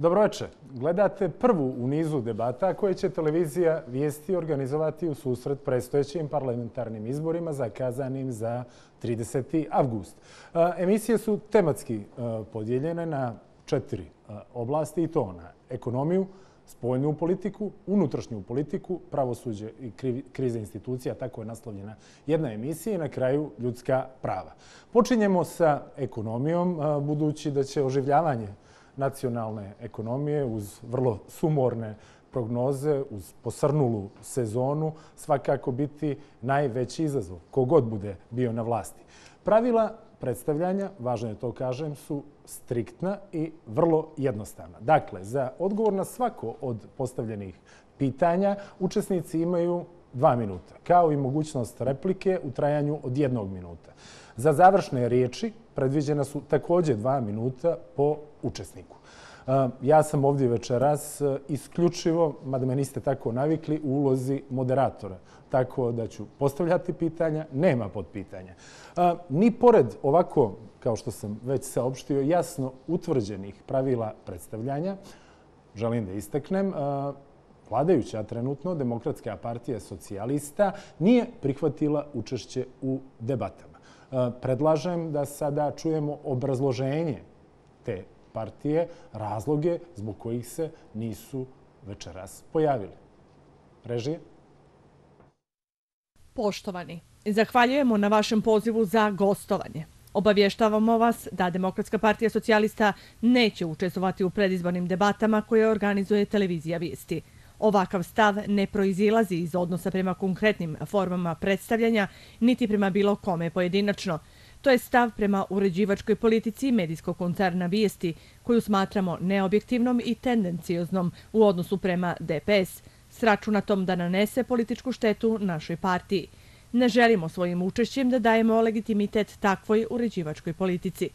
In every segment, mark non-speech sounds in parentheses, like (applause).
Dobroveče. Gledate prvu u nizu debata koje će televizija Vijesti organizovati u susret prestojećim parlamentarnim izborima zakazanim za 30. avgust. E, emisije su tematski e, podijeljene na četiri e, oblasti i to na ekonomiju, spoljnu politiku, unutrašnju politiku, pravosuđe i krize institucija, tako je naslovljena jedna emisija i na kraju ljudska prava. Počinjemo sa ekonomijom, budući da će oživljavanje nacionalne ekonomije uz vrlo sumorne prognoze, uz posrnulu sezonu, svakako biti najveći izazov, kogod bude bio na vlasti. Pravila predstavljanja, važno je to kažem, su striktna i vrlo jednostavna. Dakle, za odgovor na svako od postavljenih pitanja, učesnici imaju dva minuta, kao i mogućnost replike u trajanju od jednog minuta. Za završne riječi predviđena su također dva minuta po učesniku. Ja sam ovdje večeras e, isključivo, mada me niste tako navikli, u ulozi moderatora. Tako da ću postavljati pitanja, nema pod pitanja. Ni pored ovako, kao što sam već saopštio, jasno utvrđenih pravila predstavljanja, želim da isteknem, vladajuća trenutno, Demokratska partija socijalista, nije prihvatila učešće u debatama. Predlažem da sada čujemo obrazloženje te partije razloge zbog kojih se nisu večeras pojavili. Režije? Poštovani, zahvaljujemo na vašem pozivu za gostovanje. Obavještavamo vas da Demokratska partija socijalista neće učestvovati u predizbornim debatama koje organizuje televizija Vijesti. Ovakav stav ne proizilazi iz odnosa prema konkretnim formama predstavljanja, niti prema bilo kome pojedinačno, To je stav prema uređivačkoj politici medijskog koncerna Vijesti, koju smatramo neobjektivnom i tendencijoznom u odnosu prema DPS, s računatom da nanese političku štetu našoj partiji. Ne želimo svojim učešćem da dajemo legitimitet takvoj uređivačkoj politici.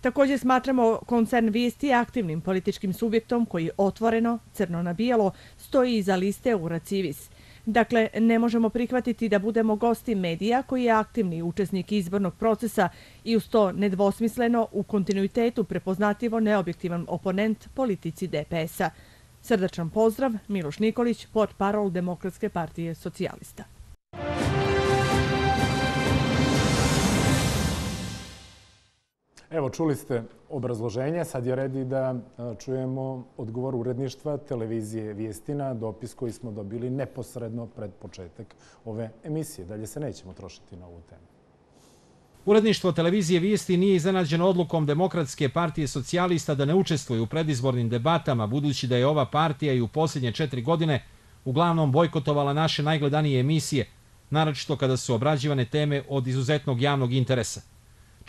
Također smatramo koncern Vijesti aktivnim političkim subjektom koji otvoreno, crno na bijelo, stoji iza liste Ura Civis – Dakle, ne možemo prihvatiti da budemo gosti medija koji je aktivni učesnik izbornog procesa i uz to nedvosmisleno u kontinuitetu prepoznativo neobjektivan oponent politici DPS-a. Srdačan pozdrav, Miloš Nikolić, pod parol Demokratske partije socijalista. Evo, čuli ste obrazloženje. Sad je redi da e, čujemo odgovor uredništva televizije Vijestina, dopis koji smo dobili neposredno pred početak ove emisije. Dalje se nećemo trošiti na ovu temu. Uredništvo televizije Vijesti nije iznenađeno odlukom Demokratske partije socijalista da ne učestvuje u predizbornim debatama, budući da je ova partija i u posljednje četiri godine uglavnom bojkotovala naše najgledanije emisije, naročito kada su obrađivane teme od izuzetnog javnog interesa.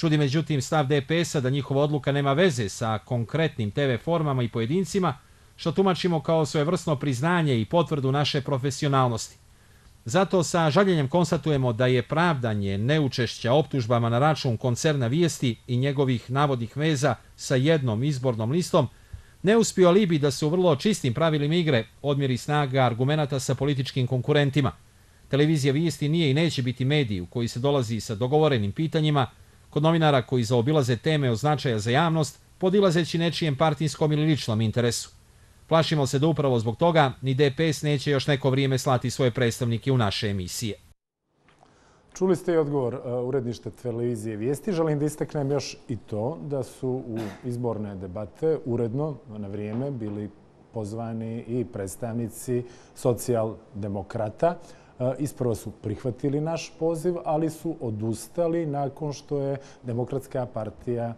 Čudi međutim stav DPS-a da njihova odluka nema veze sa konkretnim TV formama i pojedincima, što tumačimo kao svojevrsno priznanje i potvrdu naše profesionalnosti. Zato sa žaljenjem konstatujemo da je pravdanje neučešća optužbama na račun koncerna vijesti i njegovih navodnih veza sa jednom izbornom listom ne uspio da se u vrlo čistim pravilima igre odmjeri snaga argumenata sa političkim konkurentima. Televizija vijesti nije i neće biti medij u koji se dolazi sa dogovorenim pitanjima, kod novinara koji zaobilaze teme od značaja za javnost, podilazeći nečijem partijskom ili ličnom interesu. Plašimo se da upravo zbog toga ni DPS neće još neko vrijeme slati svoje predstavnike u naše emisije. Čuli ste i odgovor e, uredništa televizije Vijesti. Želim da istaknem još i to da su u izborne debate uredno na vrijeme bili pozvani i predstavnici socijaldemokrata. Isprvo su prihvatili naš poziv, ali su odustali nakon što je Demokratska partija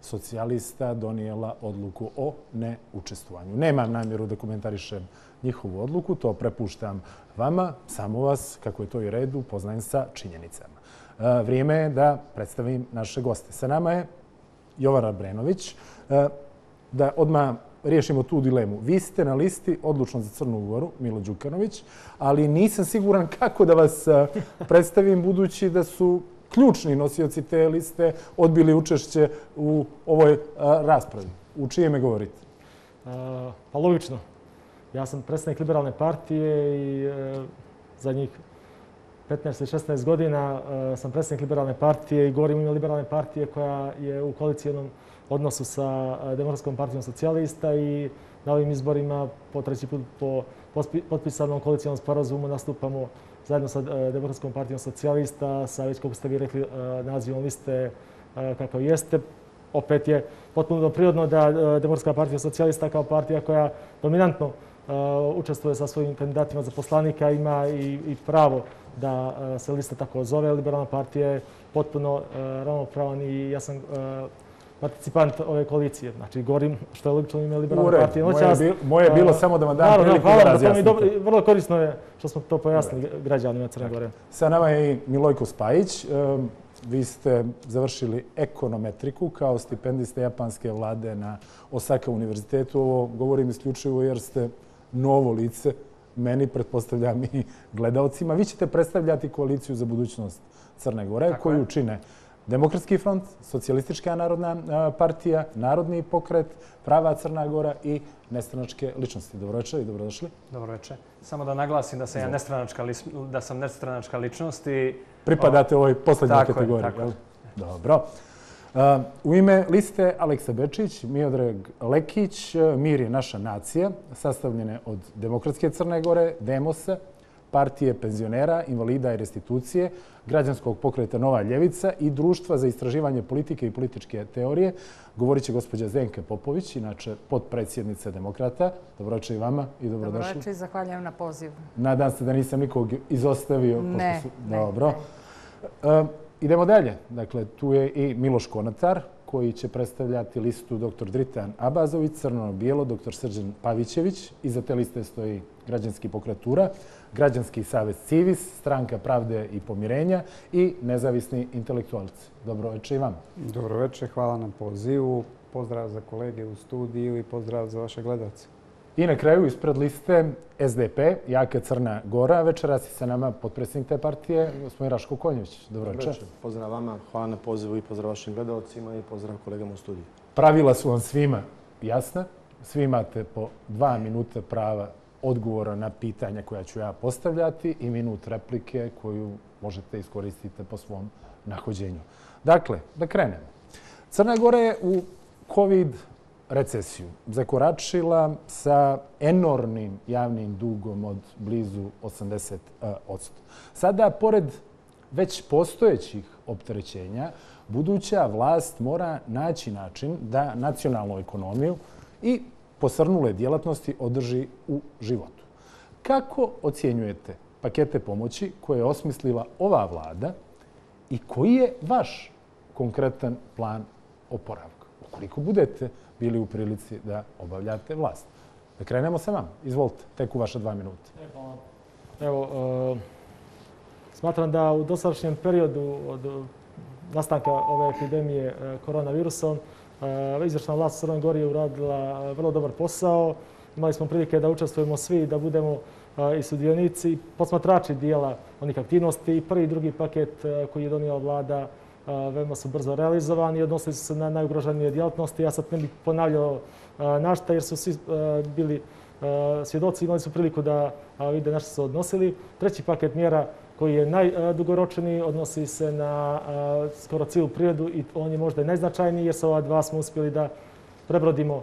socijalista donijela odluku o neučestovanju. Nemam namjeru da komentarišem njihovu odluku, to prepuštam vama, samo vas, kako je to i redu, poznajem sa činjenicama. Vrijeme je da predstavim naše goste. Sa nama je Jovara Brenović. Da odmah riješimo tu dilemu. Vi ste na listi odlučno za Crnu Goru, Milo Đukanović, ali nisam siguran kako da vas eh, predstavim budući da su ključni nosioci te liste odbili učešće u ovoj eh, raspravi. U čije me govorite? Eh, pa logično. Ja sam predstavnik liberalne partije i e, za njih 15-16 godina e, sam predstavnik liberalne partije i govorim ime liberalne partije koja je u koalicijenom odnosu sa eh, Demokratskom partijom socijalista i na ovim izborima po treći put po potpisanom koalicijalnom sporazumu nastupamo zajedno sa eh, Demokratskom partijom socijalista, sa već kako ste vi rekli eh, nazivom liste kako jeste. Opet je potpuno prirodno da Demokratska partija socijalista kao partija koja dominantno učestvuje sa svojim kandidatima za poslanika ima i pravo da se lista tako zove. Liberalna partija je potpuno ravnopravan i ja sam participant ove koalicije. Znači, govorim što je logično ime liberalne partije. Moje je bilo samo da vam dam priliku da razjasnite. Vrlo korisno je što smo to pojasnili građanima Crne Gore. Sa nama je i Milojko Spajić. Vi ste završili ekonometriku kao stipendiste japanske vlade na Osaka univerzitetu. Ovo govorim isključivo jer ste novo lice meni, pretpostavljam i gledalcima. Vi ćete predstavljati koaliciju za budućnost Crne Gore, koju čine Demokratski front, Socialistička narodna partija, Narodni pokret, Prava Crna Gora i nestranačke ličnosti. Dobroveče i dobrodošli. Dobroveče. Samo da naglasim da sam ja nestranačka, da sam nestranačka ličnost i... Pripadate ovoj poslednjoj kategoriji. Tako je, tako Dobro. U ime liste Aleksa Bečić, Miodrag Lekić, Mir je naša nacija, sastavljene od Demokratske Crne Gore, Demosa, partije penzionera, invalida i restitucije, građanskog pokreta Nova Ljevica i Društva za istraživanje politike i političke teorije. Govorit će gospođa Zenke Popović, inače podpredsjednica demokrata. Dobroveče i vama i dobrodošli. Dobroveče i zahvaljujem na pozivu. Nadam se da nisam nikog izostavio. Ne, ne. Dobro. Idemo dalje. Dakle, tu je i Miloš Konatar, koji će predstavljati listu dr. Dritan Abazović, Crno-Bijelo, dr. Srđan Pavićević. Iza te liste stoji građanski pokratura, građanski savez Civis, stranka pravde i pomirenja i nezavisni intelektualci. Dobro večer i vam. Dobro večer, hvala na pozivu. Pozdrav za kolege u studiju i pozdrav za vaše gledalce. I na kraju ispred liste SDP, Jaka Crna Gora. Večeras si sa nama potpredsjednik te partije, gospodin Raško Konjević. Dobro večer. Pozdrav vama, hvala na pozivu i pozdrav vašim gledalcima i pozdrav kolegama u studiju. Pravila su vam svima jasna. Svi imate po dva minuta prava odgovora na pitanja koja ću ja postavljati i minut replike koju možete iskoristiti po svom nahođenju. Dakle, da krenemo. Crna Gora je u COVID recesiju zakoračila sa enormnim javnim dugom od blizu 80%. Sada, pored već postojećih opterećenja, buduća vlast mora naći način da nacionalnu ekonomiju i posrnule djelatnosti održi u životu. Kako ocjenjujete pakete pomoći koje je osmislila ova vlada i koji je vaš konkretan plan oporavka? Ukoliko budete bili u prilici da obavljate vlast. Da krenemo sa vam. Izvolite, tek u vaše dva minuta. E, Evo, e, smatram da u dosadašnjem periodu od nastanka ove epidemije e, koronavirusom izvršna vlast Crnoj Gori je uradila vrlo dobar posao. Imali smo prilike da učestvujemo svi, da budemo i sudionici i posmatrači dijela onih aktivnosti. Prvi i drugi paket koji je donijela vlada veoma su brzo realizovani i odnosili su se na najugroženije djelatnosti. Ja sad ne bih ponavljao našta jer su svi bili svjedoci, imali su priliku da vide na što su odnosili. Treći paket mjera koji je najdugoročniji odnosi se na skoro cijelu prirodu i on je možda i najznačajniji jer sa ova dva smo uspjeli da prebrodimo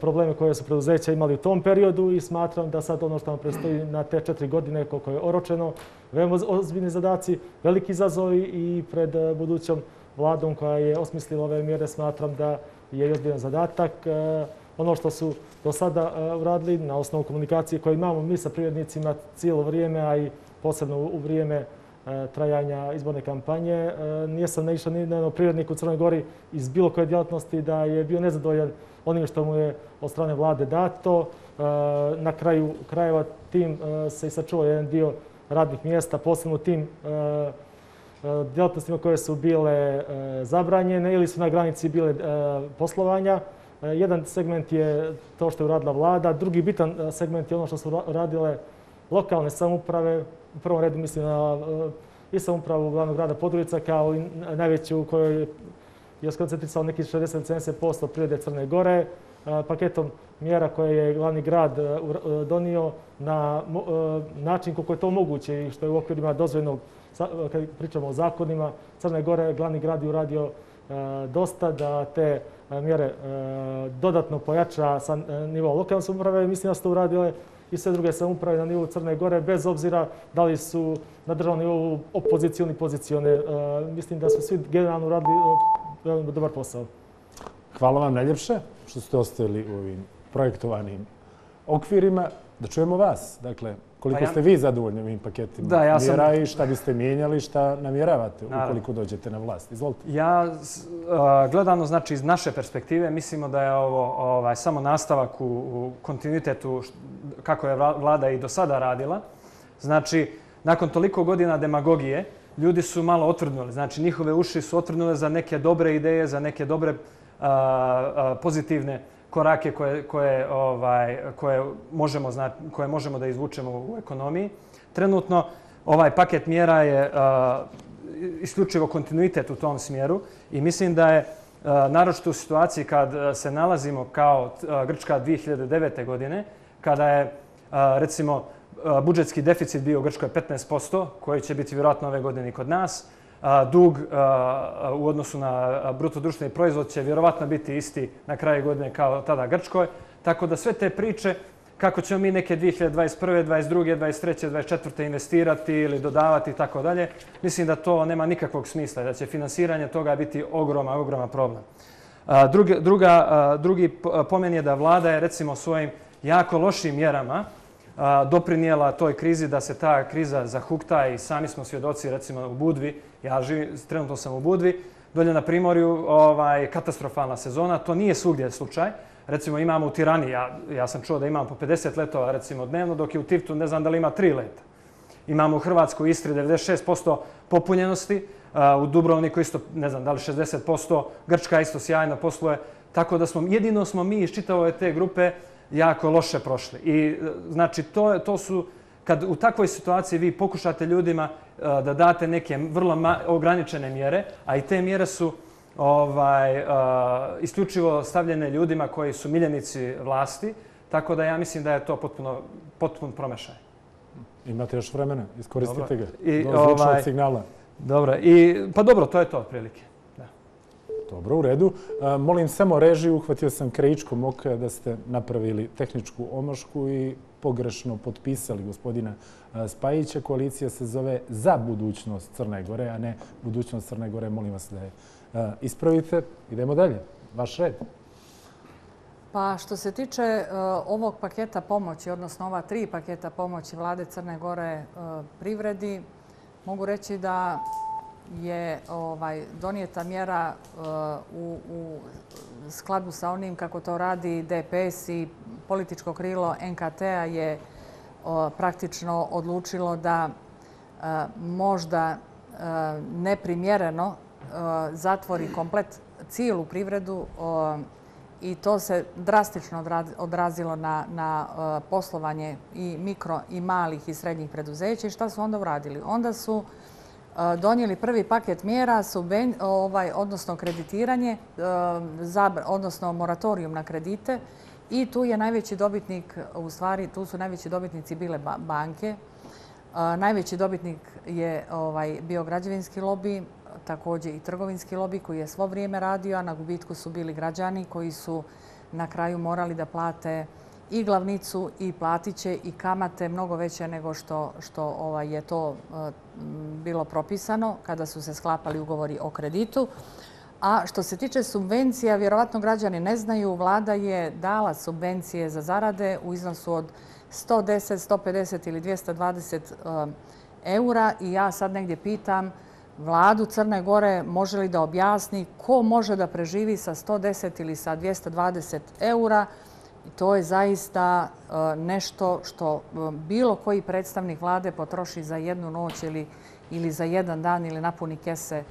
probleme koje su preduzeća imali u tom periodu i smatram da sad ono što vam predstoji na te četiri godine koliko je oročeno, veoma ozbiljni zadaci, veliki izazovi i pred budućom vladom koja je osmislila ove mjere smatram da je ozbiljan zadatak. Ono što su do sada uradili na osnovu komunikacije koje imamo mi sa privrednicima cijelo vrijeme, a i posebno u vrijeme e, trajanja izborne kampanje, e, nijesam naišao ni na jednog privrednika u Crnoj Gori iz bilo koje djelatnosti da je bio nezadovoljan onim što mu je od strane vlade dato. E, na kraju krajeva tim se i sačuva jedan dio radnih mjesta, posebno tim djelatnostima koje su bile zabranjene ili su na granici bile poslovanja. Jedan segment je to što je uradila vlada, drugi bitan segment je ono što su radile lokalne samuprave. U prvom redu mislim na e, i sam upravo glavnog grada Podrujica kao i najveću u kojoj je skoncentrisao nekih 60-70% prirode Crne Gore e, paketom mjera koje je glavni grad e, donio na način kako je to moguće i što je u okvirima dozvojenog, kad pričamo o zakonima, Crne Gore, glavni grad je uradio dosta da te mjere dodatno pojača sa nivou lokalne samouprave. Mislim da su to uradile i sve druge samouprave na nivou Crne Gore, bez obzira da li su na državnom nivou opozicijoni, pozicione. E, mislim da su svi generalno uradili e, veoma dobar posao. Hvala vam najljepše što ste ostavili u ovim projektovanim okvirima. Da čujemo vas. Dakle, koliko pa ste vi zadovoljni ovim paketima da, ja sam... mjera i šta biste mijenjali, šta namjeravate ukoliko dođete na vlast? Izvolite. Ja, gledano, znači, iz naše perspektive, mislimo da je ovo ovaj, samo nastavak u, u kontinuitetu kako je vlada i do sada radila. Znači, nakon toliko godina demagogije, ljudi su malo otvrdnuli. Znači, njihove uši su otvrdnule za neke dobre ideje, za neke dobre a, a, pozitivne korake koje, koje, ovaj, koje, možemo, zna, koje možemo da izvučemo u ekonomiji. Trenutno ovaj paket mjera je a, isključivo kontinuitet u tom smjeru i mislim da je eh, naročito u situaciji kad eh, se nalazimo kao Grčka 2009. godine, kada je recimo budžetski deficit bio u Grčkoj 15%, koji će biti vjerojatno ove godine i kod nas, dug u odnosu na bruto društveni proizvod će vjerovatno biti isti na kraju godine kao tada Grčkoj. Tako da sve te priče kako ćemo mi neke 2021. 2022. 2023. 2024. investirati ili dodavati i tako dalje, mislim da to nema nikakvog smisla da će finansiranje toga biti ogroma, ogroma problem. Drugi, druga, drugi pomen je da vlada je recimo svojim jako lošim mjerama doprinijela toj krizi da se ta kriza zahukta i sami smo svjedoci recimo u Budvi, ja živim, trenutno sam u Budvi, dolje na Primorju ovaj, katastrofalna sezona, to nije svugdje slučaj. Recimo imamo u Tirani, ja, ja sam čuo da imamo po 50 letova recimo dnevno, dok je u Tivtu ne znam da li ima 3 leta. Imamo u Hrvatskoj Istri 96% popunjenosti, u Dubrovniku isto ne znam da li 60%, Grčka isto sjajno posluje, tako da smo, jedino smo mi iz čitavove te grupe jako loše prošli. I e, znači to, to su, kad u takvoj situaciji vi pokušate ljudima uh, da date neke vrlo ograničene mjere, a i te mjere su ovaj, uh, isključivo stavljene ljudima koji su miljenici vlasti, tako da ja mislim da je to potpuno, potpuno promešaj. Imate još vremena, iskoristite dobro. ga. I, Do ovaj, signala. Dobro, i, pa dobro, to je to otprilike. Dobro, u redu. E, molim samo režiju, uhvatio sam krajičkom oka da ste napravili tehničku omašku i pogrešno potpisali gospodina e, Spajića. Koalicija se zove za budućnost Crne Gore, a ne budućnost Crne Gore. Molim vas da je e, ispravite. Idemo dalje. Vaš red. Pa što se tiče ovog paketa pomoći, odnosno ova tri paketa pomoći vlade Crne Gore privredi, mogu reći da je ovaj, donijeta mjera uh, u, u skladu sa onim kako to radi DPS i političko krilo NKT-a je praktično odlučilo da uh, možda eh, neprimjereno zatvori komplet cijelu privredu i to se drastično odrazilo na, na poslovanje i mikro i malih i srednjih preduzeća. I šta su onda uradili? Onda su donijeli prvi paket mjera, ovaj, odnosno kreditiranje, e, odnosno moratorijum na kredite i tu je najveći dobitnik, u stvari tu su najveći dobitnici bile banke. Najveći dobitnik je ovaj, bio građevinski lobby, također i trgovinski lobby koji je svo vrijeme radio, a na gubitku su bili građani koji su na kraju morali da plate i glavnicu i platiće i kamate mnogo veće nego što, što ovaj, je to eh, bilo propisano kada su se sklapali ugovori o kreditu. A što se tiče subvencija, vjerovatno građani ne znaju, vlada je dala subvencije za zarade u iznosu od 110, 150 ili 220 eh, eura i ja sad negdje pitam vladu Crne Gore može li da objasni ko može da preživi sa 110 ili sa 220 eura to je zaista e, nešto što e, bilo koji predstavnik vlade potroši za jednu noć ili, ili za jedan dan ili napuni kese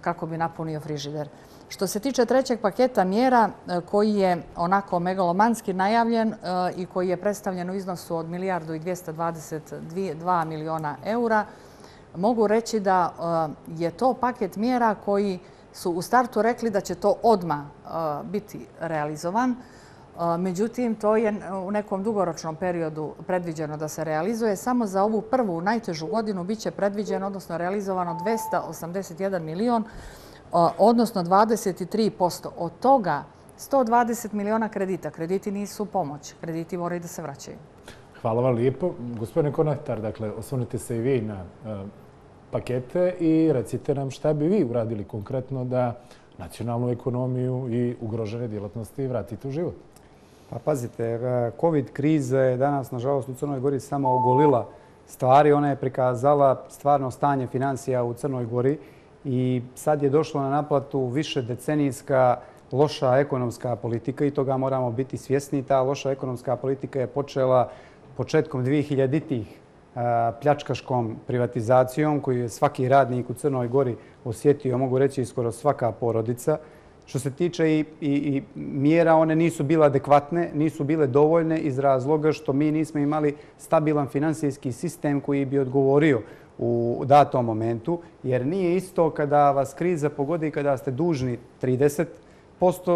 kako bi napunio frižider. Što se tiče trećeg paketa mjera e, koji je onako megalomanski najavljen i koji je predstavljen u iznosu od milijardu i 222 miliona eura, mogu reći da je to paket mjera koji su u startu rekli da će to odma biti realizovan. Međutim, to je e, u nekom dugoročnom periodu predviđeno da se realizuje. Samo za ovu prvu, najtežu godinu, biće predviđeno, odnosno realizovano 281 milion odnosno 23%. Od toga 120 miliona kredita. Krediti nisu pomoć. Krediti moraju da se vraćaju. Hvala vam lijepo. Gospodine Konatar, dakle, osvrnite se i vi na e, pakete i recite nam šta bi vi uradili konkretno da nacionalnu ekonomiju i ugrožene djelatnosti vratite u život. Pa pazite, e, COVID kriza je danas, nažalost, u Crnoj Gori samo ogolila stvari. Ona je prikazala stvarno stanje financija u Crnoj Gori i sad je došlo na naplatu više decenijska loša ekonomska politika i toga moramo biti svjesni. Ta loša ekonomska politika je počela početkom 2000-ih e, pljačkaškom privatizacijom koju je svaki radnik u Crnoj Gori osjetio, mogu reći, skoro svaka porodica. Što se tiče i, i, i mjera, one nisu bile adekvatne, nisu bile dovoljne iz razloga što mi nismo imali stabilan finansijski sistem koji bi odgovorio u datom momentu, jer nije isto kada vas kriza pogodi kada ste dužni 30%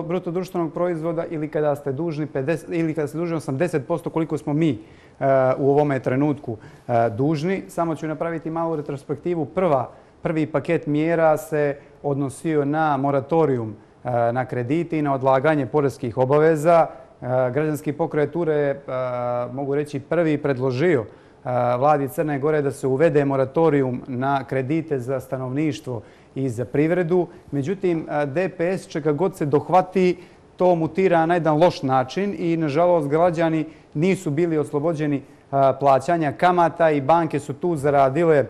bruto društvenog proizvoda ili kada ste dužni 50 ili kada ste dužni 80% koliko smo mi uh, u ovome trenutku uh, dužni. Samo ću napraviti malu retrospektivu. Prva, prvi paket mjera se odnosio na moratorium E, na krediti i na odlaganje porezkih obaveza. E, građanski pokret Ure, e, mogu reći, prvi predložio vladi Crne Gore da se uvede moratorium na kredite za stanovništvo i za privredu. Međutim, DPS čeka god se dohvati, to mutira na jedan loš način i, nažalost, građani nisu bili oslobođeni plaćanja kamata i banke su tu zaradile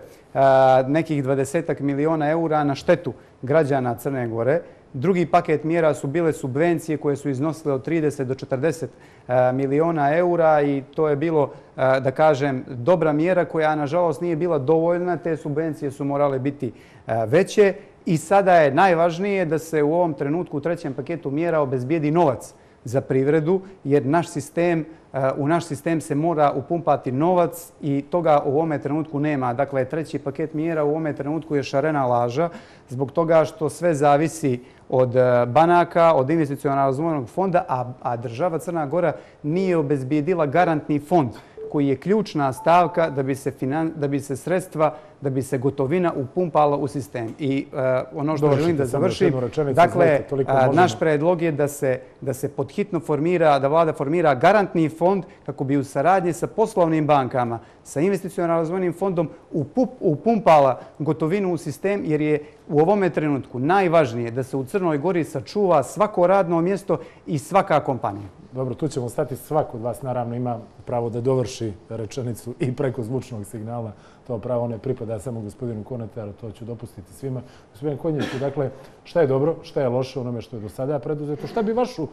nekih 20 miliona eura na štetu građana Crne Gore. Drugi paket mjera su bile subvencije koje su iznosile od 30 do 40 e, miliona eura i to je bilo, e, da kažem, dobra mjera koja, nažalost, nije bila dovoljna. Te subvencije su morale biti e, veće i sada je najvažnije da se u ovom trenutku u trećem paketu mjera obezbijedi novac za privredu, jer naš sistem, e, u naš sistem se mora upumpati novac i toga u ovome trenutku nema. Dakle, treći paket mjera u ovome trenutku je šarena laža, zbog toga što sve zavisi od e, banaka, od investicionalnog razvojnog fonda, a, a država Crna Gora nije obezbijedila garantni fond koji je ključna stavka da bi se, finan, da bi se sredstva, da bi se gotovina upumpala u sistem. I uh, ono što želim da završim, dakle, uh, naš predlog je da se, da se podhitno formira, da vlada formira garantni fond kako bi u saradnji sa poslovnim bankama, sa investicionalnim razvojnim fondom upup, upumpala gotovinu u sistem, jer je u ovome trenutku najvažnije da se u Crnoj Gori sačuva svako radno mjesto i svaka kompanija. Dobro, tu ćemo stati. Svako od vas naravno ima pravo da dovrši rečenicu i preko zvučnog signala. To pravo ne pripada samo gospodinu Konetaru, to ću dopustiti svima. Gospodin Konjiću, dakle, šta je dobro, šta je loše onome što je do sada preduzeto? Šta bi vašu uh,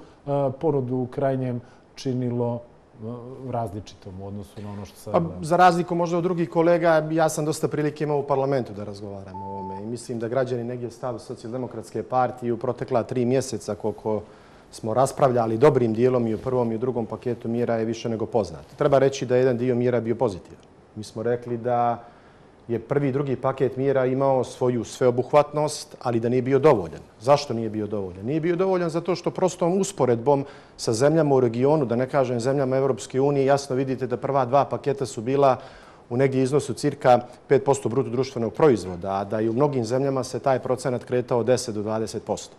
porodu u krajnjem činilo uh, različitom u odnosu na ono što sada... Pa, za razliku možda od drugih kolega, ja sam dosta prilike imao u parlamentu da razgovaram o ovome. I mislim da građani negdje stavu socijaldemokratske partije u protekla tri mjeseca koliko smo raspravljali dobrim dijelom i u prvom i u drugom paketu mjera je više nego poznat. Treba reći da je jedan dio mjera bio pozitivan. Mi smo rekli da je prvi i drugi paket mjera imao svoju sveobuhvatnost, ali da nije bio dovoljan. Zašto nije bio dovoljan? Nije bio dovoljan zato što prostom usporedbom sa zemljama u regionu, da ne kažem zemljama Evropske unije, jasno vidite da prva dva paketa su bila u negdje iznosu cirka 5% bruto društvenog proizvoda, a da i u mnogim zemljama se taj procenat kretao 10 do 20%.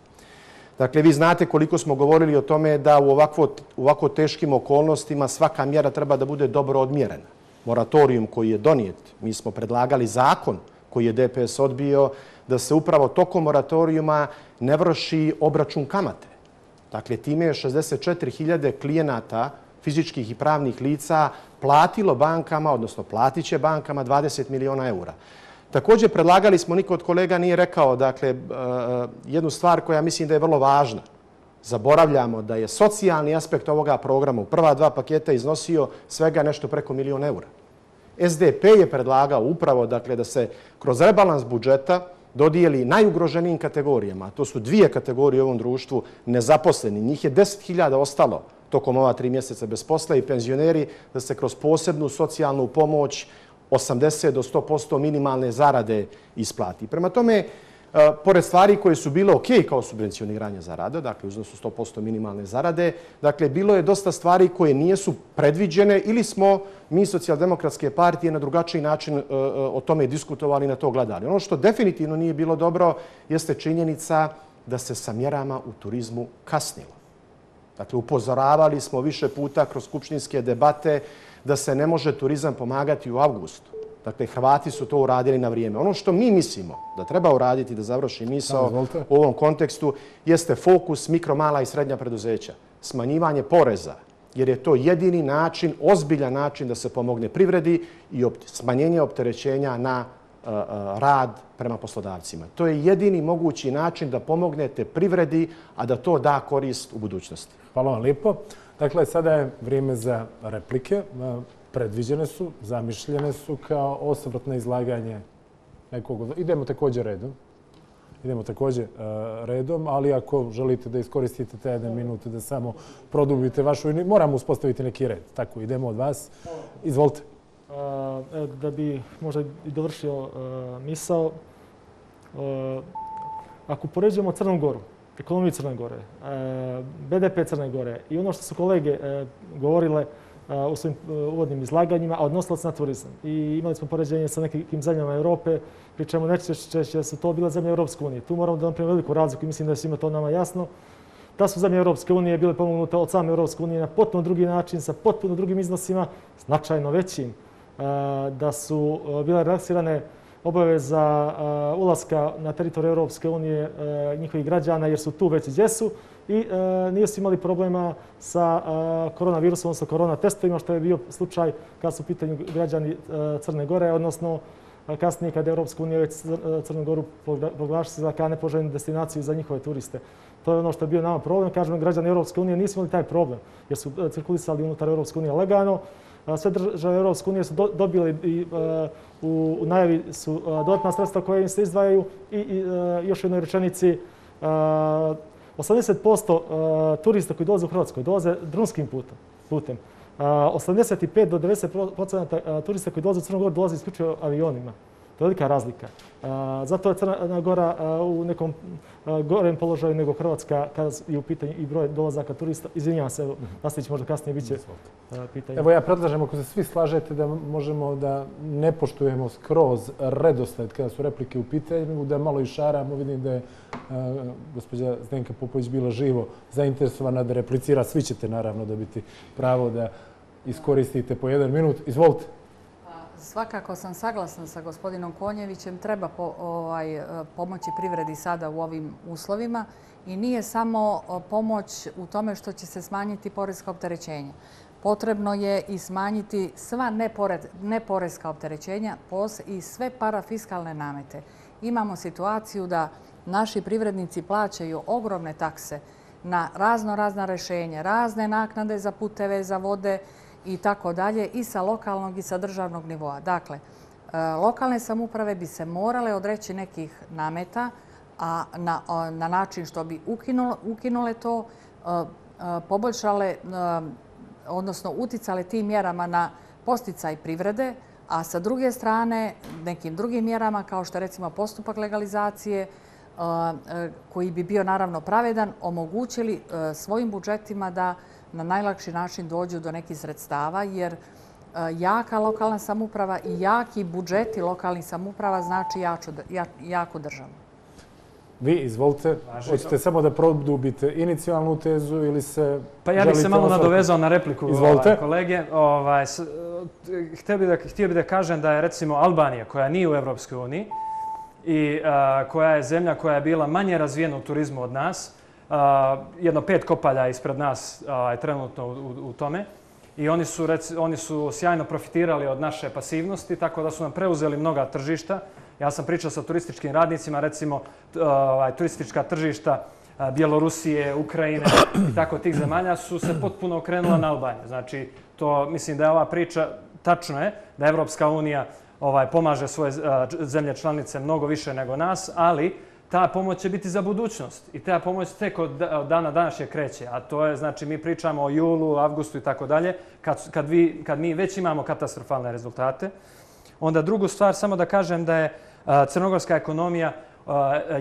Dakle, vi znate koliko smo govorili o tome da u ovako, u ovako teškim okolnostima svaka mjera treba da bude dobro odmjerena moratorijum koji je donijet, mi smo predlagali zakon koji je DPS odbio da se upravo tokom moratorijuma ne vrši obračun kamate. Dakle, time je 64.000 klijenata fizičkih i pravnih lica platilo bankama, odnosno platit će bankama 20 miliona eura. Također predlagali smo, niko od kolega nije rekao, dakle, e, e, jednu stvar koja mislim da je vrlo važna. Zaboravljamo da je socijalni aspekt ovoga programa u prva dva paketa iznosio svega nešto preko milijon eura. SDP je predlagao upravo dakle, da se kroz rebalans budžeta dodijeli najugroženijim kategorijama. To su dvije kategorije u ovom društvu nezaposleni. Njih je 10.000 ostalo tokom ova tri mjeseca bez posla i penzioneri da se kroz posebnu socijalnu pomoć 80 do 100% minimalne zarade isplati. Prema tome, E, pored stvari koje su bile ok kao subvencioniranje zarada, dakle uznosu 100% minimalne zarade, dakle bilo je dosta stvari koje nijesu predviđene ili smo mi socijaldemokratske partije na drugačiji način e, e, o tome diskutovali na to gledali. Ono što definitivno nije bilo dobro jeste činjenica da se sa mjerama u turizmu kasnilo. Dakle, upozoravali smo više puta kroz skupštinske debate da se ne može turizam pomagati u avgustu. Dakle, Hrvati su to uradili na vrijeme. Ono što mi mislimo da treba uraditi, da završi misao u ovom kontekstu, jeste fokus mikro, mala i srednja preduzeća. Smanjivanje poreza, jer je to jedini način, ozbiljan način da se pomogne privredi i smanjenje opterećenja na rad prema poslodavcima. To je jedini mogući način da pomognete privredi, a da to da korist u budućnosti. Hvala vam lijepo. Dakle, sada je vrijeme za replike. Predviđene su, zamišljene su kao osvrtne izlaganje nekog... Idemo također redom. Idemo također e, redom, ali ako želite da iskoristite te jedne minute da samo produbite vašu... Moramo uspostaviti neki red. Tako, idemo od vas. Izvolite. E, e, da bi možda i dovršio misao, ako poređujemo Crnu Goru, ekonomiju Crne Gore, BDP Crne Gore i ono što su kolege govorile u svojim e, uvodnim izlaganjima, a odnosilo se na turizam. I imali smo poređenje sa nekim zemljama Europe, pri čemu da su to bila zemlje Europske unije. Tu moramo da napravimo veliku razliku i mislim da je svima to nama jasno. Da su zemlje Europske unije bile pomognute od same Europske unije na potpuno drugi način, sa potpuno drugim iznosima, značajno većim. E, da su e, bile relaksirane obaveza ulaska na teritoriju Europske unije njihovih građana jer su tu već gdje su i e, nije su imali problema sa e, koronavirusom, odnosno korona testovima, što je bio slučaj kad su u pitanju građani e, Crne Gore, odnosno kasnije kada je Europska unija već Crnu Goru proglašila kao nepoželjnu destinaciju za njihove turiste. To je ono što je bio nama problem. Kažemo, građani Europske unije nisu imali taj problem jer su cirkulisali unutar Europske unije legano. Sve države Europske unije su dobili i u najavi su dodatna sredstva koje im se izdvajaju i još u jednoj rečenici 80% e, turista koji dolaze u Hrvatskoj dolaze drunskim putem. E, 85 do 90% e, turista koji dolaze u Crnogoru dolaze isključivo avionima. Velika razlika. Zato je Crna Gora u nekom gorem položaju nego Hrvatska kada je u pitanju i broj dolazaka turista. Izvinjavam se, nastavit možda kasnije bit će pitanje. Evo ja predlažem, ako se svi slažete da možemo da ne poštujemo skroz redosled kada su replike u pitanju, da malo išaramo, vidim da je gospođa Zdenka Popović bila živo zainteresovana da replicira. Svi ćete naravno dobiti pravo da iskoristite po jedan minut. Izvolite. Svakako sam saglasna sa gospodinom Konjevićem. Treba ovaj, eh, pomoći privredi sada u ovim uslovima i nije samo eh, pomoć u tome što će se smanjiti porezka opterećenja. Potrebno je i smanjiti sva neporezka opterećenja i sve parafiskalne namete. Imamo situaciju da naši privrednici plaćaju ogromne takse na razno razna rešenja, razne naknade za puteve, za vode, i tako dalje i sa lokalnog i sa državnog nivoa. Dakle, e, lokalne samuprave bi se morale odreći nekih nameta a na način što bi ukinule to, e, e, poboljšale, odnosno uticale tim mjerama na posticaj privrede, a sa druge strane nekim drugim mjerama kao što je recimo postupak legalizacije koji bi bio naravno pravedan, omogućili svojim budžetima da na najlakši način dođu do nekih sredstava, jer e, jaka lokalna samuprava i jaki budžeti lokalnih samuprava znači jaku državu. Vi, izvolite, hoćete samo da produbite inicijalnu tezu ili se. Pa ja bih se malo nadovezao na repliku ovaj, kolege. Ovaj, htio bih da kažem da je recimo Albanija, koja nije u Evropskoj uniji i koja je zemlja koja je bila manje razvijena u turizmu od nas, jedno pet kopalja ispred nas je trenutno u tome. I oni su, oni su sjajno profitirali od naše pasivnosti, tako da su nam preuzeli mnoga tržišta. Ja sam pričao sa turističkim radnicima, recimo ovaj, turistička tržišta Bjelorusije, Ukrajine i tako tih zemalja su se potpuno okrenula na Albaniju. Znači, to mislim da je ova priča, tačno je da Evropska unija ovaj, pomaže svoje zemlje članice mnogo više nego nas, ali ta pomoć će biti za budućnost i ta pomoć tek od dana današnje kreće, a to je, znači, mi pričamo o julu, avgustu i tako dalje, kad, kad, vi, kad mi već imamo katastrofalne rezultate. Onda drugu stvar, samo da kažem da je crnogorska ekonomija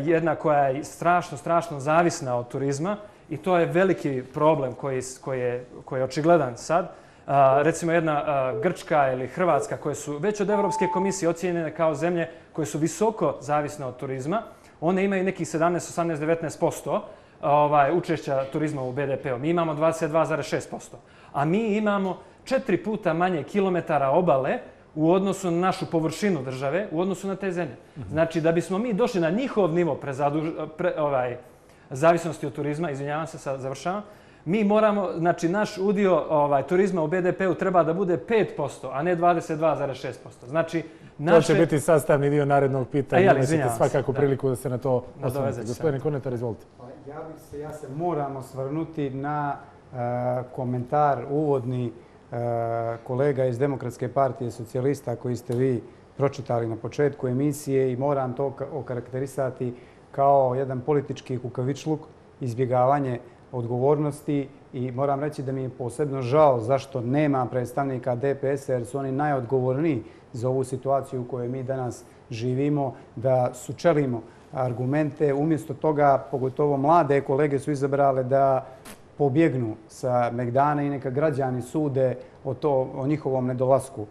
jedna koja je strašno, strašno zavisna od turizma i to je veliki problem koji, koji, je, koji je očigledan sad. Recimo jedna Grčka ili Hrvatska koje su već od Evropske komisije ocijenjene kao zemlje koje su visoko zavisne od turizma, one imaju nekih 17, 18, 19 posto ovaj, učešća turizma u BDP-u. Mi imamo 22,6 posto. A mi imamo četiri puta manje kilometara obale u odnosu na našu površinu države, u odnosu na te zemlje. Znači, da bismo mi došli na njihov nivo prezaduž, pre, ovaj, zavisnosti od turizma, izvinjavam se, sad završavam, mi moramo, znači, naš udio ovaj, turizma u BDP-u treba da bude 5%, a ne 22,6%. Znači, naše... To će biti sastavni dio narednog pitanja. A ja, svakako da. priliku da se na to osnovite. Gospodine Konetar, izvolite. Pa, ja, bih se, ja se moram osvrnuti na uh, komentar uvodni E, kolega iz Demokratske partije socijalista koji ste vi pročitali na početku emisije i moram to okarakterisati kao jedan politički kukavičluk, izbjegavanje odgovornosti i moram reći da mi je posebno žao zašto nema predstavnika DPS-a jer su oni najodgovorniji za ovu situaciju u kojoj mi danas živimo, da sučelimo argumente. Umjesto toga, pogotovo mlade kolege su izabrale da pobjegnu sa Megdana i neka građani sude o, to, o njihovom nedolasku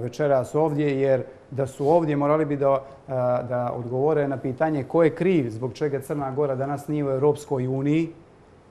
večeras ovdje, jer da su ovdje morali bi da, da odgovore na pitanje ko je kriv zbog čega Crna Gora danas nije u Europskoj uniji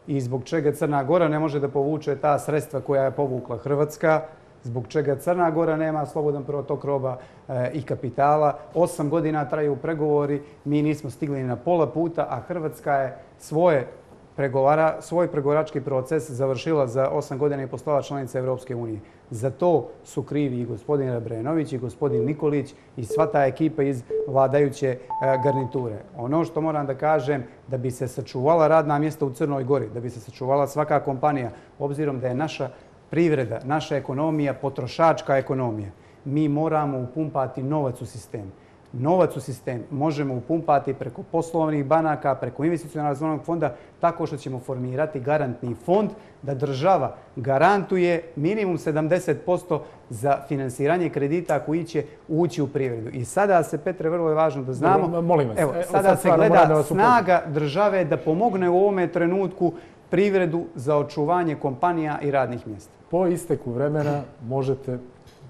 i zbog čega Crna Gora ne može da povuče ta sredstva koja je povukla Hrvatska, zbog čega Crna Gora nema slobodan protok roba e, i kapitala. Osam godina traju pregovori, mi nismo stigli na pola puta, a Hrvatska je svoje pregovara, svoj pregovarački proces završila za osam godina i postala članica Evropske unije. Za to su krivi i gospodin Rebrenović i gospodin Nikolić i sva ta ekipa iz vladajuće e, garniture. Ono što moram da kažem, da bi se sačuvala radna mjesta u Crnoj Gori, da bi se sačuvala svaka kompanija, obzirom da je naša privreda, naša ekonomija, potrošačka ekonomija, mi moramo upumpati novac u sistem novac u sistem možemo upumpati preko poslovnih banaka, preko investicionalnog razvojnog fonda, tako što ćemo formirati garantni fond da država garantuje minimum 70% za finansiranje kredita koji će ući u privredu. I sada se, Petre, vrlo je važno da znamo, molim vas. Evo, sada se gleda snaga države da pomogne u ovome trenutku privredu za očuvanje kompanija i radnih mjesta. Po isteku vremena možete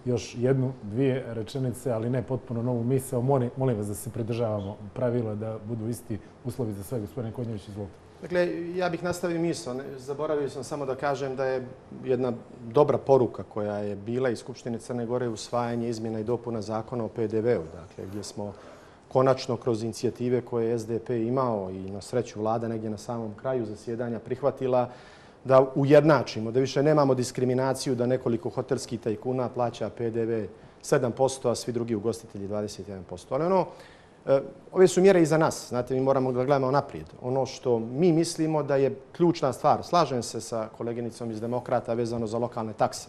još jednu, dvije rečenice, ali ne potpuno novu misao. Molim vas da se pridržavamo pravila da budu isti uslovi za sve. Gospodine Konjević, izvolite. Dakle, ja bih nastavio misao. Zaboravio sam samo da kažem da je jedna dobra poruka koja je bila iz Skupštine Crne Gore usvajanje izmjena i dopuna zakona o PDV-u, dakle, gdje smo konačno kroz inicijative koje je SDP imao i na sreću vlada negdje na samom kraju zasjedanja prihvatila da ujednačimo, da više nemamo diskriminaciju da nekoliko hotelskih tajkuna plaća PDV 7%, a svi drugi ugostitelji 21%. Ali ono, e, ove su mjere i za nas. Znate, mi moramo da gledamo naprijed. Ono što mi mislimo da je ključna stvar, slažem se sa koleginicom iz Demokrata vezano za lokalne takse,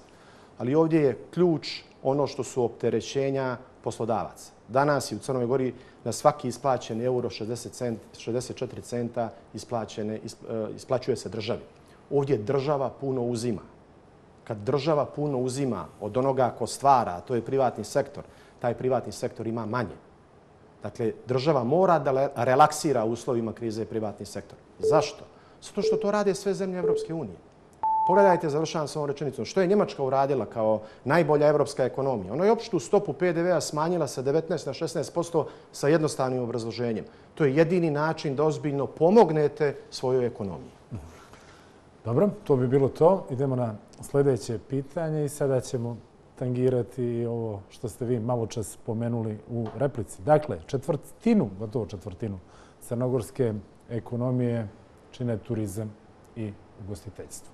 ali ovdje je ključ ono što su opterećenja poslodavaca. Danas je u Crnoj Gori na svaki isplaćen euro 60 cent, 64 centa isplaćene, e, isplaćuje se državi ovdje država puno uzima. Kad država puno uzima od onoga ko stvara, to je privatni sektor, taj privatni sektor ima manje. Dakle, država mora da relaksira uslovima krize privatni sektor. Zašto? Zato što to rade sve zemlje Evropske unije. Pogledajte, završavam s ovom rečenicom, što je Njemačka uradila kao najbolja evropska ekonomija? Ona je opštu stopu PDV-a smanjila sa 19 na 16% sa jednostavnim obrazloženjem. To je jedini način da ozbiljno pomognete svojoj ekonomiji. Dobro, to bi bilo to. Idemo na sljedeće pitanje i sada ćemo tangirati ovo što ste vi malo čas pomenuli u replici. Dakle, četvrtinu, gotovo četvrtinu crnogorske ekonomije čine turizam i ugostiteljstvo.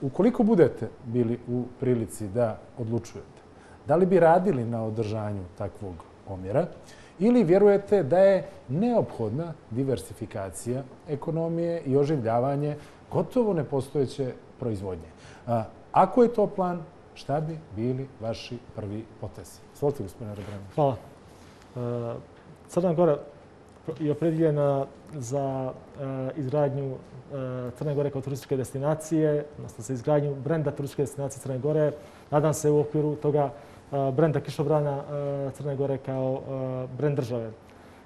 Ukoliko budete bili u prilici da odlučujete, da li bi radili na održanju takvog omjera ili vjerujete da je neophodna diversifikacija ekonomije i oživljavanje gotovo nepostojeće proizvodnje. Ako je to plan, šta bi bili vaši prvi potezi? Svolite, gospodine Rebrano. Hvala. E, Crna Gora je opredjeljena za e, izgradnju e, Crne Gore kao turističke destinacije, odnosno za izgradnju brenda turističke destinacije Crne Gore. Nadam se u okviru toga e, brenda Kišobrana e, Crne Gore kao e, brend države.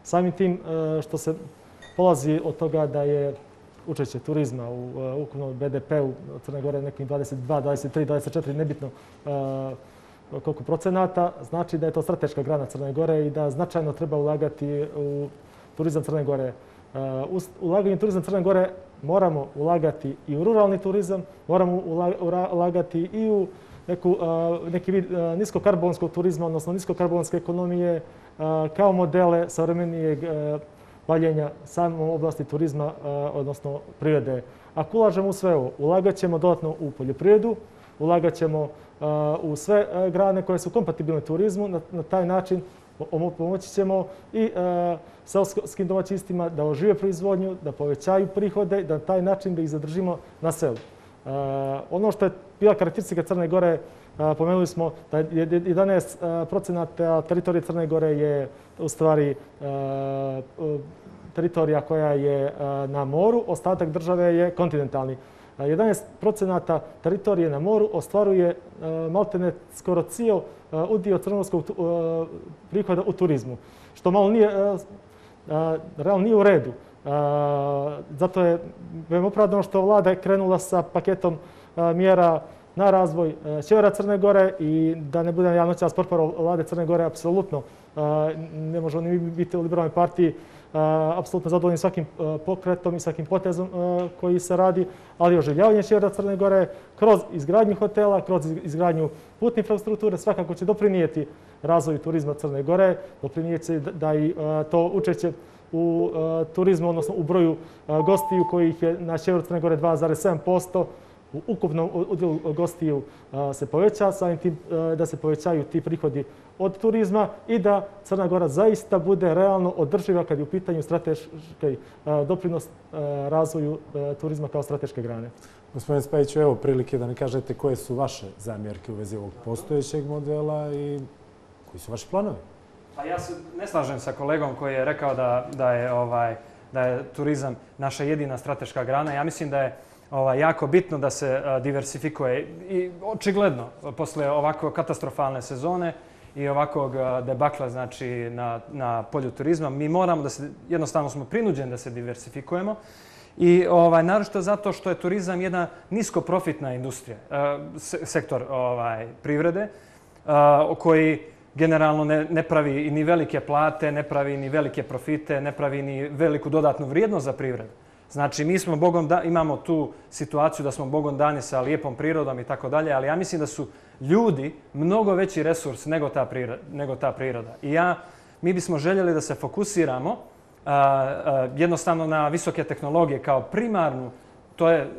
Samim tim što se polazi od toga da je učešće turizma u e, ukupnom BDP-u Crne Gore nekim 22, 23, 24, nebitno e, koliko procenata, znači da je to strateška grana Crne Gore i da značajno treba ulagati u turizam Crne Gore. E, ulaganje turizam Crne Gore moramo ulagati i u ruralni turizam, moramo ulagati i u neku, neki vid niskokarbonskog turizma, odnosno niskokarbonske ekonomije, kao modele savremenijeg paljenja samo u oblasti turizma, e, odnosno prirode. Ako ulažemo u sve ovo, ulagat ćemo dodatno u poljoprivredu, ulagat ćemo e, u sve e, grane koje su kompatibilne turizmu. Na taj način pomoći ćemo i selskim domaćistima da ožive proizvodnju, da povećaju prihode, da na taj način da ih zadržimo na selu. Ono što je bila karakteristika Crne Gore, pomenuli smo da 11 procenata teritorije Crne Gore je u stvari teritorija koja je na moru, ostatak države je kontinentalni. 11 procenata teritorije na moru ostvaruje maltene skoro cijel udio crnogorskog prihoda u turizmu, što malo nije, realno nije u redu. Zato je veoma opravdano što vlada je krenula sa paketom mjera na razvoj e, Sjevera Crne Gore i da ne budem ja noćas porparo vlade Crne Gore, apsolutno e, ne može oni biti u liberalnoj partiji e, apsolutno zadovoljni svakim pokretom i svakim potezom koji se radi, ali oživljavanje Sjevera Crne Gore kroz izgradnju hotela, kroz izgradnju putne infrastrukture svakako će doprinijeti razvoju turizma Crne Gore, doprinijeti da i to učeće u turizmu, odnosno u broju gostiju kojih je na Sjeveru Crne Gore 2,7%, u ukupnom udjelu gostiju se poveća, samim tim da se povećaju ti prihodi od turizma i da Crna Gora zaista bude realno održiva kad je u pitanju strateški doprinos razvoju turizma kao strateške grane. Gospodin Spajić, evo prilike da ne kažete koje su vaše zamjerke u vezi ovog postojećeg modela i koji su vaši planovi? Pa ja se ne slažem sa kolegom koji je rekao da, da, je, ovaj, da je turizam naša jedina strateška grana. Ja mislim da je ovaj, jako bitno da se diversifikuje i očigledno posle ovako katastrofalne sezone i ovakvog debakla znači, na, na polju turizma, mi moramo da se, jednostavno smo prinuđeni da se diversifikujemo. I ovaj, naročito zato što je turizam jedna niskoprofitna industrija, sektor ovaj, privrede, koji generalno ne, ne pravi ni velike plate, ne pravi ni velike profite, ne pravi ni veliku dodatnu vrijednost za privredu. Znači, mi smo Bogom da, imamo tu situaciju da smo Bogom dani sa lijepom prirodom i tako dalje, ali ja mislim da su ljudi mnogo veći resurs nego ta priroda. Nego ta priroda. I ja, mi bismo željeli da se fokusiramo a, a, jednostavno na visoke tehnologije kao primarnu, to je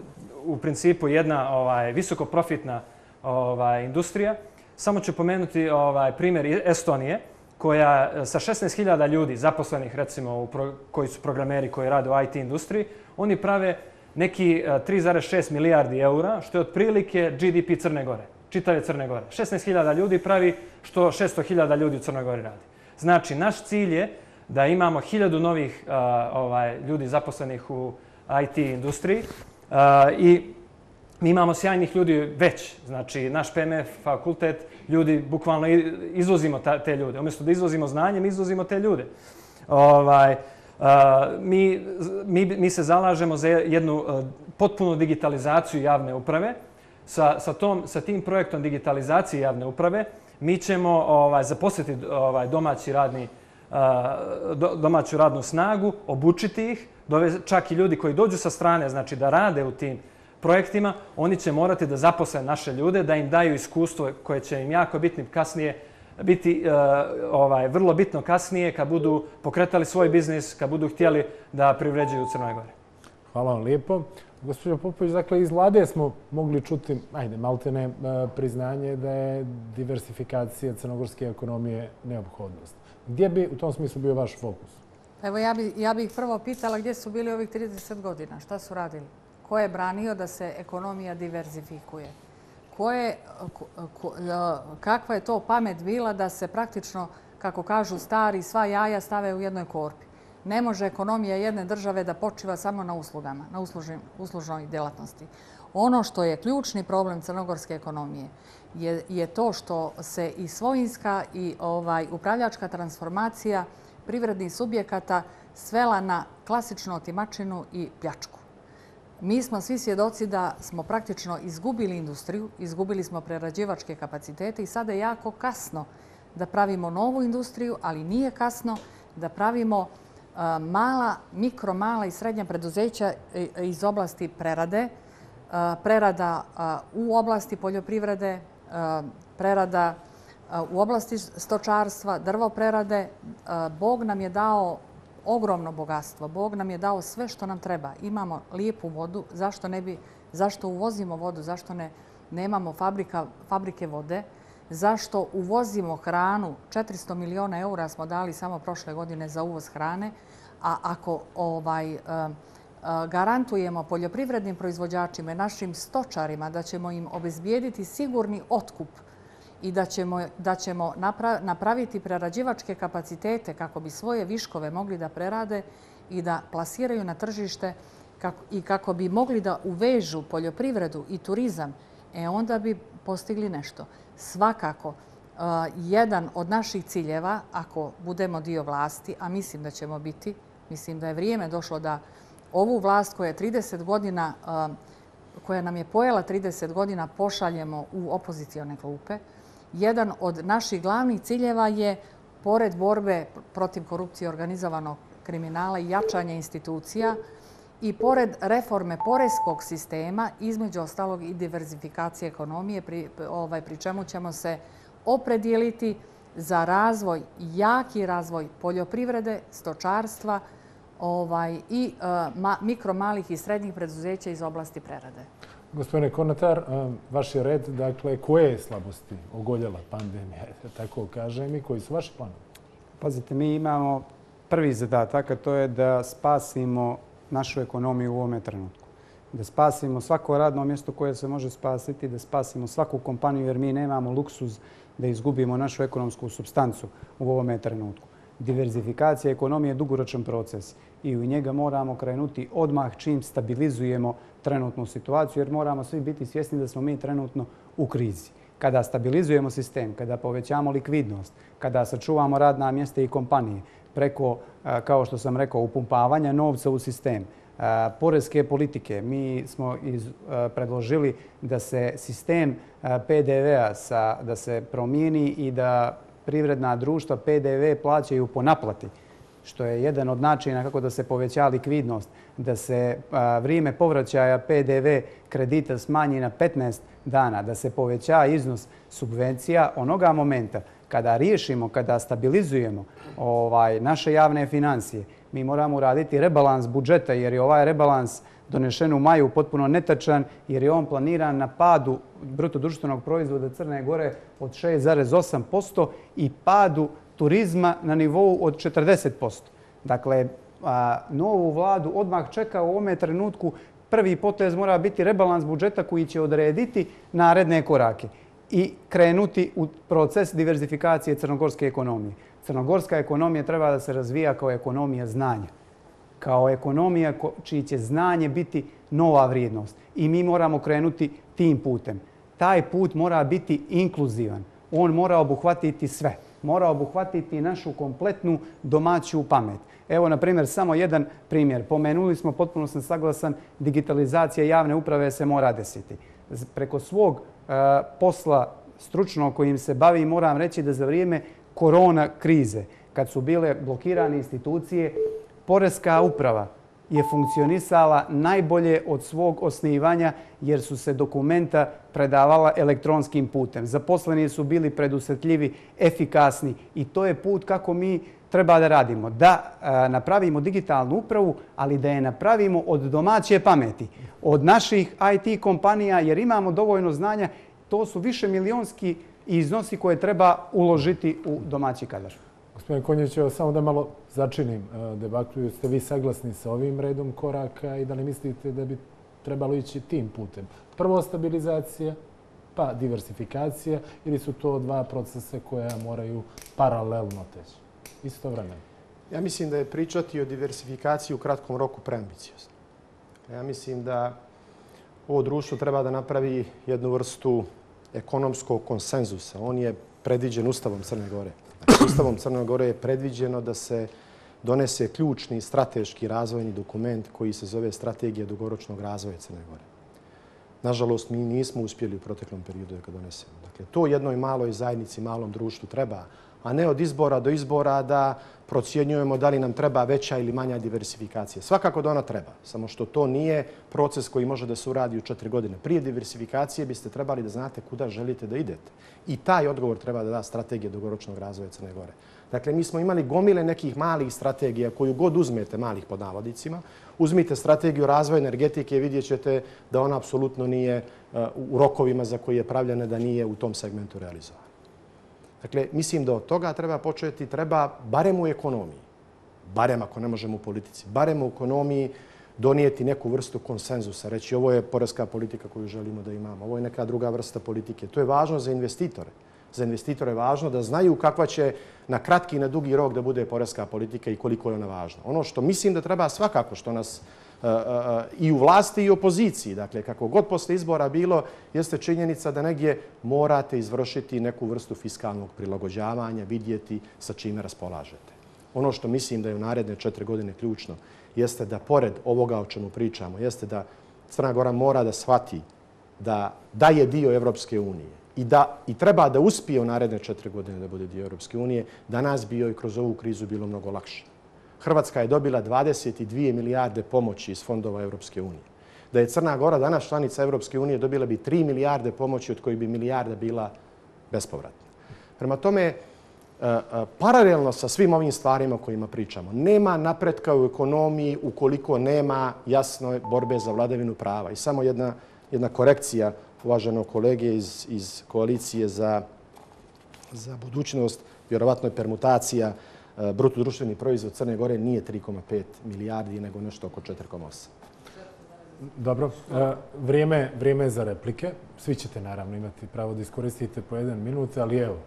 u principu jedna ovaj, visokoprofitna ovaj, industrija. Samo ću pomenuti ovaj, primjer Estonije koja e, sa 16.000 ljudi zaposlenih, recimo, u pro, koji su programeri koji rade u IT industriji, oni prave neki e, 3,6 milijardi eura, što je otprilike GDP Crne Gore, čitave Crne Gore. 16.000 ljudi pravi što 600.000 ljudi u Crnoj Gori radi. Znači, naš cilj je da imamo 1000 novih uh, ovaj, ljudi zaposlenih u IT industriji uh, i mi imamo sjajnih ljudi već. Znači, naš PMF fakultet, ljudi, bukvalno izvozimo ta, te ljude. Umjesto da izvozimo znanje, mi izvozimo te ljude. Ovaj, uh, mi, mi, mi se zalažemo za jednu uh, potpunu digitalizaciju javne uprave. Sa, sa, tom, sa tim projektom digitalizacije javne uprave mi ćemo ovaj, zaposliti ovaj, domaći radni, uh, do, domaću radnu snagu, obučiti ih, dove, čak i ljudi koji dođu sa strane, znači da rade u tim projektima, oni će morati da zaposle naše ljude, da im daju iskustvo koje će im jako bitni kasnije biti uh, ovaj vrlo bitno kasnije kad budu pokretali svoj biznis, kad budu htjeli da privređuju u Crnoj Gori. Hvala vam lijepo. Gospodin Popović, dakle, iz vlade smo mogli čuti, ajde, maltene uh, priznanje da je diversifikacija crnogorske ekonomije neophodnost. Gdje bi u tom smislu bio vaš fokus? Evo, ja bih ja bi prvo pitala gdje su bili ovih 30 godina, šta su radili? Ko je branio da se ekonomija diverzifikuje. Ko je, ko, e, kakva je to pamet bila da se praktično, kako kažu stari, sva jaja stave u jednoj korpi. Ne može ekonomija jedne države da počiva samo na uslugama, na uslužnoj djelatnosti. Ono što je ključni problem crnogorske ekonomije je, je to što se i svojinska i ovaj upravljačka transformacija privrednih subjekata svela na klasičnu otimačinu i pljačku. Mi smo svi svjedoci da smo praktično izgubili industriju, izgubili smo prerađivačke kapacitete i sada je jako kasno da pravimo novu industriju, ali nije kasno da pravimo mala, mikro, mala i srednja preduzeća e, iz oblasti prerade, prerada u oblasti poljoprivrede, prerada u oblasti stočarstva, drvo prerade. Bog nam je dao ogromno bogatstvo. Bog nam je dao sve što nam treba. Imamo lijepu vodu. Zašto ne bi, zašto uvozimo vodu? Zašto ne, nemamo fabrika, fabrike vode? Zašto uvozimo hranu? 400 miliona eura smo dali samo prošle godine za uvoz hrane. A ako ovaj, eh, eh, garantujemo poljoprivrednim proizvođačima i našim stočarima da ćemo im obezbijediti sigurni otkup i da ćemo, da ćemo napraviti prerađivačke kapacitete kako bi svoje viškove mogli da prerade i da plasiraju na tržište i kako bi mogli da uvežu poljoprivredu i turizam, e onda bi postigli nešto. Svakako, uh, jedan od naših ciljeva, ako budemo dio vlasti, a mislim da ćemo biti, mislim da je vrijeme došlo da ovu vlast koja je 30 godina, uh, koja nam je pojela 30 godina, pošaljemo u opozicijone klupe, jedan od naših glavnih ciljeva je, pored borbe protiv korupcije organizovanog kriminala i jačanja institucija, i pored reforme poreskog sistema, između ostalog i diverzifikacije ekonomije, pri, ovaj, pri čemu ćemo se opredijeliti za razvoj, jaki razvoj poljoprivrede, stočarstva ovaj, i e, mikro, malih i srednjih preduzeća iz oblasti prerade. Gospodine Konatar, e, vaš je red, dakle, koje je slabosti ogoljela pandemija, (laughs) tako kažem, i koji su vaši planovi? Pazite, mi imamo prvi zadatak, a to je da spasimo našu ekonomiju u ovome trenutku. Da spasimo svako radno mjesto koje se može spasiti, da spasimo svaku kompaniju, jer mi nemamo luksuz da izgubimo našu ekonomsku substancu u ovome trenutku. Diverzifikacija ekonomije je dugoročan proces i u njega moramo krenuti odmah čim stabilizujemo trenutnu situaciju, jer moramo svi biti svjesni da smo mi trenutno u krizi. Kada stabilizujemo sistem, kada povećamo likvidnost, kada sačuvamo radna mjesta i kompanije preko, kao što sam rekao, upumpavanja novca u sistem, porezke politike, mi smo iz, predložili da se sistem PDV-a da se promijeni i da privredna društva PDV plaćaju po naplati što je jedan od načina kako da se poveća likvidnost, da se vrijeme povraćaja PDV kredita smanji na 15 dana, da se poveća iznos subvencija onoga momenta kada riješimo, kada stabilizujemo ovaj, naše javne financije, mi moramo uraditi rebalans budžeta jer je ovaj rebalans donešen u maju potpuno netačan jer je on planiran na padu brutodruštvenog proizvoda Crne Gore od 6,8% i padu turizma na nivou od 40%. Dakle, novu vladu odmah čeka u ovome trenutku prvi potez mora biti rebalans budžeta koji će odrediti naredne korake i krenuti u proces diverzifikacije crnogorske ekonomije. Crnogorska ekonomija treba da se razvija kao ekonomija znanja. Kao ekonomija čiji će znanje biti nova vrijednost. I mi moramo krenuti tim putem. Taj put mora biti inkluzivan. On mora obuhvatiti sve mora obuhvatiti našu kompletnu domaću pamet. Evo, na primjer, samo jedan primjer. Pomenuli smo, potpuno sam saglasan, digitalizacija javne uprave se mora desiti. Preko svog e, posla stručno kojim se bavi, moram reći da za vrijeme korona krize, kad su bile blokirane institucije, Poreska uprava je funkcionisala najbolje od svog osnivanja jer su se dokumenta predavala elektronskim putem. Zaposleni su bili predusetljivi, efikasni i to je put kako mi treba da radimo. Da e, napravimo digitalnu upravu, ali da je napravimo od domaće pameti, od naših IT kompanija jer imamo dovoljno znanja. To su više milionski iznosi koje treba uložiti u domaći kadar. Gospodin Konjić, samo da malo začinim e, debaklu. Ste vi saglasni sa ovim redom koraka i da li mislite da bi trebalo ići tim putem? Prvo stabilizacija, pa diversifikacija ili su to dva procese koja moraju paralelno teći? Isto vremena. Ja mislim da je pričati o diversifikaciji u kratkom roku preambiciozno. Ja mislim da ovo društvo treba da napravi jednu vrstu ekonomskog konsenzusa. On je predviđen Ustavom Crne Gore. Znači, Ustavom Crne Gore je predviđeno da se donese ključni strateški razvojni dokument koji se zove Strategija dugoročnog razvoja Crne Gore. Nažalost, mi nismo uspjeli u proteklom periodu da ga donesemo. Dakle, to jednoj maloj zajednici, malom društvu treba, a ne od izbora do izbora da procjenjujemo da li nam treba veća ili manja diversifikacija. Svakako da ona treba, samo što to nije proces koji može da se uradi u četiri godine. Prije diversifikacije biste trebali da znate kuda želite da idete. I taj odgovor treba da da strategija dugoročnog razvoja Crne Gore. Dakle, mi smo imali gomile nekih malih strategija koju god uzmete malih pod navodicima. Uzmite strategiju razvoja energetike i vidjet ćete da ona apsolutno nije e, u rokovima za koje je pravljena da nije u tom segmentu realizovana. Dakle, mislim da od toga treba početi, treba barem u ekonomiji, barem ako ne možemo u politici, barem u ekonomiji donijeti neku vrstu konsenzusa. Reći ovo je porezka politika koju želimo da imamo, ovo je neka druga vrsta politike. To je važno za investitore. Za investitore je važno da znaju kakva će na kratki i na dugi rok da bude porezka politika i koliko je ona važna. Ono što mislim da treba svakako, što nas i u vlasti i opoziciji. Dakle, kako god posle izbora bilo, jeste činjenica da negdje morate izvršiti neku vrstu fiskalnog prilagođavanja, vidjeti sa čime raspolažete. Ono što mislim da je u naredne četiri godine ključno, jeste da pored ovoga o čemu pričamo, jeste da Crna Gora mora da shvati da, da je dio Evropske unije i da i treba da uspije u naredne četiri godine da bude dio Evropske unije, da nas bio i kroz ovu krizu bilo mnogo lakše. Hrvatska je dobila 22 milijarde pomoći iz fondova Europske unije. Da je Crna Gora danas članica Europske unije, dobila bi 3 milijarde pomoći od kojih bi milijarda bila bespovratna. Prema tome, e, e, paralelno sa svim ovim stvarima o kojima pričamo, nema napretka u ekonomiji ukoliko nema jasne borbe za vladavinu prava. I samo jedna, jedna korekcija uvaženog kolege iz, iz koalicije za, za budućnost, vjerovatno je permutacija, Eh, bruto društveni proizvod Crne Gore nije 3,5 milijardi, nego nešto oko 4,8. Dobro, e, vrijeme, vrijeme za replike. Svi ćete naravno imati pravo da iskoristite po jedan minut, ali evo,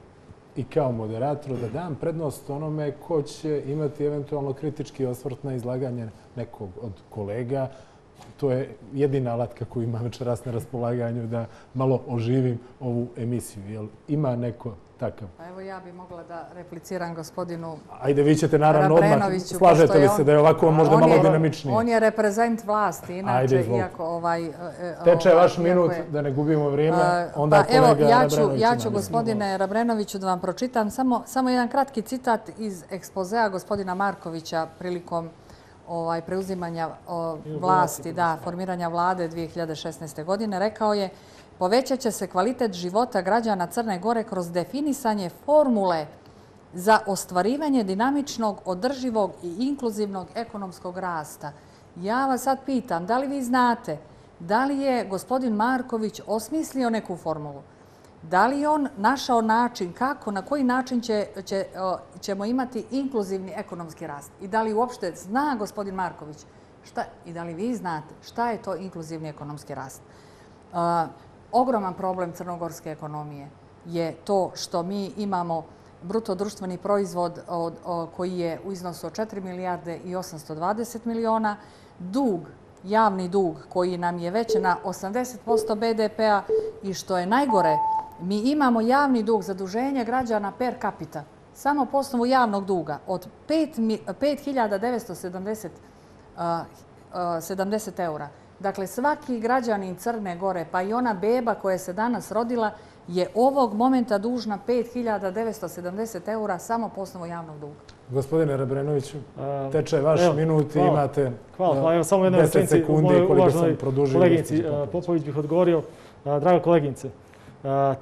i kao moderatoru da dam prednost onome ko će imati eventualno kritički osvrt na izlaganje nekog od kolega. To je jedina alatka koju imam večeras na raspolaganju da malo oživim ovu emisiju. Jel ima neko takav. Pa evo ja bih mogla da repliciram gospodinu Ajde, vi ćete naravno odmah. Slažete li se da je ovako možda malo dinamičnije? On je reprezent vlasti, inače, Ajde, iako ovaj... E, e, Teče ovaj, vaš minut da ne gubimo vrijeme, uh, onda pa, kolega evo, ja ću, Ja ću, gospodine Rabrenoviću, da vam pročitam samo, samo jedan kratki citat iz ekspozea gospodina Markovića prilikom ovaj preuzimanja o, vlasti, da, formiranja vlade 2016. godine. Rekao je, Povećat će se kvalitet života građana Crne Gore kroz definisanje formule za ostvarivanje dinamičnog, održivog i inkluzivnog ekonomskog rasta. Ja vas sad pitam, da li vi znate da li je gospodin Marković osmislio neku formulu? Da li je on našao način kako, na koji način će, će, ćemo imati inkluzivni ekonomski rast? I da li uopšte zna gospodin Marković šta, i da li vi znate šta je to inkluzivni ekonomski rast? Ogroman problem crnogorske ekonomije je to što mi imamo bruto društveni proizvod koji je u iznosu od 4 milijarde i 820 miliona, dug, javni dug koji nam je već na 80% BDP-a i što je najgore, mi imamo javni dug zaduženja građana per capita, samo po osnovu javnog duga od 5.970 eura. Dakle, svaki građanin Crne Gore, pa i ona beba koja se danas rodila, je ovog momenta dužna 5.970 eura samo po osnovu javnog duga. Gospodine Rebrenoviću, teče vaš minut i imate hvala, evo, samo 10 sekundi koliko sam produžio. Koleginici Popović bih odgovorio. Draga koleginice,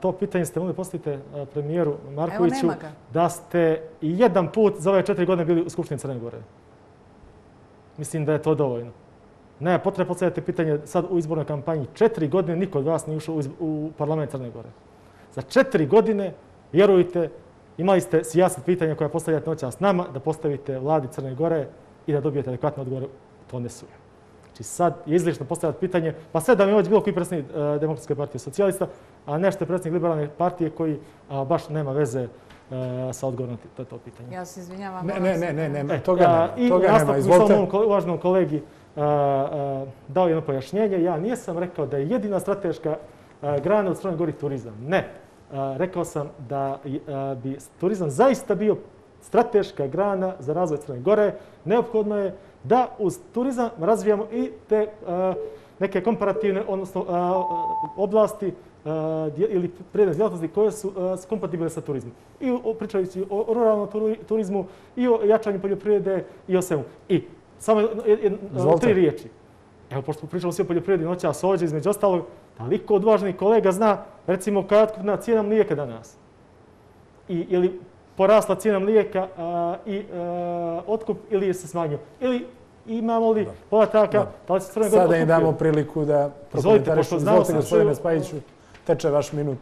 to pitanje ste mogli postaviti premijeru Markoviću da ste i jedan put za ove četiri godine bili u Skupštini Crne Gore. Mislim da je to dovoljno. Ne, potrebno postavljati pitanje sad u izbornoj kampanji. Četiri godine niko od vas nije ušao u parlament Crne Gore. Za četiri godine, vjerujte, imali ste sjasne pitanja koja postavljate noća s nama, da postavite vladi Crne Gore i da dobijete adekvatne odgovore. To ne suje. Znači sad je izlično postavljati pitanje, pa sve da mi ovdje bilo koji predsjednik uh, Demokratske partije socijalista, a nešto je predsjednik liberalne partije koji baš nema veze uh, sa odgovorom na to pitanje. Ja se izvinjavam. Ne, ne, ne, ne, ne, e, toga nema. Toga nema, izvolite. I nastavku uvaženom kolegi, dao jedno pojašnjenje. Ja nijesam rekao da je jedina strateška grana u Crnoj Gori turizam. Ne. Rekao sam da bi turizam zaista bio strateška grana za razvoj Crne Gore. Neophodno je da uz turizam razvijamo i te neke komparativne odnosno oblasti ili prijedne djelatnosti koje su kompatibilne sa turizmom. I pričajući o ruralnom turizmu, i o jačanju poljoprivrede, i o svemu. I samo tri riječi. Evo, pošto pričamo svi o poljoprivredi noća, sođe, između ostalog, toliko odvažni kolega zna, recimo, kada otkupna cijena mlijeka danas. I, ili porasla cijena mlijeka i otkup ili je se smanjio. Ili imamo li podataka, da li se Crne Sada im damo priliku da prokomentarišu. Izvolite, gospodine Spajiću, teče vaš minut.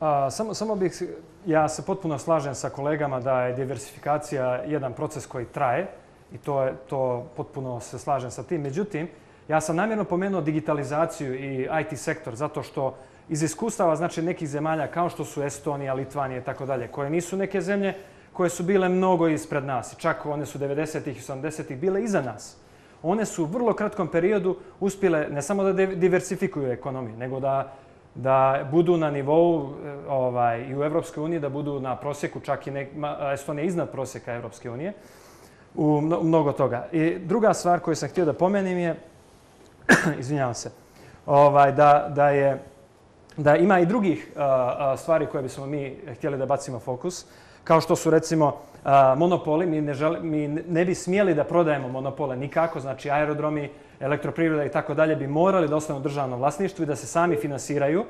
A, samo, samo bih, ja se potpuno slažem sa kolegama da je diversifikacija jedan proces koji traje i to, je, to potpuno se slažem sa tim. Međutim, ja sam namjerno pomenuo digitalizaciju i IT sektor zato što iz iskustava znači nekih zemalja kao što su Estonija, Litvanija i tako dalje, koje nisu neke zemlje koje su bile mnogo ispred nas. Čak one su 90-ih i 80-ih bile iza nas. One su u vrlo kratkom periodu uspjele ne samo da diversifikuju ekonomiju, nego da, da budu na nivou e, ovaj, i u Evropskoj uniji, da budu na prosjeku, čak i ne, Estonija iznad prosjeka Evropske unije, u mnogo toga. I druga stvar koju sam htio da pomenim je, (clears throat) izvinjavam se, ovaj, da, da je da ima i drugih stvari koje bismo mi htjeli da bacimo fokus, kao što su recimo monopoli. Mi ne, žele, mi ne bi smjeli da prodajemo monopole nikako, znači aerodromi, elektroprivreda i tako dalje bi morali da ostanu u državnom vlasništvu i da se sami finansiraju,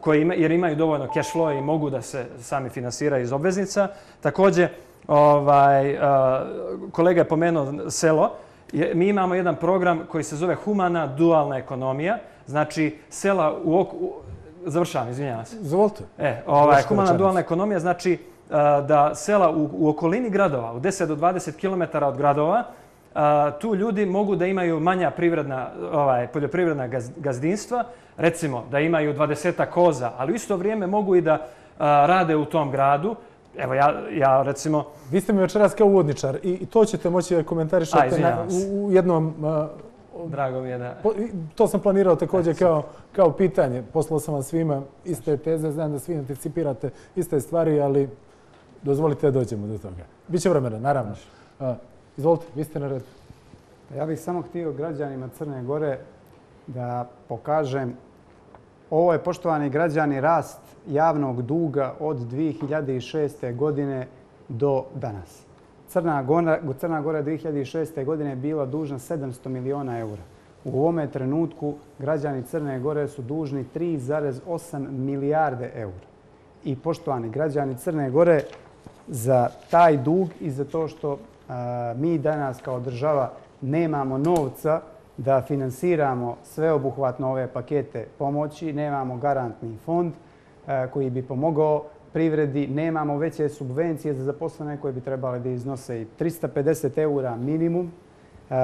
koji ima, jer imaju dovoljno cash flow i mogu da se sami finansiraju iz obveznica. Također, ovaj, kolega je pomenuo selo. Mi imamo jedan program koji se zove Humana dualna ekonomija, Znači, sela u oku... Završavam, izvinjavam se. Zvolite. E, ovaj, humana dualna ekonomija znači da sela u, u okolini gradova, u 10 do 20 km od gradova, tu ljudi mogu da imaju manja privredna, ovaj, poljoprivredna gazdinstva, recimo da imaju 20 koza, ali u isto vrijeme mogu i da rade u tom gradu. Evo, ja, ja recimo... Vi ste mi večeras kao uvodničar i to ćete moći da komentarišati na, u, u jednom Drago mi je da... To sam planirao također kao, kao pitanje. Poslao sam vam svima iste teze, znam da svi anticipirate iste stvari, ali dozvolite da dođemo do toga. Biće vremena, naravno. Izvolite, vi ste na redu. Pa ja bih samo htio građanima Crne Gore da pokažem ovo je, poštovani građani, rast javnog duga od 2006. godine do danas. Crna Gora, Crna Gora 2006. godine je bila dužna 700 miliona eura. U ovome trenutku građani Crne Gore su dužni 3,8 milijarde eura. I poštovani građani Crne Gore, za taj dug i za to što mi danas kao država nemamo novca da finansiramo sveobuhvatno ove pakete pomoći, nemamo garantni fond e, koji bi pomogao privredi nemamo veće subvencije za zaposlene koje bi trebali da iznose i 350 eura minimum. E,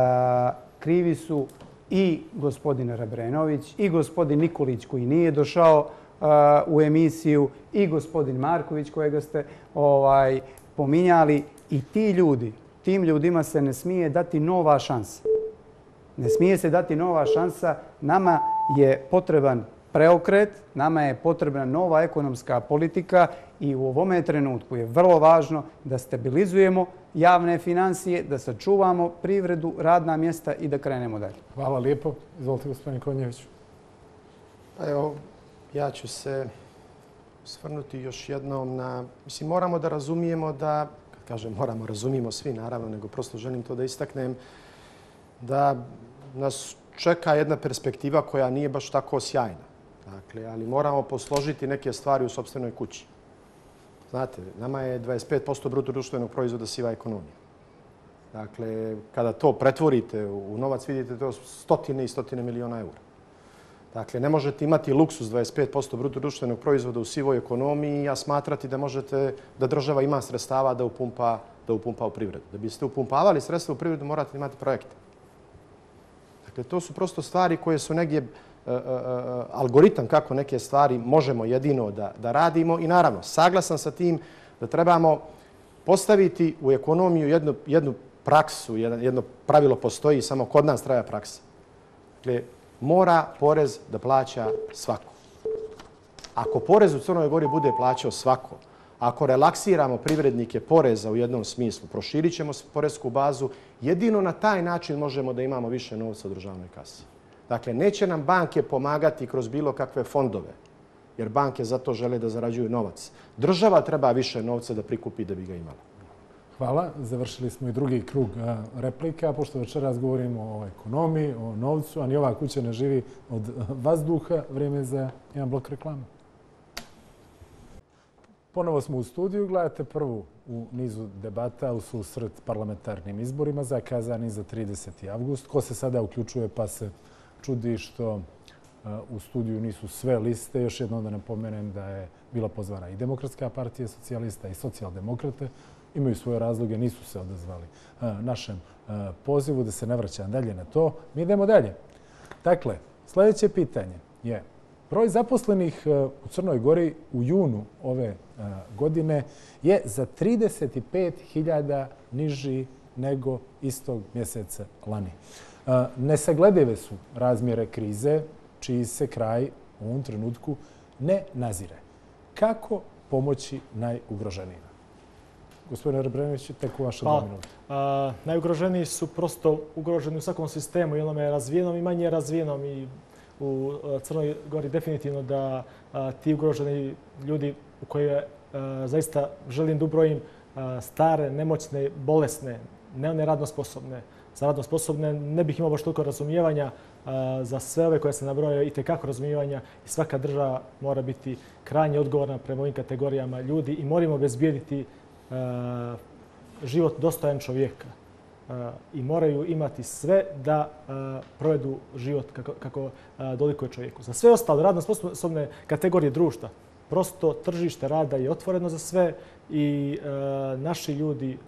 krivi su i gospodin Rebrenović i gospodin Nikolić koji nije došao e, u emisiju i gospodin Marković kojega ste ovaj pominjali. I ti ljudi, tim ljudima se ne smije dati nova šansa. Ne smije se dati nova šansa. Nama je potreban preokret, nama je potrebna nova ekonomska politika i u ovome trenutku je vrlo važno da stabilizujemo javne financije, da sačuvamo privredu, radna mjesta i da krenemo dalje. Hvala lijepo. Izvolite, gospodin Konjević. Pa evo, ja ću se svrnuti još jednom na... Mislim, moramo da razumijemo da, kad kažem moramo, razumijemo svi naravno, nego prosto želim to da istaknem, da nas čeka jedna perspektiva koja nije baš tako sjajna. Dakle, ali moramo posložiti neke stvari u sobstvenoj kući. Znate, nama je 25% bruto društvenog proizvoda siva ekonomija. Dakle, kada to pretvorite u novac, vidite to stotine i stotine miliona eura. Dakle, ne možete imati luksus 25% bruto društvenog proizvoda u sivoj ekonomiji, a smatrati da možete da država ima sredstava da upumpa, da upumpa u privredu. Da biste upumpavali sredstva u privredu, morate imati projekte. Dakle, to su prosto stvari koje su negdje e, e, e, algoritam kako neke stvari možemo jedino da, da radimo i naravno saglasan sa tim da trebamo postaviti u ekonomiju jednu, jednu praksu, jedno pravilo postoji, samo kod nas traja praksa. Dakle, mora porez da plaća svako. Ako porez u Crnoj Gori bude plaćao svako, ako relaksiramo privrednike poreza u jednom smislu, proširit ćemo porezku bazu, jedino na taj način možemo da imamo više novca u državnoj kasi. Dakle, neće nam banke pomagati kroz bilo kakve fondove, jer banke zato žele da zarađuju novac. Država treba više novca da prikupi da bi ga imala. Hvala. Završili smo i drugi krug replika, pošto večeras govorimo o ekonomiji, o novcu, a ni ova kuća ne živi od vazduha. Vrijeme za jedan blok reklama. Ponovo smo u studiju. Gledate prvu u nizu debata u susret parlamentarnim izborima zakazani za 30. avgust. Ko se sada uključuje pa se čudi što e, u studiju nisu sve liste. Još jedno da napomenem da je bila pozvana i Demokratska partija socijalista i socijaldemokrate. Imaju svoje razloge, nisu se odazvali e, našem e, pozivu da se ne vraćam dalje na to. Mi idemo dalje. Dakle, sljedeće pitanje je broj zaposlenih u Crnoj Gori u junu ove godine je za 35.000 niži nego istog mjeseca lani. Nesagledive su razmjere krize, čiji se kraj u ovom trenutku ne nazire. Kako pomoći najugroženijima? Gospodine Rebrenović, tek u vaše dva minuta. Najugroženiji su prosto ugroženi u svakom sistemu, i onome razvijenom i manje razvijenom. I u eh, Crnoj Gori definitivno da eh, ti ugroženi ljudi u koje eh, zaista želim da ubrojim stare, nemoćne, bolesne, ne one radno sposobne. Za radno sposobne ne bih imao baš toliko razumijevanja za sve ove koje se nabrojaju i tekako razumijevanja i svaka država mora biti krajnje odgovorna prema ovim kategorijama ljudi i moramo obezbijediti život dostojan čovjeka i moraju imati sve da e, provedu život kako e, doliko čovjeku. Za sve ostale radno sposobne kategorije društva, prosto tržište rada je otvoreno za sve i e, naši ljudi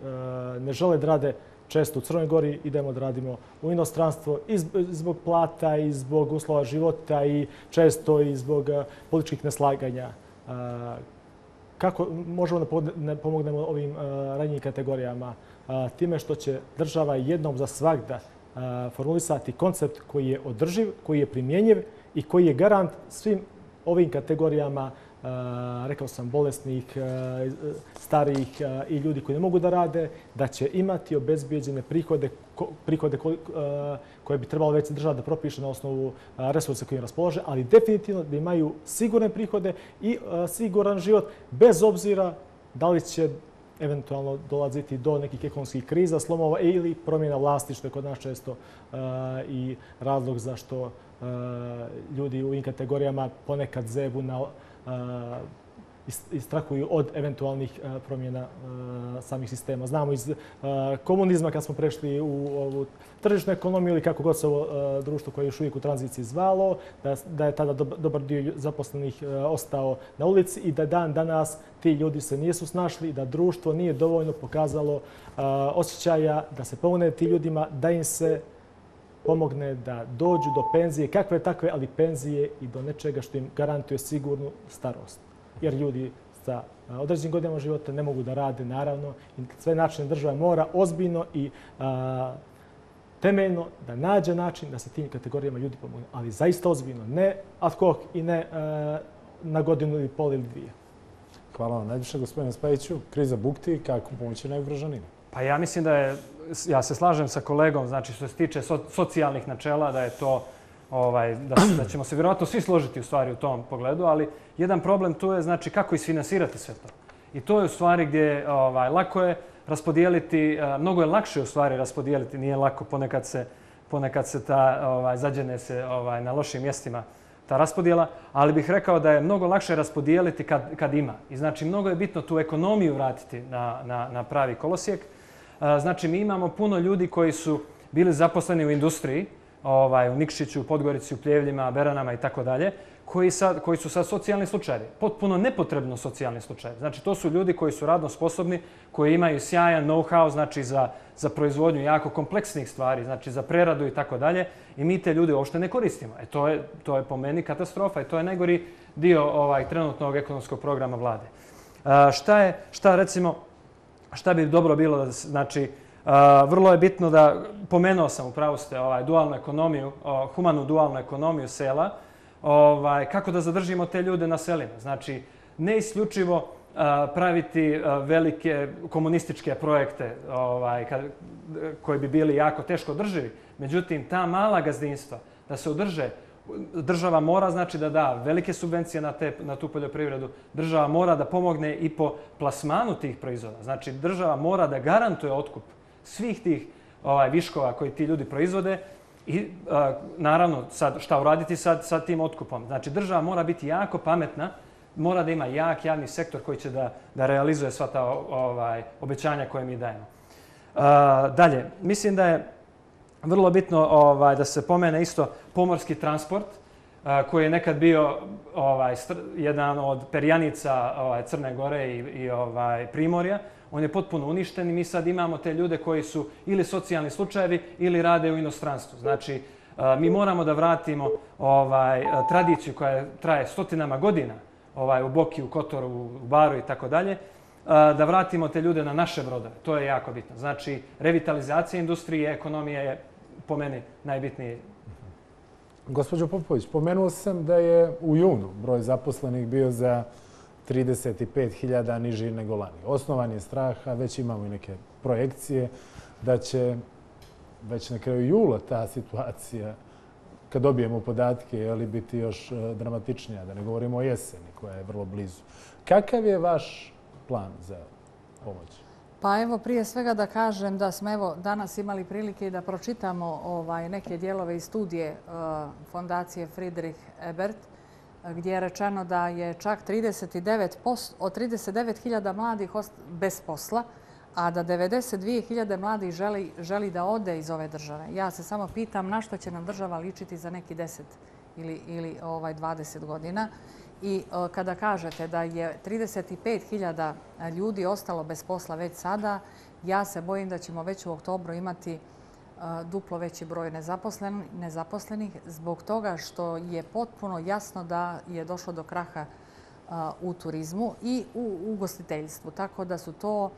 ne žele da rade često u Crnoj Gori, idemo da radimo u inostranstvo i zbog plata i zbog uslova života i često i zbog političkih neslaganja. Kako možemo da pomognemo ovim ranjim kategorijama? Time što će država jednom za svakda formulisati koncept koji je održiv, koji je primjenjiv i koji je garant svim ovim kategorijama rekao sam, bolesnih, starijih i ljudi koji ne mogu da rade, da će imati obezbijeđene prihode, prihode koje bi trebalo već država da propiše na osnovu resursa koji im raspolože, ali definitivno da imaju sigurne prihode i siguran život, bez obzira da li će eventualno dolaziti do nekih ekonomskih kriza, slomova ili promjena vlasti, što je kod nas često eh, i razlog zašto eh, ljudi u ovim kategorijama ponekad zebu na eh, istrakuju od eventualnih e, promjena e, samih sistema. Znamo iz e, komunizma kad smo prešli u ovu tržišnu ekonomiju ili kako god se ovo društvo koje je još uvijek u tranziciji zvalo, da je tada dobar dio zaposlenih ostao na ulici i da dan danas ti ljudi se nisu snašli da društvo nije dovoljno pokazalo osjećaja da se pomogne ti ljudima, da im se pomogne da dođu do penzije, kakve takve, ali penzije i do nečega što im garantuje sigurnu starost. Jer ljudi sa određenim godinama života ne mogu da rade, naravno, i sve načine država mora ozbiljno i temeljno da nađe način da se tim kategorijama ljudi pomogne. Ali zaista ozbiljno, ne ad hoc i ne na godinu ili pol ili dvije. Hvala vam najviše, gospodine Spajiću. Kriza bukti, kako pomoći najugroženima? Pa ja mislim da je ja se slažem sa kolegom, znači što se tiče socijalnih načela, da je to ovaj, da, da ćemo se vjerojatno svi složiti u stvari u tom pogledu, ali jedan problem tu je znači kako isfinansirati sve to. I to je u stvari gdje ovaj, lako je raspodijeliti, eh, mnogo je lakše u stvari raspodijeliti, nije lako ponekad se, ponekad se ta, ovaj, zađene se ovaj, na lošim mjestima ta raspodjela, ali bih rekao da je mnogo lakše raspodijeliti kad, kad ima. I znači mnogo je bitno tu ekonomiju vratiti na, na, na pravi kolosijek. Eh, znači, mi imamo puno ljudi koji su bili zaposleni u industriji, ovaj, u Nikšiću, u Podgorici, u Pljevljima, Beranama i tako dalje, koji, sad, koji su sad socijalni slučajevi. Potpuno nepotrebno socijalni slučajevi. Znači, to su ljudi koji su radno sposobni, koji imaju sjajan know-how znači, za, za proizvodnju jako kompleksnih stvari, znači za preradu i tako dalje. I mi te ljude uopšte ne koristimo. E, to, je, to je po meni katastrofa i to je najgori dio ovaj trenutnog ekonomskog programa vlade. A, šta je, šta recimo, šta bi dobro bilo da znači vrlo je bitno da pomenuo sam upravo ste ovaj dualnu ekonomiju, humanu dualnu ekonomiju sela. ovaj, kako da zadržimo te ljude na selima. Znači, ne isključivo praviti velike komunističke projekte ovaj, koji bi bili jako teško drživi. Međutim, ta mala gazdinstva da se održe, država mora znači da da velike subvencije na, te, na tu poljoprivredu, država mora da pomogne i po plasmanu tih proizvoda. Znači, država mora da garantuje otkup svih tih ovaj, viškova koji ti ljudi proizvode i naravno sad, šta uraditi sad, sa tim otkupom. Znači, država mora biti jako pametna mora da ima jak javni sektor koji će da, da realizuje sva ta ovaj, obećanja koje mi dajemo. Uh, dalje, mislim da je vrlo bitno ovaj, da se pomene isto pomorski transport, koji je nekad bio ovaj, jedan od perjanica ovaj, Crne Gore i, i ovaj, Primorja. On je potpuno uništen i mi sad imamo te ljude koji su ili socijalni slučajevi ili rade u inostranstvu. Znači, e, mi moramo da vratimo ovaj, e, tradiciju koja traje stotinama godina, ovaj, u Boki, u Kotoru, u Baru i tako dalje, e, da vratimo te ljude na naše brodove. To je jako bitno. Znači, revitalizacija industrije ekonomije je po meni najbitniji. Gospođo Popović, pomenuo sam da je u junu broj zaposlenih bio za 35.000 niži nego lani. Osnovan je strah, a već imamo i neke projekcije da će već na kraju jula ta situacija kad dobijemo podatke, je li biti još e, dramatičnija, da ne govorimo o jeseni koja je vrlo blizu. Kakav je vaš plan za pomoć? Pa evo, prije svega da kažem da smo evo danas imali prilike da pročitamo ovaj, neke dijelove i studije e, fondacije Friedrich Ebert, gdje je rečeno da je čak 39 od 39.000 mladih bez posla, a da 92.000 mladih želi, želi da ode iz ove države. Ja se samo pitam na što će nam država ličiti za neki 10 ili, ili ovaj 20 godina. I o, kada kažete da je 35.000 ljudi ostalo bez posla već sada, ja se bojim da ćemo već u oktobru imati duplo veći broj nezaposlenih zbog toga što je potpuno jasno da je došlo do kraha u turizmu i u ugostiteljstvu. Tako da su to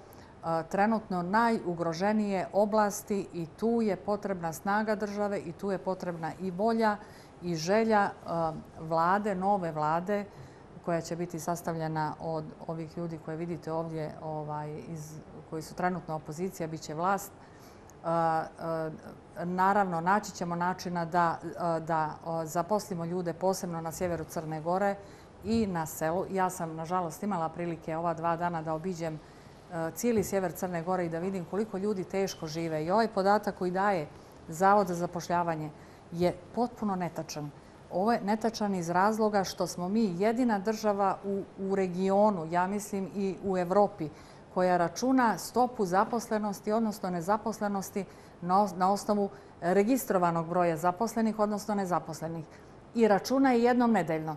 trenutno najugroženije oblasti i tu je potrebna snaga države i tu je potrebna i volja i želja vlade, nove vlade koja će biti sastavljena od ovih ljudi koje vidite ovdje ovaj, koji su trenutno opozicija, bit će vlast. Naravno, naći ćemo načina da zaposlimo ljude posebno na sjeveru Crne Gore i na selu. Ja sam, nažalost, imala prilike ova dva dana da obiđem cijeli sjever Crne Gore i da vidim koliko ljudi teško žive. I ovaj podatak koji daje Zavod za zapošljavanje je potpuno netačan. Ovo je netačan iz razloga što smo mi jedina država u regionu, ja mislim i u Evropi, koja računa stopu zaposlenosti, odnosno nezaposlenosti na osnovu registrovanog broja zaposlenih, odnosno nezaposlenih. I računa je jednom nedeljno.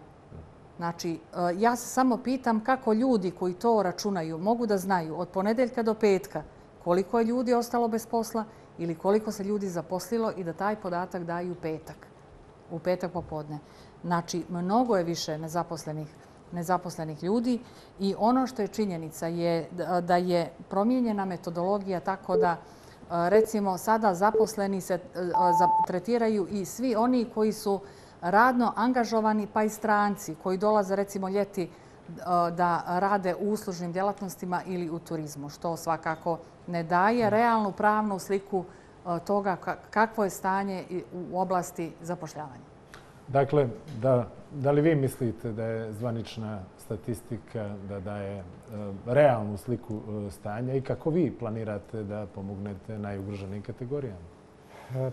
Znači, e, ja se samo pitam kako ljudi koji to računaju mogu da znaju od ponedeljka do petka koliko je ljudi ostalo bez posla ili koliko se ljudi zaposlilo i da taj podatak daju u petak, u petak popodne. Znači, mnogo je više nezaposlenih nezaposlenih ljudi i ono što je činjenica je da je promijenjena metodologija tako da e, recimo sada zaposleni se e, tretiraju i svi oni koji su radno angažovani pa i stranci koji dolaze recimo ljeti e, da rade u uslužnim djelatnostima ili u turizmu, što svakako ne daje realnu pravnu sliku toga kakvo je stanje u oblasti zapošljavanja. Dakle, da, da li vi mislite da je zvanična statistika da daje e, realnu sliku stanja i kako vi planirate da pomognete najugroženim kategorijama?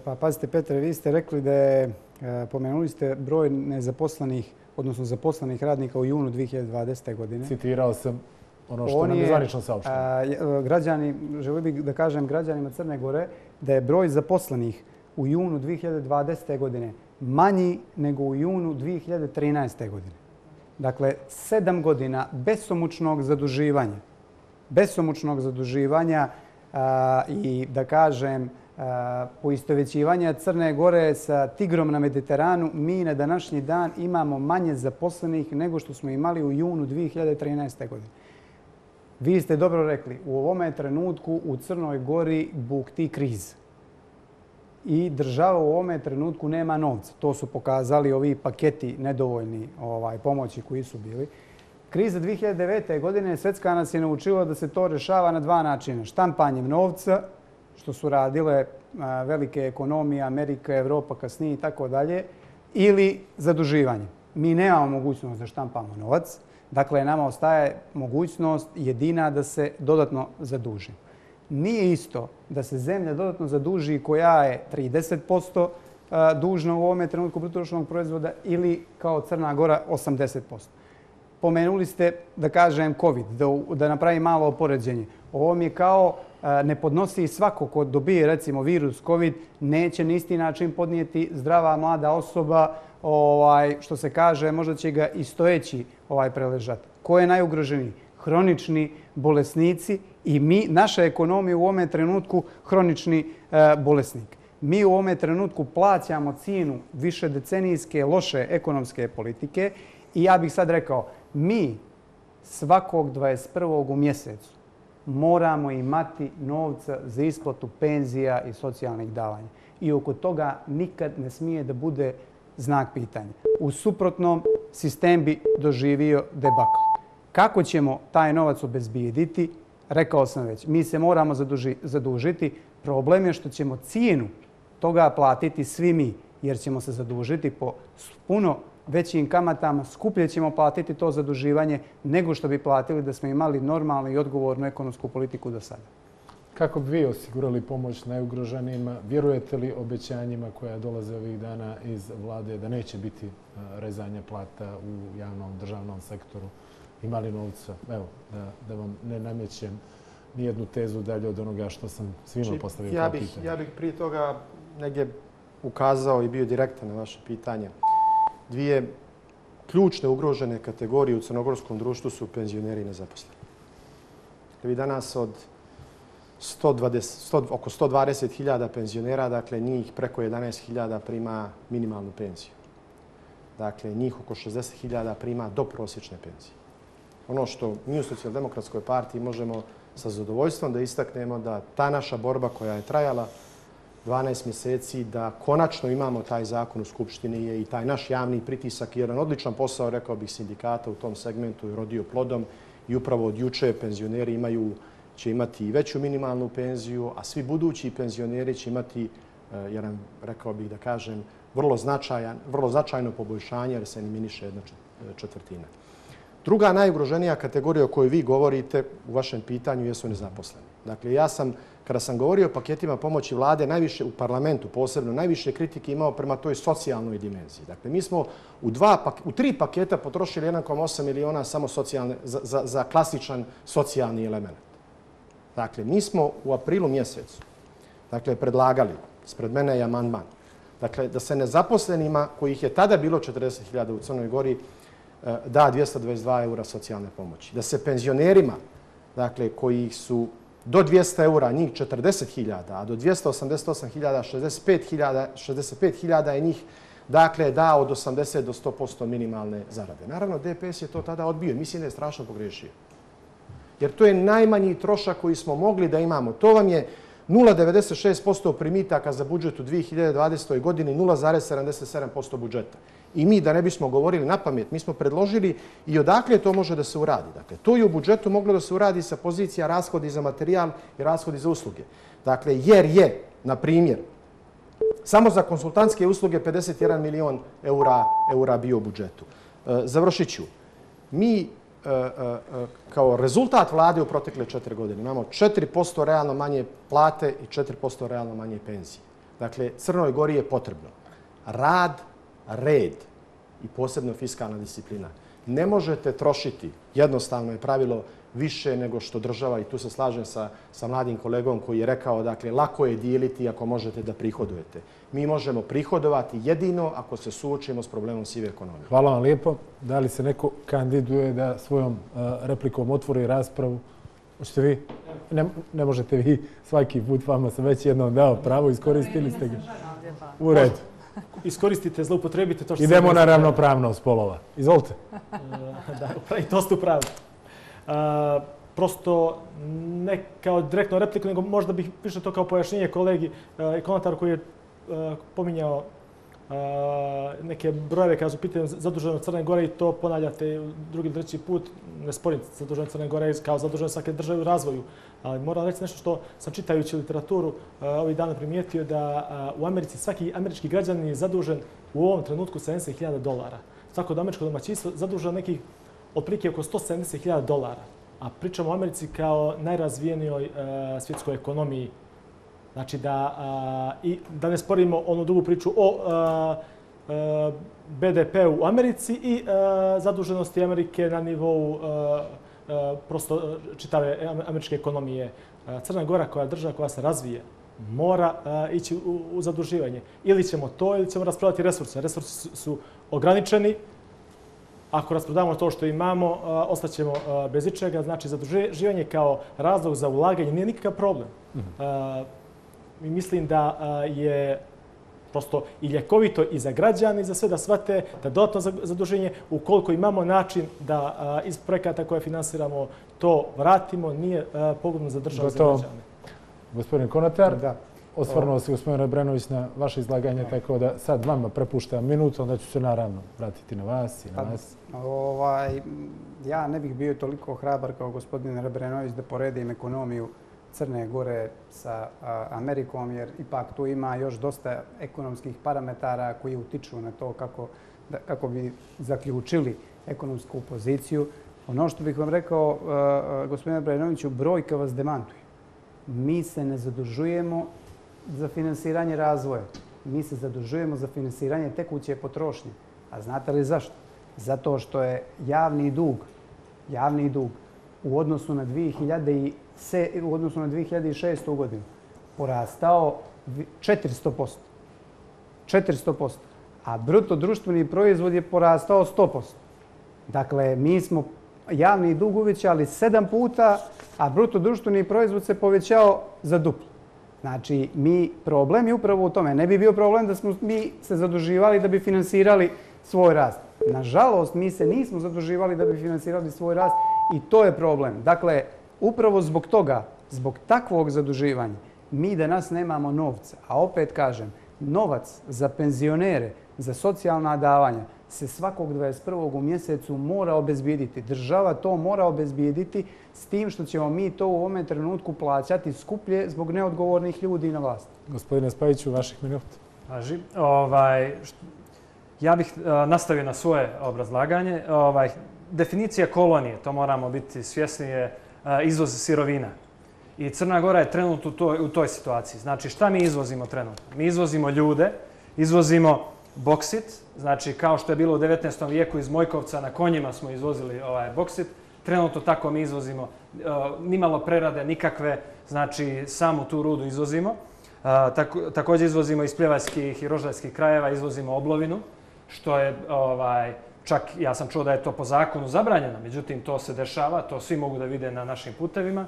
Pa pazite, Petre, vi ste rekli da je E, pomenuli ste broj nezaposlenih, odnosno zaposlenih radnika u junu 2020. godine. Citirao sam ono što nam je zvanično saopšteno. E, građani, želio bih da kažem građanima Crne Gore, da je broj zaposlenih u junu 2020. godine manji nego u junu 2013. godine. Dakle, sedam godina besomučnog zaduživanja. Besomučnog zaduživanja i da kažem poistovećivanja Crne Gore sa Tigrom na Mediteranu, mi na današnji dan imamo manje zaposlenih nego što smo imali u junu 2013. godine. Vi ste dobro rekli, u ovome trenutku u Crnoj Gori bukti kriza i država u ovome trenutku nema novca. To su pokazali ovi paketi nedovoljni ovaj, pomoći koji su bili. Kriza 2009. godine Svetska nas je naučila da se to rešava na dva načina. Štampanjem novca, što su radile velike ekonomije, Amerika, Evropa, kasnije i tako dalje, ili zaduživanjem. Mi nemamo mogućnost da štampamo novac. Dakle, nama ostaje mogućnost jedina da se dodatno zadužimo. Nije isto da se zemlja dodatno zaduži koja je 30% e, dužna u ovome trenutku brutočnog proizvoda ili kao Crna Gora 80%. Pomenuli ste, da kažem, COVID, da, da napravi malo opoređenje. Ovo mi je kao e, ne podnosi svako ko dobije recimo virus COVID, neće na isti način podnijeti zdrava mlada osoba, ovaj, što se kaže, možda će ga i stojeći ovaj, preležati. Ko je najugroženiji? Hronični bolesnici i mi, naša ekonomija u ovome trenutku hronični e, bolesnik. Mi u ovome trenutku plaćamo cijenu više decenijske loše ekonomske politike i ja bih sad rekao, mi svakog 21. u mjesecu moramo imati novca za isplatu penzija i socijalnih davanja. I oko toga nikad ne smije da bude znak pitanja. U suprotnom, sistem bi doživio debakl. Kako ćemo taj novac obezbijediti? Rekao sam već, mi se moramo zadužiti. Problem je što ćemo cijenu toga platiti svi mi, jer ćemo se zadužiti po puno većim kamatama, skuplje ćemo platiti to zaduživanje nego što bi platili da smo imali normalnu i odgovornu ekonomsku politiku do sada. Kako bi vi osigurali pomoć najugroženijima? Vjerujete li obećanjima koja dolaze ovih dana iz vlade da neće biti e, rezanje plata u javnom državnom sektoru? Imali novca? Evo, da, da vam ne namjećem nijednu tezu dalje od onoga što sam svima znači, postavio ja bih, pitanje. Ja bih prije toga negdje ukazao i bio direktan na vaše pitanje dvije ključne ugrožene kategorije u crnogorskom društvu su penzioneri i nezaposleni. Vi danas od 120, 100, oko 120.000 penzionera, dakle njih preko 11.000 prima minimalnu penziju. Dakle, njih oko 60.000 prima do prosječne penzije. Ono što mi u socijaldemokratskoj partiji možemo sa zadovoljstvom da istaknemo da ta naša borba koja je trajala 12 mjeseci da konačno imamo taj zakon u Skupštini je i taj naš javni pritisak. Jedan odličan posao, rekao bih, sindikata u tom segmentu je rodio plodom i upravo od juče penzioneri imaju, će imati i veću minimalnu penziju, a svi budući penzioneri će imati e, jedan, rekao bih da kažem, vrlo, značajan, vrlo značajno poboljšanje jer se eliminiše jedna četvrtina. Druga najugroženija kategorija o kojoj vi govorite u vašem pitanju jesu nezaposleni. Dakle, ja sam kada sam govorio o paketima pomoći vlade, najviše u parlamentu posebno, najviše kritike imao prema toj socijalnoj dimenziji. Dakle, mi smo u, dva, u tri paketa potrošili 1,8 miliona samo socijalne, za, za, za klasičan socijalni element. Dakle, mi smo u aprilu mjesecu dakle, predlagali, spred mene je amandman, dakle, da se nezaposlenima, kojih je tada bilo 40.000 u Crnoj Gori, E, da 222 eura socijalne pomoći. Da se penzionerima, dakle, koji su do 200 eura njih 40.000, a do 288.000 65.000 je njih dakle da od 80 do 100% minimalne zarade. Naravno, DPS je to tada odbio mislim da je strašno pogrešio. Jer to je najmanji trošak koji smo mogli da imamo. To vam je 0,96% primitaka za budžet u 2020. godini, 0,77% budžeta. I mi, da ne bismo govorili na pamet, mi smo predložili i odakle to može da se uradi. Dakle, to je u budžetu moglo da se uradi sa pozicija rashodi za materijal i rashodi za usluge. Dakle, jer je, na primjer, samo za konsultantske usluge 51 milion eura, eura bio u budžetu. E, završit ću. Mi e, e, kao rezultat vlade u protekle četiri godine imamo 4% realno manje plate i 4% realno manje penzije. Dakle, Crnoj Gori je potrebno rad, red i posebno fiskalna disciplina. Ne možete trošiti, jednostavno je pravilo, više nego što država, i tu se slažem sa, sa mladim kolegom koji je rekao, dakle, lako je dijeliti ako možete da prihodujete. Mi možemo prihodovati jedino ako se suočimo s problemom sive ekonomije. Hvala vam lijepo. Da li se neko kandiduje da svojom uh, replikom otvori raspravu? Možete vi? Ne, ne možete vi. Svaki put vama sam već jednom dao pravo, iskoristili ste ga. U redu iskoristite, zloupotrebite to što Idemo na ravnopravnost polova. Izvolite. (laughs) da, i to ste upravi. Uh, prosto ne kao direktno repliku, nego možda bih više to kao pojašnjenje kolegi uh, i komentar koji je pominjao neke brojeve kada su pitanje zaduženo Crne Gore i to ponavljate drugi treći put. Ne sporim zaduženo Crne Gore kao zaduženo svake države u razvoju. Ali moram reći nešto što sam čitajući literaturu eh, ovih dana primijetio da eh, u Americi svaki američki građan je zadužen u ovom trenutku 70.000 dolara. Svako da američko domaćinstvo zaduženo nekih otprilike oko 170.000 dolara. A pričamo o Americi kao najrazvijenijoj eh, svjetskoj ekonomiji Znači da, i da ne sporimo onu drugu priču o BDP u Americi i zaduženosti Amerike na nivou prosto čitave američke ekonomije. Crna Gora koja je država koja se razvije mora ići u, u zaduživanje. Ili ćemo to ili ćemo raspravljati resurse. Resursi su, ograničeni. Ako rasprodamo to što imamo, ostaćemo bez ičega. Znači, zaduživanje kao razlog za ulaganje nije nikakav problem. Mm -hmm i mislim da je prosto i ljekovito i za građane i za sve da shvate da dodatno zaduženje, ukoliko imamo način da iz projekata koje finansiramo to vratimo, nije pogodno za državu za građane. Gospodin Konatar, da. osvrnuo se gospodin Rebrenović na vaše izlaganje, tako da sad vama prepuštam minutu, onda ću se naravno vratiti na vas i na pa, vas. Ovaj, ja ne bih bio toliko hrabar kao gospodin Rebrenović da poredim ekonomiju Crne Gore sa Amerikom, jer ipak tu ima još dosta ekonomskih parametara koji utiču na to kako, da, kako bi zaključili ekonomsku poziciju. Ono što bih vam rekao, gospodine Brajanoviću, brojka vas demantuje. Mi se ne zadužujemo za finansiranje razvoja. Mi se zadužujemo za finansiranje tekuće potrošnje. A znate li zašto? Zato što je javni dug, javni dug u odnosu na 2000 se u odnosu na 2006. godinu porastao 400%. 400%. A bruto društveni proizvod je porastao 100%. Dakle, mi smo javni dug uvećali sedam puta, a bruto društveni proizvod se povećao za duplo. Znači, mi problem je upravo u tome. Ne bi bio problem da smo mi se zaduživali da bi finansirali svoj rast. Nažalost, mi se nismo zaduživali da bi finansirali svoj rast i to je problem. Dakle, Upravo zbog toga, zbog takvog zaduživanja, mi da nas nemamo novca, a opet kažem, novac za penzionere, za socijalna davanja, se svakog 21. u mjesecu mora obezbijediti. Država to mora obezbijediti s tim što ćemo mi to u ovom trenutku plaćati skuplje zbog neodgovornih ljudi na vlast. Gospodine Spajiću, vaših minuta. Važi. Ovaj, ja bih uh, nastavio na svoje obrazlaganje. Ovaj, definicija kolonije, to moramo biti svjesni, je Eh, izvoz sirovina. I Crna Gora je trenutno u toj, u toj situaciji. Znači, šta mi izvozimo trenutno? Mi izvozimo ljude, izvozimo boksit, znači kao što je bilo u 19. vijeku iz Mojkovca na konjima smo izvozili ovaj boksit, trenutno tako mi izvozimo uh, nimalo prerade, nikakve, znači samu tu rudu izvozimo. Eh, tako, također izvozimo iz pljevajskih i rožajskih krajeva, izvozimo oblovinu, što je ovaj, Čak ja sam čuo da je to po zakonu zabranjeno, međutim to se dešava, to svi mogu da vide na našim putevima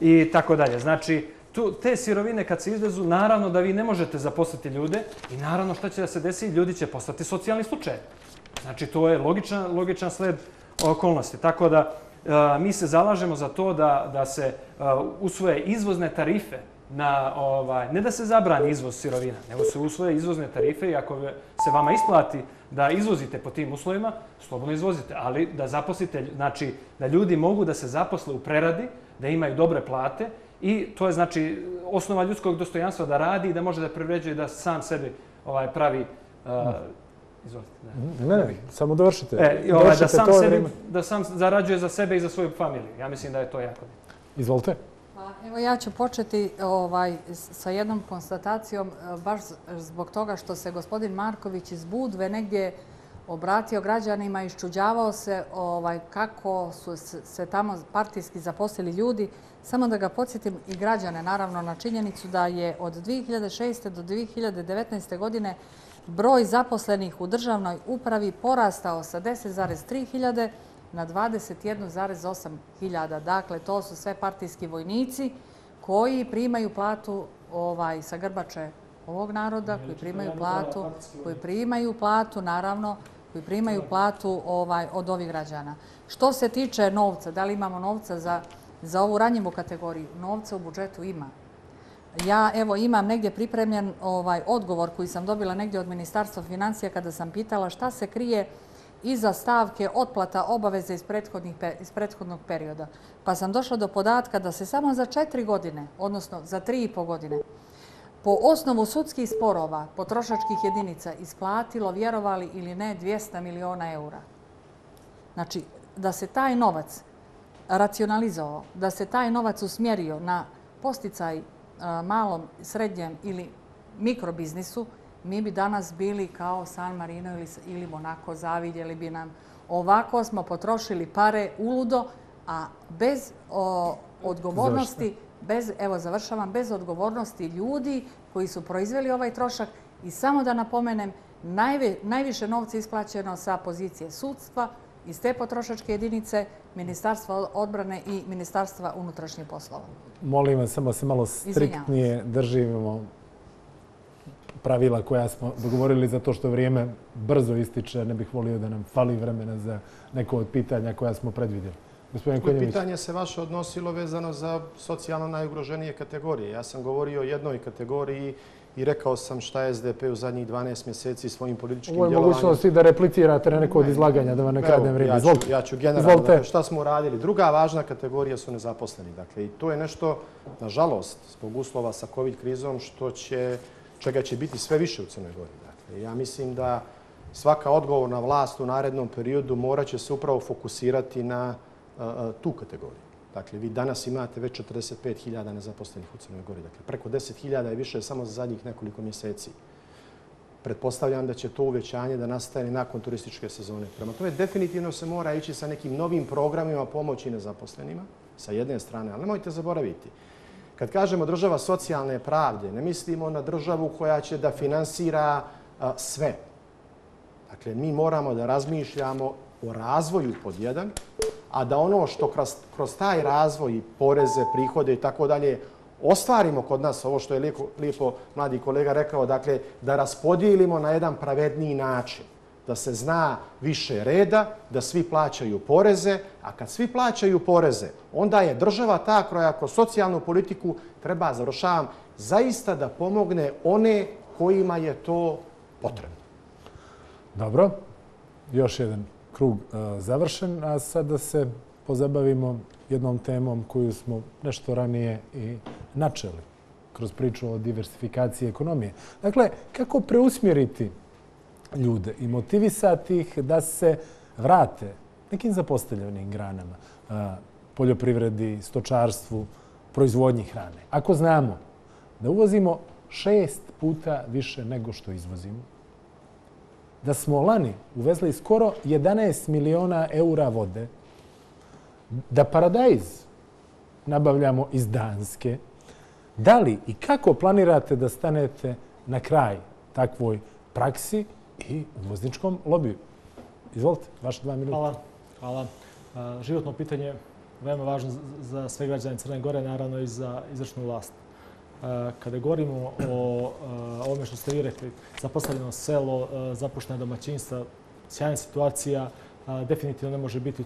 i tako dalje. Znači, tu, te sirovine kad se izvezu, naravno da vi ne možete zaposliti ljude i naravno šta će da se desi, ljudi će postati socijalni slučaj. Znači, to je logičan, logičan sled okolnosti. Tako da, e, mi se zalažemo za to da, da se e, usvoje izvozne tarife na ovaj ne da se zabrani izvoz sirovina, nego se usvoje izvozne tarife i ako se vama isplati da izvozite po tim uslovima, slobodno izvozite, ali da zaposlite, znači da ljudi mogu da se zaposle u preradi, da imaju dobre plate i to je znači osnova ljudskog dostojanstva da radi i da može da privređuje da sam sebi ovaj pravi uh, izvolite. Ne, ne, ne, samo dovršite. E, ovaj, da sam sebi, da sam zarađuje za sebe i za svoju familiju. Ja mislim da je to jako. Izvolite. Evo ja ću početi ovaj, sa jednom konstatacijom, e, baš zbog toga što se gospodin Marković iz Budve negdje obratio građanima i iščuđavao se ovaj, kako su se tamo partijski zaposlili ljudi. Samo da ga podsjetim i građane, naravno, na činjenicu da je od 2006. do 2019. godine broj zaposlenih u državnoj upravi porastao sa 10,3 hiljade na 21,8 hiljada. Dakle, to su sve partijski vojnici koji primaju platu ovaj, sa grbače ovog naroda, koji primaju platu, koji primaju platu, naravno, koji primaju platu ovaj, od ovih građana. Što se tiče novca, da li imamo novca za, za ovu ranjivu kategoriju? Novca u budžetu ima. Ja evo imam negdje pripremljen ovaj odgovor koji sam dobila negdje od Ministarstva financija kada sam pitala šta se krije iza stavke otplata obaveze iz, iz prethodnog perioda. Pa sam došla do podatka da se samo za četiri godine, odnosno za tri i po godine, po osnovu sudskih sporova potrošačkih jedinica isplatilo, vjerovali ili ne, 200 miliona eura. Znači, da se taj novac racionalizovao, da se taj novac usmjerio na posticaj malom, srednjem ili mikrobiznisu, mi bi danas bili kao San Marino ili Monaco, zavidjeli bi nam. Ovako smo potrošili pare uludo, a bez odgovornosti, bez, evo završavam, bez odgovornosti ljudi koji su proizveli ovaj trošak i samo da napomenem, najviše novca isplaćeno sa pozicije sudstva, iz te potrošačke jedinice, Ministarstva odbrane i Ministarstva unutrašnjih poslova. Molim vas, samo se malo striktnije držimo pravila koja smo dogovorili za to što vrijeme brzo ističe. Ne bih volio da nam fali vremena za neko od pitanja koja smo predvidjeli. Gospodin Konjević. Pitanje se vaše odnosilo vezano za socijalno najugroženije kategorije. Ja sam govorio o jednoj kategoriji i rekao sam šta je SDP u zadnjih 12 mjeseci svojim političkim djelovanjem. Ovo je mogućnost i da replicirate na neko od izlaganja, da vam ne kradem vrijeme. Izvolite. Ja ću generalno, dakle, šta smo uradili. Druga važna kategorija su nezaposleni. Dakle, i to je nešto, nažalost, zbog uslova sa COVID krizom, što će, čega će biti sve više u Crnoj Gori. Dakle, ja mislim da svaka odgovorna vlast u narednom periodu moraće se upravo fokusirati na e, e, tu kategoriju. Dakle, vi danas imate već 45.000 nezaposlenih u Crnoj Gori. Dakle, preko 10.000 je više samo za zadnjih nekoliko mjeseci. Pretpostavljam da će to uvećanje da nastane nakon turističke sezone. Prema tome, definitivno se mora ići sa nekim novim programima pomoći nezaposlenima, sa jedne strane, ali nemojte zaboraviti. Kad kažemo država socijalne pravde, ne mislimo na državu koja će da finansira sve. Dakle, mi moramo da razmišljamo o razvoju pod jedan, a da ono što kroz, kroz taj razvoj, poreze, prihode i tako dalje, ostvarimo kod nas ovo što je lijepo, lijepo mladi kolega rekao, dakle, da raspodijelimo na jedan pravedniji način da se zna više reda, da svi plaćaju poreze, a kad svi plaćaju poreze, onda je država ta koja kroz socijalnu politiku treba, završavam, zaista da pomogne one kojima je to potrebno. Dobro, još jedan krug e, završen, a sada se pozabavimo jednom temom koju smo nešto ranije i načeli kroz priču o diversifikaciji ekonomije. Dakle, kako preusmjeriti ljude i motivisati ih da se vrate nekim zapostavljenim granama, e, poljoprivredi, stočarstvu, proizvodnji hrane. Ako znamo da uvozimo šest puta više nego što izvozimo, da smo lani uvezli skoro 11 miliona eura vode, da paradajz nabavljamo iz Danske, da li i kako planirate da stanete na kraj takvoj praksi i uvozničkom lobiju? Izvolite, vaše dva minuta. Hvala. Hvala. Životno pitanje veoma važno za sve građane Crne Gore, naravno i za izvršnu vlast kada govorimo o ovome što ste vi rekli, zapostavljeno selo, zapuštena domaćinstva, sjajna situacija, definitivno ne može biti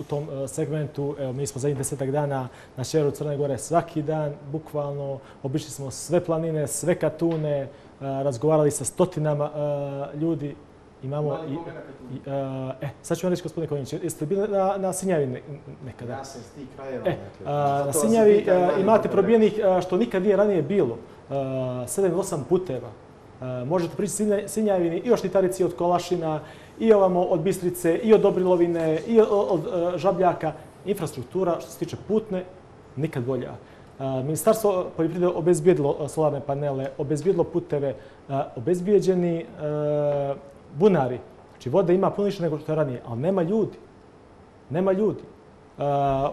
u tom segmentu. Evo, mi smo zadnjih desetak dana na šeru Crne Gore svaki dan, bukvalno, obišli smo sve planine, sve katune, razgovarali sa stotinama ljudi, imamo i, i e, sad ću vam reći gospodine Kovinić, jeste bili na, na Sinjavi nekada? Ja sam s tih krajeva. E, a, na Sinjavi imate probijenih što nikad nije ranije bilo, sedam ili osam puteva. A, možete pričati Sinjavini i o Štitarici od Kolašina, i ovamo od Bistrice, i od Dobrilovine, i od, od, od Žabljaka. Infrastruktura što se tiče putne, nikad bolja. Ministarstvo poljoprivrede obezbijedilo solarne panele, obezbijedilo puteve, obezbijeđeni bunari. Znači, voda ima puno više nego što je ranije, ali nema ljudi. Nema ljudi.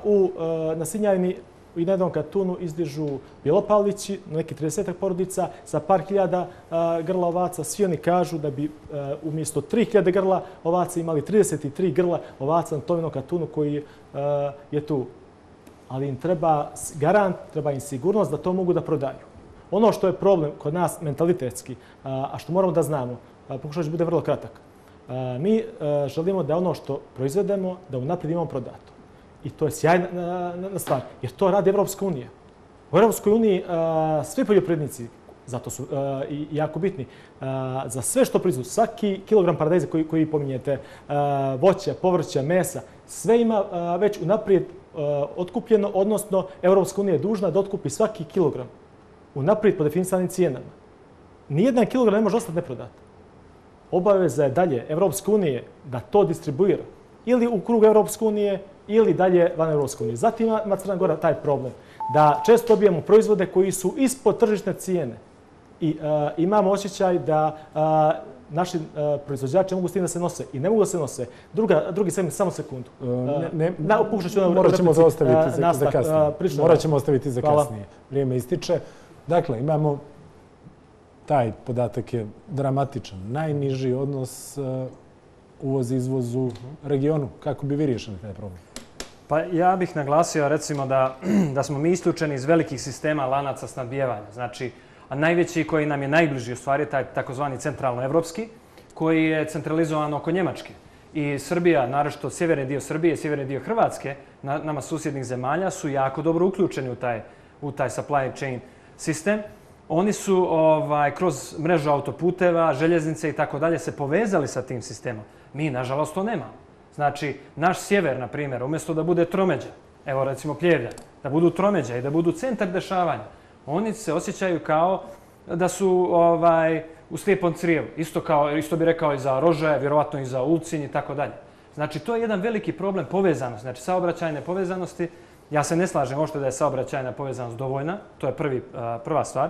U, na Sinjajni i na jednom katunu izdižu Bjelopalići, neki 30 porodica, sa par hiljada grla ovaca. Svi oni kažu da bi umjesto 3000 grla ovaca imali 33 grla ovaca na tom jednom katunu koji je tu. Ali im treba garant, treba im sigurnost da to mogu da prodaju. Ono što je problem kod nas mentalitetski, a što moramo da znamo, pokušat ću bude vrlo kratak. Mi e, želimo da ono što proizvedemo, da unaprijed imamo prodato. I to je sjajna stvar, jer to radi Evropska unija. U Evropskoj uniji svi poljoprivrednici, zato su e, i jako bitni, e, za sve što prizu, svaki kilogram paradajza koji, koji pominjete, e, voća, povrća, mesa, sve ima već unaprijed otkupljeno, odnosno Europska unija je dužna da otkupi svaki kilogram unaprijed po definisanim cijenama. Nijedan kilogram ne može ostati neprodat. Obaveza je dalje Evropske unije da to distribuira ili u krugu Evropske unije ili dalje van Evropske unije. Zatim ima Crna Gora taj problem da često dobijemo proizvode koji su ispod tržišne cijene i uh, imamo osjećaj da uh, naši uh, proizvođači mogu s tim da se nose i ne mogu da se nose. Druga, drugi segment, samo sekundu. Uh, ne, ne, na, pokušat ću morat ćemo replici, ostaviti za, nastak, za kasnije. Uh, morat ćemo ostaviti za Hvala. kasnije. Vrijeme ističe. Dakle, imamo taj podatak je dramatičan. Najniži odnos uh, uvoz-izvoz u regionu. Kako bi vi riješili taj problem? Pa ja bih naglasio recimo da, (clears throat) da smo mi isključeni iz velikih sistema lanaca snadbijevanja. Znači, a najveći koji nam je najbliži u stvari taj takozvani centralno-evropski, koji je centralizovan oko Njemačke. I Srbija, naravno sjeverni dio Srbije, sjeverni dio Hrvatske, na, nama susjednih zemalja, su jako dobro uključeni u taj, u taj supply chain sistem. Oni su ovaj, kroz mrežu autoputeva, željeznice i tako dalje se povezali sa tim sistemom. Mi, nažalost, to nemamo. Znači, naš sjever, na primjer, umjesto da bude tromeđa, evo recimo pljevlja, da budu tromeđa i da budu centar dešavanja, oni se osjećaju kao da su ovaj, u slijepom crijevu. Isto, kao, isto bi rekao i za rože, vjerovatno i za ulcinj i tako dalje. Znači, to je jedan veliki problem povezanosti, znači saobraćajne povezanosti. Ja se ne slažem ošto da je saobraćajna povezanost dovoljna, to je prvi, prva stvar.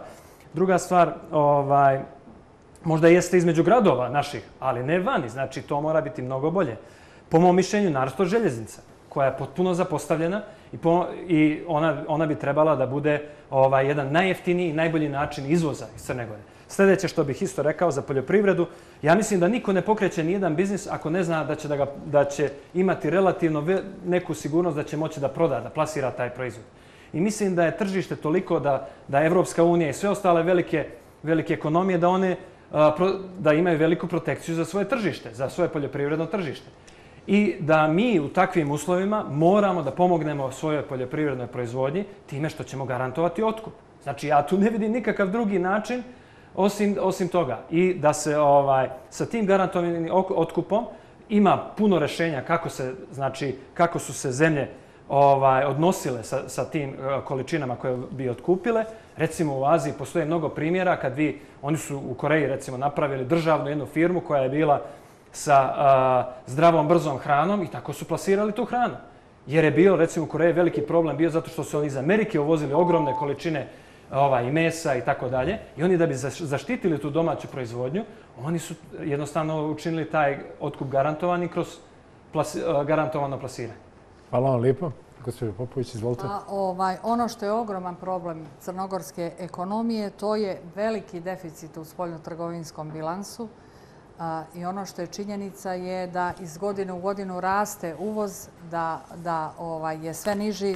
Druga stvar, ovaj, možda jeste između gradova naših, ali ne vani, znači to mora biti mnogo bolje po mom mišljenju, naravno željeznica, koja je potpuno zapostavljena i, po, i ona, ona bi trebala da bude ovaj, jedan najjeftiniji i najbolji način izvoza iz Crne Gore. Sljedeće što bih isto rekao za poljoprivredu, ja mislim da niko ne pokreće ni jedan biznis ako ne zna da će, da ga, da će imati relativno neku sigurnost da će moći da proda, da plasira taj proizvod. I mislim da je tržište toliko da, da Evropska unija i sve ostale velike, velike ekonomije da one da imaju veliku protekciju za svoje tržište, za svoje poljoprivredno tržište i da mi u takvim uslovima moramo da pomognemo svojoj poljoprivrednoj proizvodnji time što ćemo garantovati otkup. Znači, ja tu ne vidim nikakav drugi način osim, osim toga. I da se ovaj sa tim garantovanim otkupom ima puno rešenja kako, se, znači, kako su se zemlje ovaj odnosile sa, sa tim eh, količinama koje bi otkupile. Recimo u Aziji postoje mnogo primjera kad vi, oni su u Koreji recimo napravili državnu jednu firmu koja je bila sa zdravom, brzom hranom i tako su plasirali tu hranu. Jer je bio, recimo, u Koreji veliki problem bio zato što su oni iz Amerike uvozili ogromne količine ovaj, mesa i tako dalje. I oni da bi zaštitili tu domaću proizvodnju, oni su jednostavno učinili taj otkup garantovani kroz garantovano plasiranje. Hvala vam lijepo. Gospodin Popović, izvolite. A, ovaj, ono što je ogroman problem crnogorske ekonomije, to je veliki deficit u spoljno-trgovinskom bilansu. I ono što je činjenica je da iz godine u godinu raste uvoz, da ovaj, je sve niži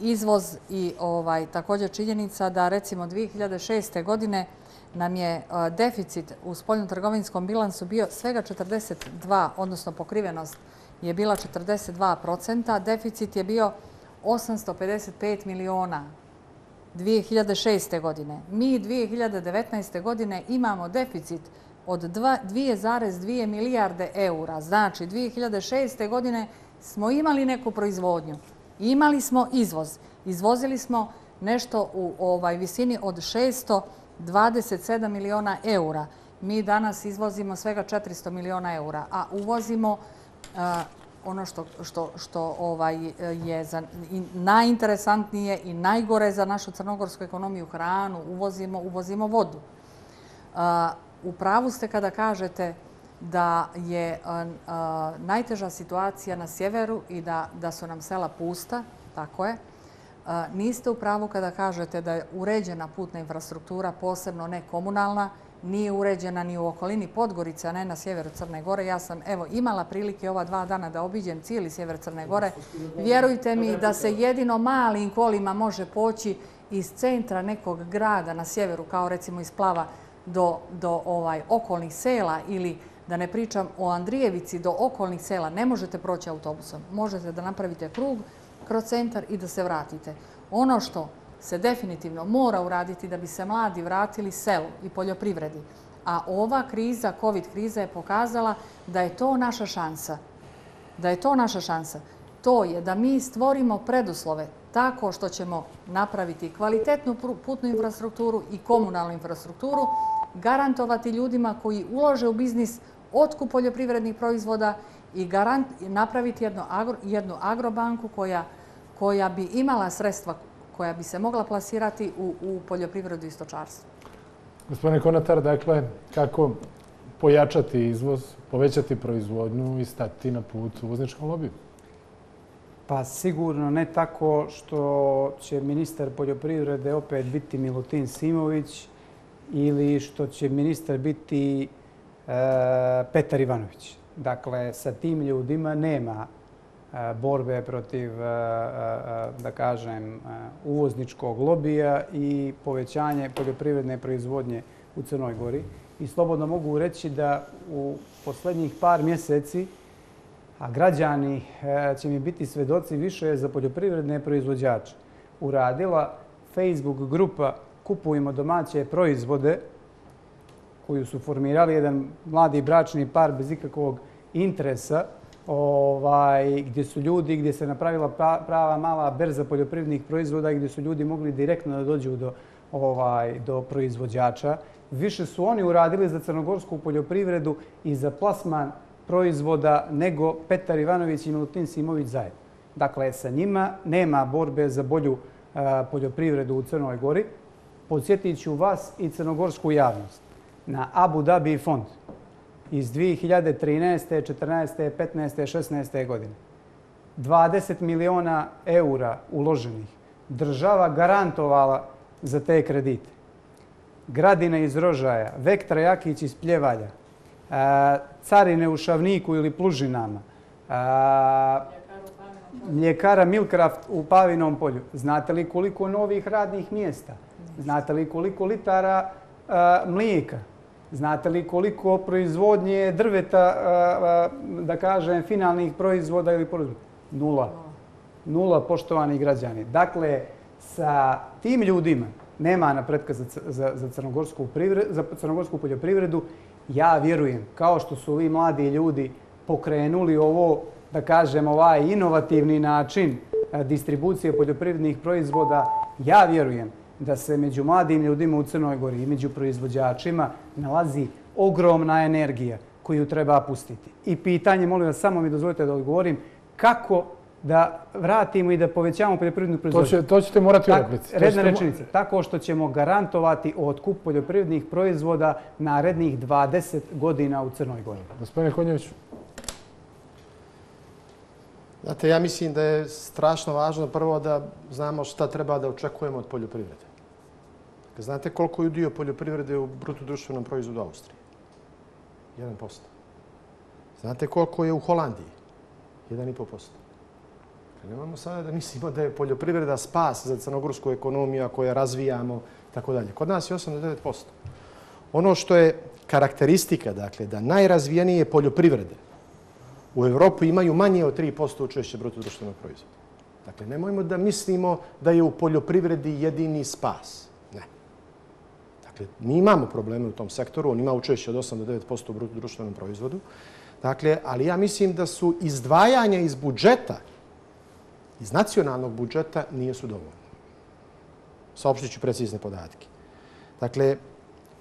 izvoz i ovaj, također činjenica da recimo 2006. godine nam je deficit u spoljno-trgovinskom bilansu bio svega 42, odnosno pokrivenost je bila 42%, deficit je bio 855 miliona 2006. godine. Mi 2019. godine imamo deficit od 2,2 milijarde eura. Znači, 2006. godine smo imali neku proizvodnju. Imali smo izvoz. Izvozili smo nešto u ovaj visini od 627 miliona eura. Mi danas izvozimo svega 400 miliona eura, a uvozimo ono što, što, što ovaj, je za, i najinteresantnije i najgore za našu crnogorsku ekonomiju hranu, uvozimo, uvozimo vodu. U pravu ste kada kažete da je e, e, najteža situacija na sjeveru i da, da su nam sela pusta, tako je. E, niste u pravu kada kažete da je uređena putna infrastruktura, posebno ne komunalna, nije uređena ni u okolini Podgorice, a ne na sjeveru Crne Gore. Ja sam evo imala prilike ova dva dana da obiđem cijeli sjever Crne Gore. Vjerujte mi da se jedino malim kolima može poći iz centra nekog grada na sjeveru, kao recimo iz Plava, do, do ovaj okolnih sela ili da ne pričam o Andrijevici do okolnih sela, ne možete proći autobusom. Možete da napravite krug kroz centar i da se vratite. Ono što se definitivno mora uraditi da bi se mladi vratili selu i poljoprivredi. A ova kriza, COVID kriza je pokazala da je to naša šansa. Da je to naša šansa. To je da mi stvorimo preduslove tako što ćemo napraviti kvalitetnu putnu infrastrukturu i komunalnu infrastrukturu, garantovati ljudima koji ulože u biznis otkup poljoprivrednih proizvoda i napraviti jednu agrobanku koja bi imala sredstva koja bi se mogla plasirati u poljoprivredu i stočarstvo. Gospodine Konatar, dakle, kako pojačati izvoz, povećati proizvodnju i stati na put u vozničkom lobiju? Pa sigurno ne tako što će ministar poljoprivrede opet biti Milutin Simović ili što će ministar biti e, Petar Ivanović. Dakle, sa tim ljudima nema e, borbe protiv, e, e, e da kažem, e, uvozničkog lobija i povećanje poljoprivredne proizvodnje u Crnoj Gori. I slobodno mogu reći da u poslednjih par mjeseci a građani će mi biti svedoci više za poljoprivredne proizvođače. Uradila Facebook grupa Kupujemo domaće proizvode koju su formirali jedan mladi bračni par bez ikakvog interesa ovaj, gdje su ljudi, gdje se napravila prava mala berza poljoprivrednih proizvoda i gdje su ljudi mogli direktno da dođu do, ovaj, do proizvođača. Više su oni uradili za crnogorsku poljoprivredu i za plasman proizvoda nego Petar Ivanović i Milutin Simović zajedno. Dakle, sa njima nema borbe za bolju eh, poljoprivredu u Crnoj Gori. Podsjetit ću vas i crnogorsku javnost na Abu Dhabi fond iz 2013. 14. 15. 16. godine. 20 miliona eura uloženih država garantovala za te kredite. Gradina iz Rožaja, Vektra Jakić iz Pljevalja, e, carine u Šavniku ili Plužinama, e, mljekara Milkraft u Pavinom polju. Znate li koliko novih radnih mjesta? Znate li koliko litara mlijeka? Znate li koliko proizvodnje drveta, da kažem, finalnih proizvoda ili proizvoda? Nula. Nula, poštovani građani. Dakle, sa tim ljudima nema napretka za crnogorsku poljoprivredu ja vjerujem, kao što su ovi mladi ljudi pokrenuli ovo, da kažem, ovaj inovativni način distribucije poljoprivrednih proizvoda, ja vjerujem da se među mladim ljudima u Crnoj Gori i među proizvođačima nalazi ogromna energija koju treba pustiti. I pitanje, molim vas, samo mi dozvolite da odgovorim, kako da vratimo i da povećamo poljoprivrednu proizvodnju. To ćete morati u replici. Redna rečenica. Tako što ćemo garantovati otkup poljoprivrednih proizvoda na rednih 20 godina u Crnoj Gori. Gospodine Konjević. Znate, ja mislim da je strašno važno prvo da znamo šta treba da očekujemo od poljoprivrede. Znate koliko je dio poljoprivrede u brutodruštvenom proizvodu Austrije? 1%. Znate koliko je u Holandiji? 1,5%. Nemamo sada da mislimo da je poljoprivreda spas za crnogorsku ekonomiju ako je razvijamo tako dalje. Kod nas je 8 do 9%. Ono što je karakteristika, dakle, da najrazvijenije poljoprivrede u Evropi imaju manje od 3% učešća brutodruštvenog proizvoda. Dakle, nemojmo da mislimo da je u poljoprivredi jedini spas. Dakle, mi imamo probleme u tom sektoru, on ima učešće od 8 do 9% u bruto društvenom proizvodu. Dakle, ali ja mislim da su izdvajanja iz budžeta iz nacionalnog budžeta nije su dovoljni. Saopštit ću precizne podatke. Dakle,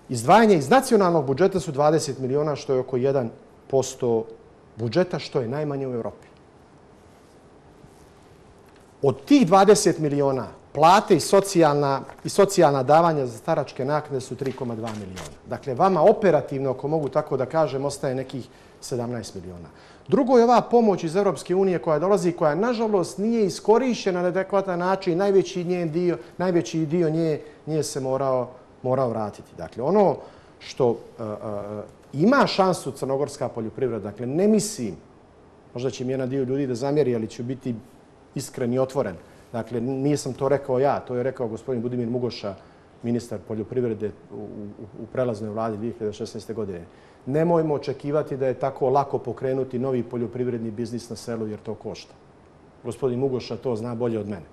izdvajanje iz nacionalnog budžeta su 20 miliona, što je oko 1% budžeta, što je najmanje u Evropi. Od tih 20 miliona plate i socijalna, i socijalna davanja za staračke naknade su 3,2 miliona. Dakle, vama operativno, ako mogu tako da kažem, ostaje nekih 17 miliona. Drugo je ova pomoć iz Europske unije koja dolazi, koja nažalost nije iskorišćena na adekvatan način, najveći njen dio, najveći dio nje, nje se morao, morao vratiti. Dakle, ono što uh, uh, ima šansu crnogorska poljoprivreda, dakle, ne mislim, možda će mi jedan dio ljudi da zamjeri, ali ću biti iskren i otvoren. Dakle, nisam to rekao ja, to je rekao gospodin Budimir Mugoša, ministar poljoprivrede u, u, u prelaznoj vladi 2016. godine nemojmo očekivati da je tako lako pokrenuti novi poljoprivredni biznis na selu jer to košta. Gospodin Mugoša to zna bolje od mene.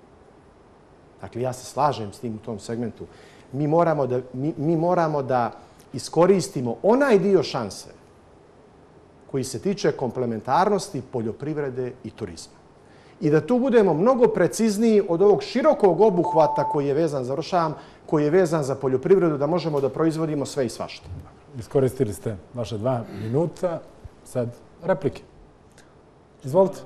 Dakle, ja se slažem s tim u tom segmentu. Mi moramo da, mi, mi moramo da iskoristimo onaj dio šanse koji se tiče komplementarnosti poljoprivrede i turizma. I da tu budemo mnogo precizniji od ovog širokog obuhvata koji je vezan, završavam, koji je vezan za poljoprivredu, da možemo da proizvodimo sve i svašta. Iskoristili ste vaše dva minuta. Sad replike. Izvolite.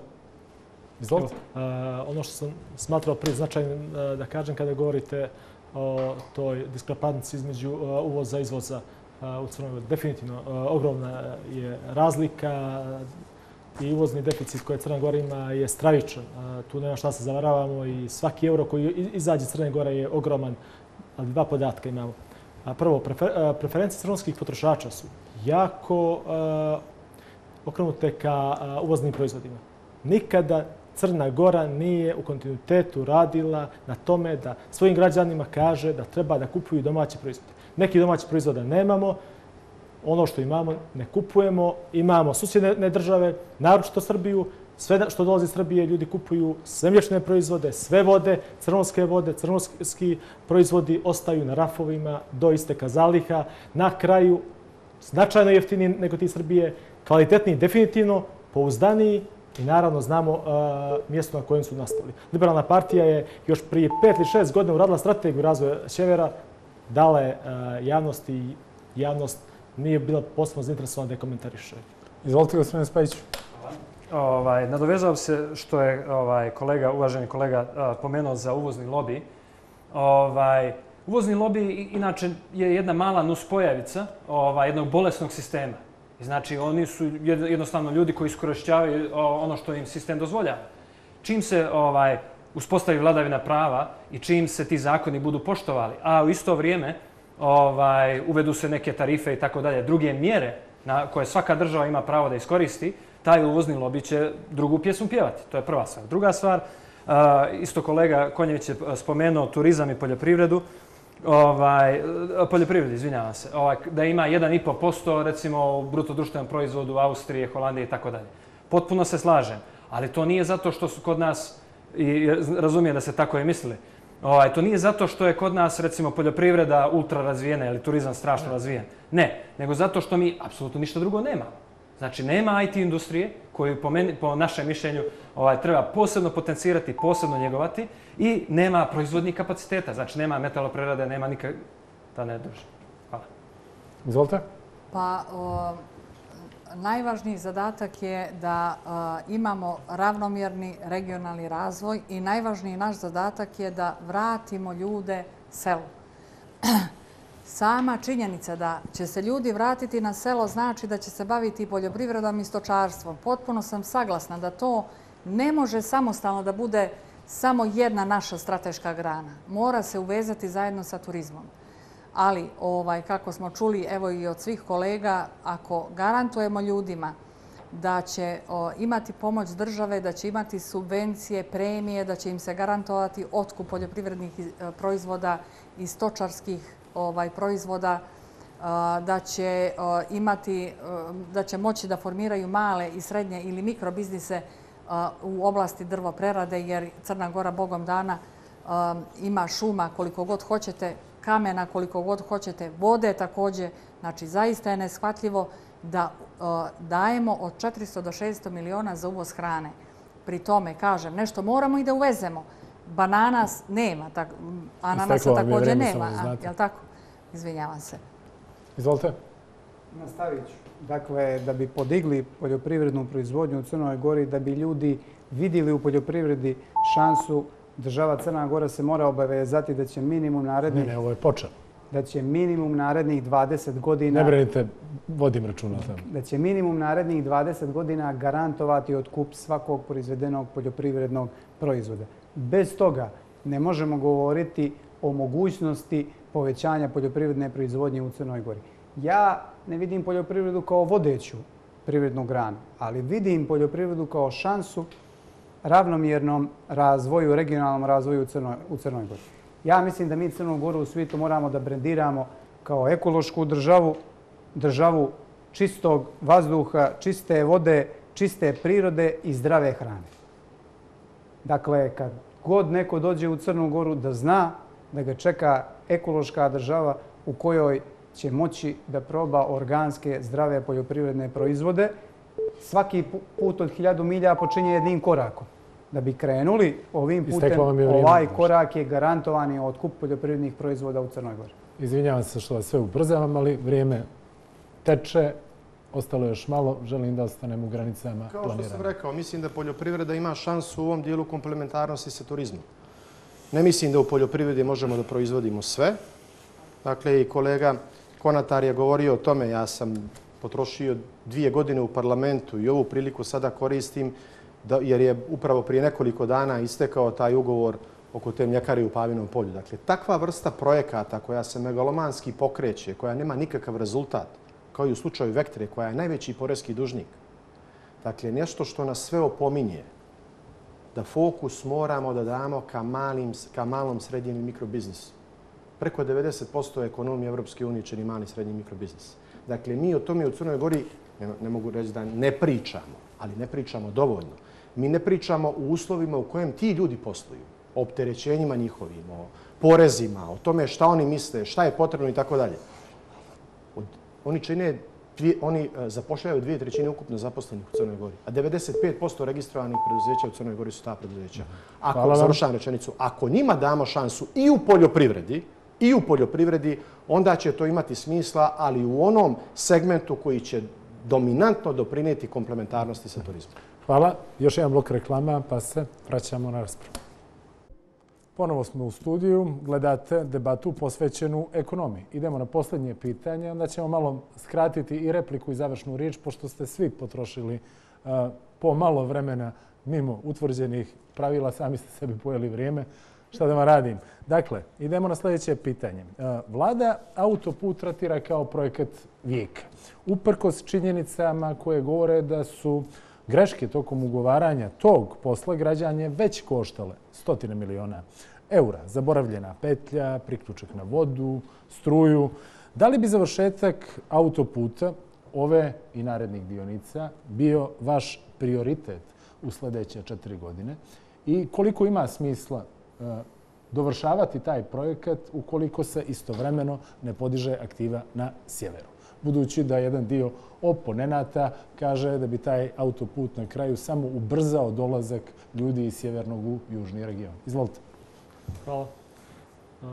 Izvolite. Uh, ono što sam smatrao prije značajnim uh, da kažem kada govorite o toj diskrepanci između uh, uvoza i izvoza u Crnoj Gori. Definitivno, ogromna je razlika i uvozni deficit koje Crna Gora ima je stravičan. Tu nema šta se zavaravamo i svaki euro koji izađe Crne Gore je ogroman, ali dva podatka imamo. Prvo, preferencije crnonskih potrošača su jako okrenute ka uvoznim proizvodima. Nikada Crna Gora nije u kontinuitetu radila na tome da svojim građanima kaže da treba da kupuju domaće proizvode. Neki domaće proizvoda nemamo, ono što imamo ne kupujemo, imamo susjedne države, naročito Srbiju, sve što dolazi iz Srbije ljudi kupuju svemlječne proizvode, sve vode, crnonske vode, crnonski proizvodi ostaju na rafovima do isteka zaliha. Na kraju, značajno jeftiniji nego ti Srbije, kvalitetniji definitivno, pouzdaniji i naravno znamo uh, mjesto na kojem su nastali. Liberalna partija je još prije pet ili šest godina uradila strategiju razvoja Sjevera, dala je uh, javnost i javnost nije bila posebno zainteresovana da je komentariše. Izvolite, gospodine Spajiću. Ovaj, nadovezao se što je ovaj, kolega, uvaženi kolega pomenuo za uvozni lobby. Ovaj, uvozni lobby inače je jedna mala nuspojavica ovaj, jednog bolesnog sistema. Znači, oni su jednostavno ljudi koji iskorišćavaju ono što im sistem dozvoljava. Čim se ovaj, uspostavi vladavina prava i čim se ti zakoni budu poštovali, a u isto vrijeme ovaj, uvedu se neke tarife i tako dalje, druge mjere na koje svaka država ima pravo da iskoristi, taj uvozni lobby će drugu pjesmu pjevati. To je prva stvar. Druga stvar, uh, isto kolega Konjević je spomenuo turizam i poljoprivredu ovaj, poljoprivredi, izvinjavam se, ovaj, da ima 1,5% recimo u bruto društvenom proizvodu Austrije, Holandije i tako dalje. Potpuno se slažem, ali to nije zato što su kod nas, i razumije da se tako je mislili, ovaj, to nije zato što je kod nas recimo poljoprivreda ultra razvijena ili turizam strašno razvijen. Ne, nego zato što mi apsolutno ništa drugo nemamo. Znači, nema IT industrije koju po, meni, po našem mišljenju ovaj, treba posebno potencirati, posebno njegovati i nema proizvodnih kapaciteta. Znači, nema metaloprerade, nema nikak... Da ne duže. Hvala. Izvolite. Pa, o, najvažniji zadatak je da eh, imamo ravnomjerni regionalni razvoj i najvažniji naš zadatak je da vratimo ljude selu. (clears throat) Sama činjenica da će se ljudi vratiti na selo znači da će se baviti poljoprivredom i stočarstvom. Potpuno sam saglasna da to ne može samostalno da bude samo jedna naša strateška grana. Mora se uvezati zajedno sa turizmom. Ali, ovaj, kako smo čuli evo i od svih kolega, ako garantujemo ljudima da će imati pomoć države, da će imati subvencije, premije, da će im se garantovati otkup poljoprivrednih e, proizvoda i stočarskih ovaj proizvoda e, da će imati e, da će moći da formiraju male i srednje ili mikrobiznise u oblasti drvoprerade jer Crna Gora bogom dana ima šuma koliko god hoćete, kamena koliko god hoćete, vode takođe. Znači, zaista je neshvatljivo da dajemo od 400 do 600 miliona za uvoz hrane. Pri tome, kažem, nešto moramo i da uvezemo. Bananas nema, ananasa takođe nema. Je li tako? Izvinjavam se. Izvolite. Nastavit ću. Dakle, da bi podigli poljoprivrednu proizvodnju u Crnoj Gori, da bi ljudi vidjeli u poljoprivredi šansu, država Crna Gora se mora obavezati da će minimum narednih... Ne, ne, ovo je počeo. Da će minimum narednih 20 godina... Ne brinite, vodim računa tamo. Da će minimum narednih 20 godina garantovati otkup svakog proizvedenog poljoprivrednog proizvoda. Bez toga ne možemo govoriti o mogućnosti povećanja poljoprivredne proizvodnje u Crnoj Gori. Ja ne vidim poljoprivredu kao vodeću privrednu granu, ali vidim poljoprivredu kao šansu ravnomjernom razvoju, regionalnom razvoju u Crnoj, u Crnoj Gori. Ja mislim da mi Crnu Goru u svijetu moramo da brendiramo kao ekološku državu, državu čistog vazduha, čiste vode, čiste prirode i zdrave hrane. Dakle, kad god neko dođe u Crnu Goru da zna da ga čeka ekološka država u kojoj će moći da proba organske, zdrave poljoprivredne proizvode. Svaki put od hiljadu milja počinje jednim korakom. Da bi krenuli ovim putem, ovaj korak je garantovani otkup poljoprivrednih proizvoda u Crnoj Gori. Izvinjavam se što vas sve ubrzavam, ali vrijeme teče. Ostalo je još malo. Želim da ostanem u granicama planiranja. Kao što sam rekao, mislim da poljoprivreda ima šansu u ovom dijelu komplementarnosti sa turizmom. Ne mislim da u poljoprivredi možemo da proizvodimo sve. Dakle, i kolega Konatar je govorio o tome. Ja sam potrošio dvije godine u parlamentu i ovu priliku sada koristim jer je upravo prije nekoliko dana istekao taj ugovor oko te mljekare u Pavinom polju. Dakle, takva vrsta projekata koja se megalomanski pokreće, koja nema nikakav rezultat, kao i u slučaju Vektre, koja je najveći porezki dužnik, dakle, nešto što nas sve opominje, da fokus moramo da damo ka, malim, ka malom, srednjem i mikrobiznisu. Preko 90% ekonomije Evropske unije čini mali, srednji i mikrobiznis. Dakle, mi o tome u Crnoj Gori, ne, ne mogu reći da ne pričamo, ali ne pričamo dovoljno. Mi ne pričamo u uslovima u kojem ti ljudi posluju, o opterećenjima njihovim, o porezima, o tome šta oni misle, šta je potrebno i tako dalje. Oni čine oni e, zapošljaju dvije trećine ukupno zaposlenih u Crnoj Gori, a 95% registrovanih preduzeća u Crnoj Gori su ta preduzeća. Ako, završam rečenicu, ako njima damo šansu i u poljoprivredi, i u poljoprivredi, onda će to imati smisla, ali u onom segmentu koji će dominantno doprinijeti komplementarnosti sa turizmom. Hvala. Još jedan blok reklama, pa se vraćamo na raspravu. Ponovo smo u studiju, gledate debatu posvećenu ekonomiji. Idemo na posljednje pitanje, onda ćemo malo skratiti i repliku i završnu riječ, pošto ste svi potrošili e, po malo vremena mimo utvrđenih pravila, sami ste sebi pojeli vrijeme. Šta da vam radim? Dakle, idemo na sljedeće pitanje. E, Vlada autoput tratira kao projekat vijeka. Uprkos činjenicama koje govore da su greške tokom ugovaranja tog posla građanje već koštale stotine miliona eura. Zaboravljena petlja, priključak na vodu, struju. Da li bi završetak autoputa ove i narednih dionica bio vaš prioritet u sljedeće četiri godine? I koliko ima smisla e, dovršavati taj projekat ukoliko se istovremeno ne podiže aktiva na sjeveru? Budući da jedan dio oponenata kaže da bi taj autoput na kraju samo ubrzao dolazak ljudi iz sjevernog u južni region. Izvolite. Hvala. E,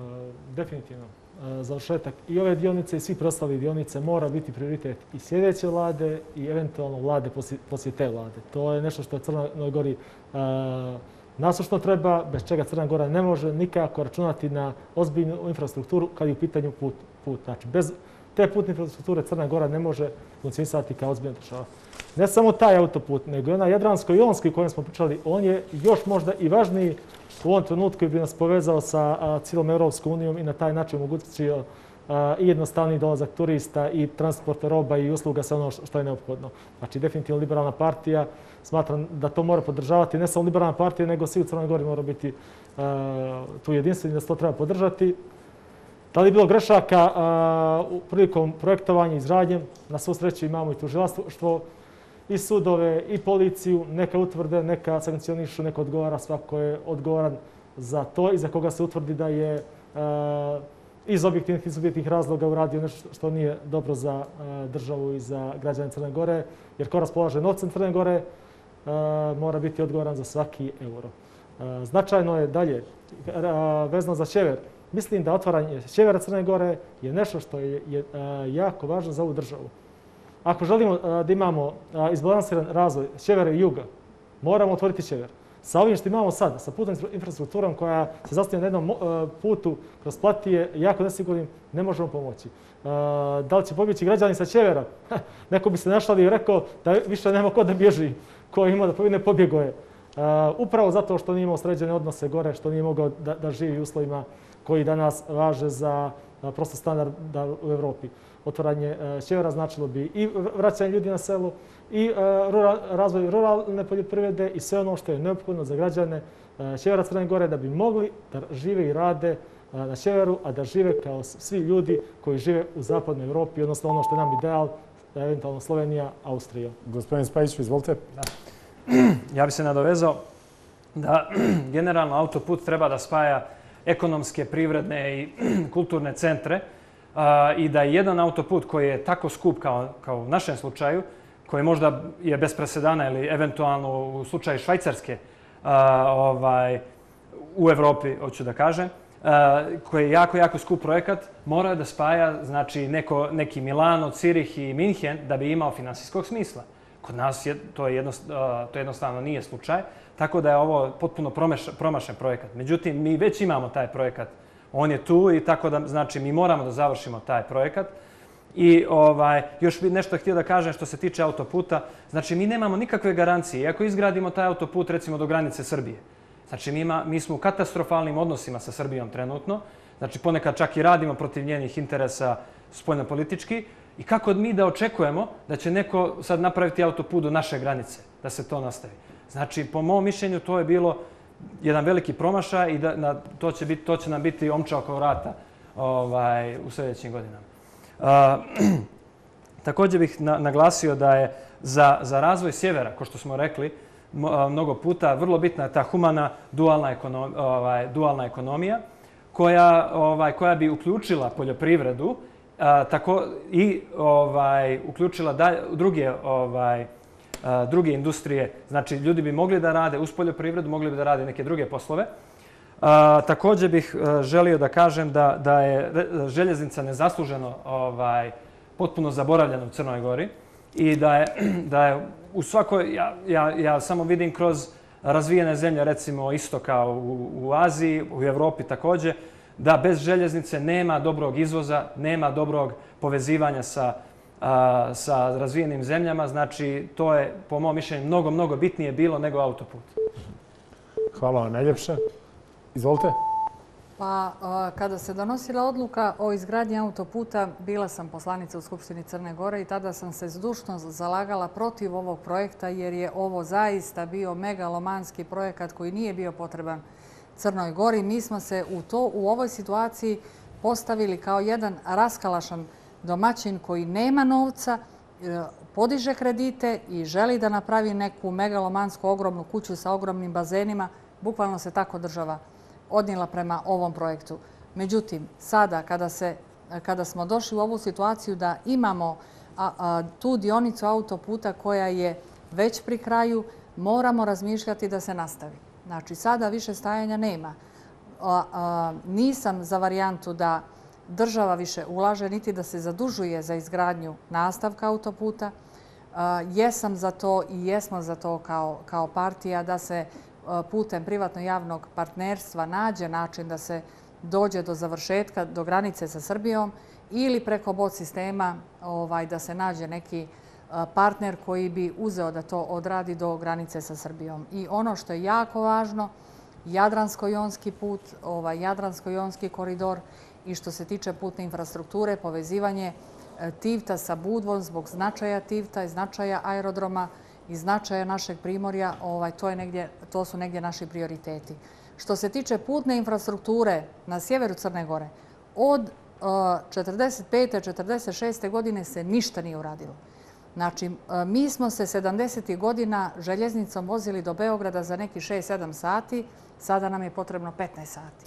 definitivno. E, završetak i ove dionice i svi prostali dionice mora biti prioritet i sljedeće vlade i eventualno vlade poslije te vlade. To je nešto što je Crnoj Gori e, nasušno treba, bez čega Crna Gora ne može nikako računati na ozbiljnu infrastrukturu kad je u pitanju put. put. Znači, bez te putne infrastrukture Crna Gora ne može funkcionisati kao ozbiljna država. Ne samo taj autoput, nego i onaj Jadransko-Jonski o kojem smo pričali, on je još možda i važniji u ovom trenutku bi nas povezao sa cijelom Europskom unijom i na taj način omogućio i jednostavni dolazak turista i transport roba i usluga sa ono što je neophodno. Znači, definitivno liberalna partija, smatram da to mora podržavati, ne samo liberalna partija, nego svi u Crnoj Gori mora biti tu jedinstveni da se to treba podržati. Da li je bilo grešaka u prilikom projektovanja i izradnje? Na svu sreću imamo i tužilaštvo i sudove i policiju. Neka utvrde, neka sankcionišu, neka odgovara svako je odgovoran za to i za koga se utvrdi da je iz objektivnih i subjektivnih razloga uradio nešto što nije dobro za državu i za građane Crne Gore. Jer ko raspolaže novcem Crne Gore mora biti odgovoran za svaki euro. Značajno je dalje, vezno za Čever, mislim da otvaranje sjevera Crne Gore je nešto što je, je e, jako važno za ovu državu. Ako želimo e, da imamo e, izbalansiran razvoj sjevera i juga, moramo otvoriti sjever. Sa ovim što imamo sad, sa putnom infrastrukturom koja se zastavlja na jednom putu kroz platije, jako nesigurnim, ne možemo pomoći. Da li će pobjeći građani sa sjevera? Neko bi se našao i rekao da više nema ko da bježi, ko ima da pobjene pobjegoje. Upravo zato što nije imao sređene odnose gore, što nije mogao da, da živi u uslovima koji danas važe za prosto standarda u Evropi. Otvaranje e, sjevera značilo bi i vraćanje ljudi na selo, i e, razvoj ruralne poljoprivrede i sve ono što je neophodno za građane e, sjevera Crne Gore da bi mogli da žive i rade na sjeveru, a da žive kao svi ljudi koji žive u zapadnoj Evropi, odnosno ono što je nam ideal, eventualno Slovenija, Austrija. Gospodin Spajić, izvolite. (clears throat) Ja bih se nadovezao da (clears throat) generalno autoput treba da spaja ekonomske, privredne i (clears throat) kulturne centre i da jedan autoput koji je tako skup kao, kao u našem slučaju, koji možda je bez presedana ili eventualno u slučaju Švajcarske ovaj, u Evropi, hoću da kažem, koji je jako, jako skup projekat, mora da spaja znači, neko, neki Milano, Cirih i Minhen da bi imao finansijskog smisla. Kod nas je, to, je jednostavno, to jednostavno nije slučaj, tako da je ovo potpuno promašen projekat. Međutim, mi već imamo taj projekat, on je tu i tako da, znači, mi moramo da završimo taj projekat. I ovaj, još bi nešto htio da kažem što se tiče autoputa. Znači, mi nemamo nikakve garancije. Iako izgradimo taj autoput, recimo, do granice Srbije, Znači, mi, ima, mi smo u katastrofalnim odnosima sa Srbijom trenutno. Znači, ponekad čak i radimo protiv njenih interesa spoljnopolitički. politički I kako mi da očekujemo da će neko sad napraviti autoput do naše granice, da se to nastavi? Znači, po mom mišljenju, to je bilo jedan veliki promašaj i da, na, to, će biti, to će nam biti omča oko vrata ovaj, u sljedećim godinama. A, (clears throat) također bih na, naglasio da je za, za razvoj sjevera, ko što smo rekli, mnogo puta. Vrlo bitna je ta humana dualna, ekonom, ovaj, dualna ekonomija koja, ovaj, koja bi uključila poljoprivredu a, tako, i ovaj, uključila da, druge, ovaj, a, druge industrije. Znači, ljudi bi mogli da rade uz poljoprivredu, mogli bi da rade neke druge poslove. A, također bih a, želio da kažem da, da je željeznica nezasluženo ovaj, potpuno zaboravljena u Crnoj Gori i da je, (clears throat) da je u svakoj, ja, ja, ja samo vidim kroz razvijene zemlje, recimo istoka u, u Aziji, u Evropi također, da bez željeznice nema dobrog izvoza, nema dobrog povezivanja sa, a, sa razvijenim zemljama. Znači, to je, po mojom mišljenju, mnogo, mnogo bitnije bilo nego autoput. Hvala vam najljepše. Izvolite. Pa, kada se donosila odluka o izgradnji autoputa, bila sam poslanica u Skupštini Crne Gore i tada sam se zdušno zalagala protiv ovog projekta jer je ovo zaista bio megalomanski projekat koji nije bio potreban Crnoj Gori. Mi smo se u, to, u ovoj situaciji postavili kao jedan raskalašan domaćin koji nema novca, e, podiže kredite i želi da napravi neku megalomansku ogromnu kuću sa ogromnim bazenima. Bukvalno se tako država odnijela prema ovom projektu. Međutim, sada kada, se, kada smo došli u ovu situaciju da imamo a, a, tu dionicu autoputa koja je već pri kraju, moramo razmišljati da se nastavi. Znači, sada više stajanja nema. A, a, nisam za varijantu da država više ulaže, niti da se zadužuje za izgradnju nastavka autoputa. A, jesam za to i jesmo za to kao, kao partija da se putem privatno-javnog partnerstva nađe način da se dođe do završetka, do granice sa Srbijom ili preko bot sistema ovaj, da se nađe neki partner koji bi uzeo da to odradi do granice sa Srbijom. I ono što je jako važno, Jadransko-jonski put, ovaj, Jadransko-jonski koridor i što se tiče putne infrastrukture, povezivanje e, Tivta sa Budvom zbog značaja Tivta i značaja aerodroma, i značaja našeg primorja, ovaj, to, je negdje, to su negdje naši prioriteti. Što se tiče putne infrastrukture na sjeveru Crne Gore, od e, 1945. 46. godine se ništa nije uradilo. Znači, e, mi smo se 70. godina željeznicom vozili do Beograda za neki 6-7 sati, sada nam je potrebno 15 sati.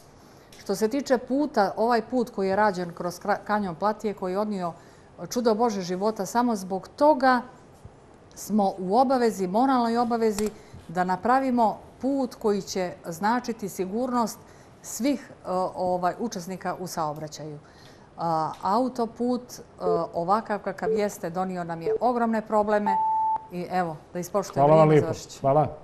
Što se tiče puta, ovaj put koji je rađen kroz kanjon Platije, koji je odnio čudo Bože života, samo zbog toga smo u obavezi, moralnoj obavezi, da napravimo put koji će značiti sigurnost svih e, ovaj, učesnika u saobraćaju. Autoput e, ovakav kakav jeste donio nam je ogromne probleme i evo, da ispoštujem vrijeme, završit Hvala vam lijepo.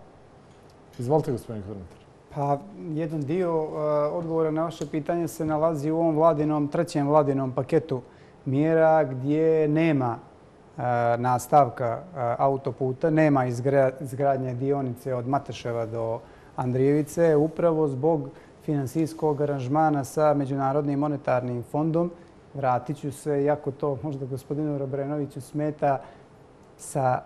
Hvala. Izvolite, gospodin Hrnatar. Pa, jedan dio uh, odgovora na vaše pitanje se nalazi u ovom vladinom, trećem vladinom paketu mjera gdje nema E, nastavka e, autoputa, nema izgradnje dionice od Mateševa do Andrijevice, upravo zbog finansijskog aranžmana sa Međunarodnim monetarnim fondom. Vratit ću se, jako to možda gospodinu Robrenoviću smeta, sa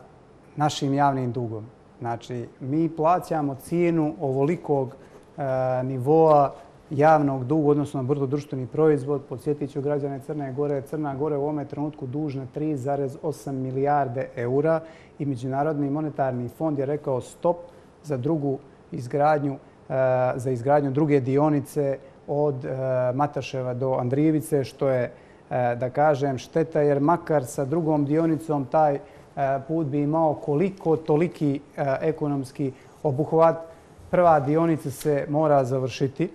našim javnim dugom. Znači, mi plaćamo cijenu ovolikog e, nivoa javnog duga, odnosno bruto društveni proizvod. Podsjetit ću građane Crne Gore. Crna Gore u ovome trenutku dužna 3,8 milijarde eura i Međunarodni monetarni fond je rekao stop za drugu izgradnju, e, za izgradnju druge dionice od e, Mataševa do Andrijevice, što je, e, da kažem, šteta jer makar sa drugom dionicom taj e, put bi imao koliko toliki ekonomski obuhvat. Prva dionica se mora završiti.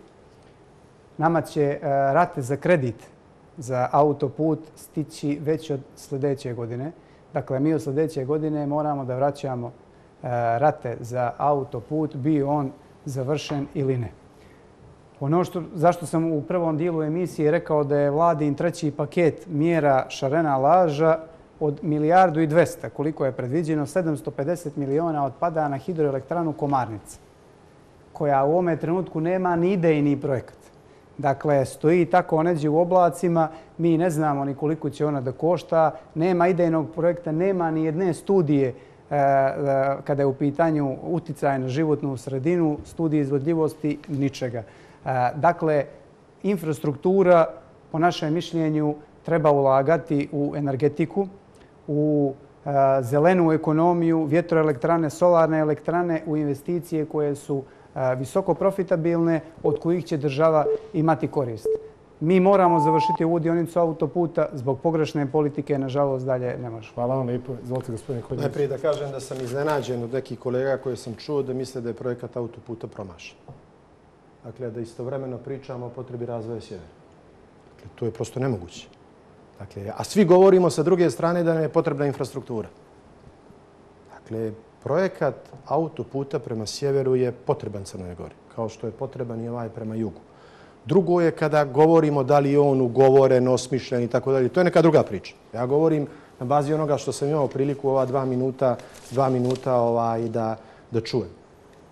Nama će rate za kredit za autoput stići već od sljedeće godine. Dakle, mi od sljedeće godine moramo da vraćamo rate za autoput, bio on završen ili ne. Ono što, zašto sam u prvom dijelu emisije rekao da je vladin treći paket mjera šarena laža od milijardu i dvesta, koliko je predviđeno, 750 miliona odpada na hidroelektranu Komarnica, koja u ovome trenutku nema ni idejni projekat. Dakle, stoji tako neđe u oblacima, mi ne znamo ni koliko će ona da košta, nema idejnog projekta, nema ni jedne studije e, e, kada je u pitanju uticaj na životnu sredinu, studije izvodljivosti, ničega. E, dakle, infrastruktura, po našem mišljenju, treba ulagati u energetiku, u zelenu ekonomiju, vjetroelektrane, solarne elektrane, u investicije koje su visoko profitabilne od kojih će država imati korist. Mi moramo završiti ovu dionicu autoputa zbog pogrešne politike, nažalost, dalje ne može. Hvala vam lijepo. Izvolite, gospodine Kodjević. Najprije da kažem da sam iznenađen od nekih kolega koje sam čuo da misle da je projekat autoputa promašen. Dakle, da istovremeno pričamo o potrebi razvoja sjevera. Dakle, to je prosto nemoguće. Dakle, a svi govorimo sa druge strane da nam je potrebna infrastruktura. Dakle, projekat autoputa prema sjeveru je potreban Crnoj Gori, kao što je potreban i ovaj prema jugu. Drugo je kada govorimo da li je on ugovoren, osmišljen i tako dalje. To je neka druga priča. Ja govorim na bazi onoga što sam imao priliku ova dva minuta, dva minuta ovaj, da, da čujem.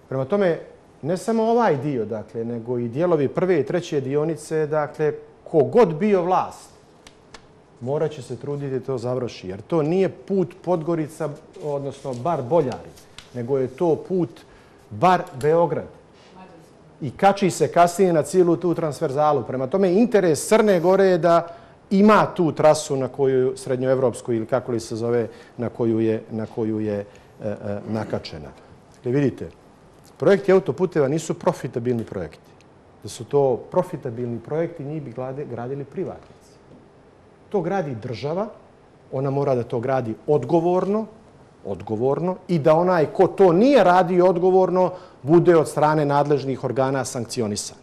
Prema tome, ne samo ovaj dio, dakle, nego i dijelovi prve i treće dionice, dakle, kogod bio vlast, morat će se truditi da to završi. Jer to nije put Podgorica, odnosno bar Boljari, nego je to put bar Beograd. I kači se kasnije na cijelu tu transverzalu. Prema tome, interes Crne Gore je da ima tu trasu na koju srednjoevropsku ili kako li se zove, na koju je, na koju je e, e, nakačena. Dakle, vidite, projekti autoputeva nisu profitabilni projekti. Da su to profitabilni projekti, njih bi gradili privatnici. to gradi država, ona mora da to gradi odgovorno, odgovorno i da onaj ko to nije radi odgovorno bude od strane nadležnih organa sankcionisan.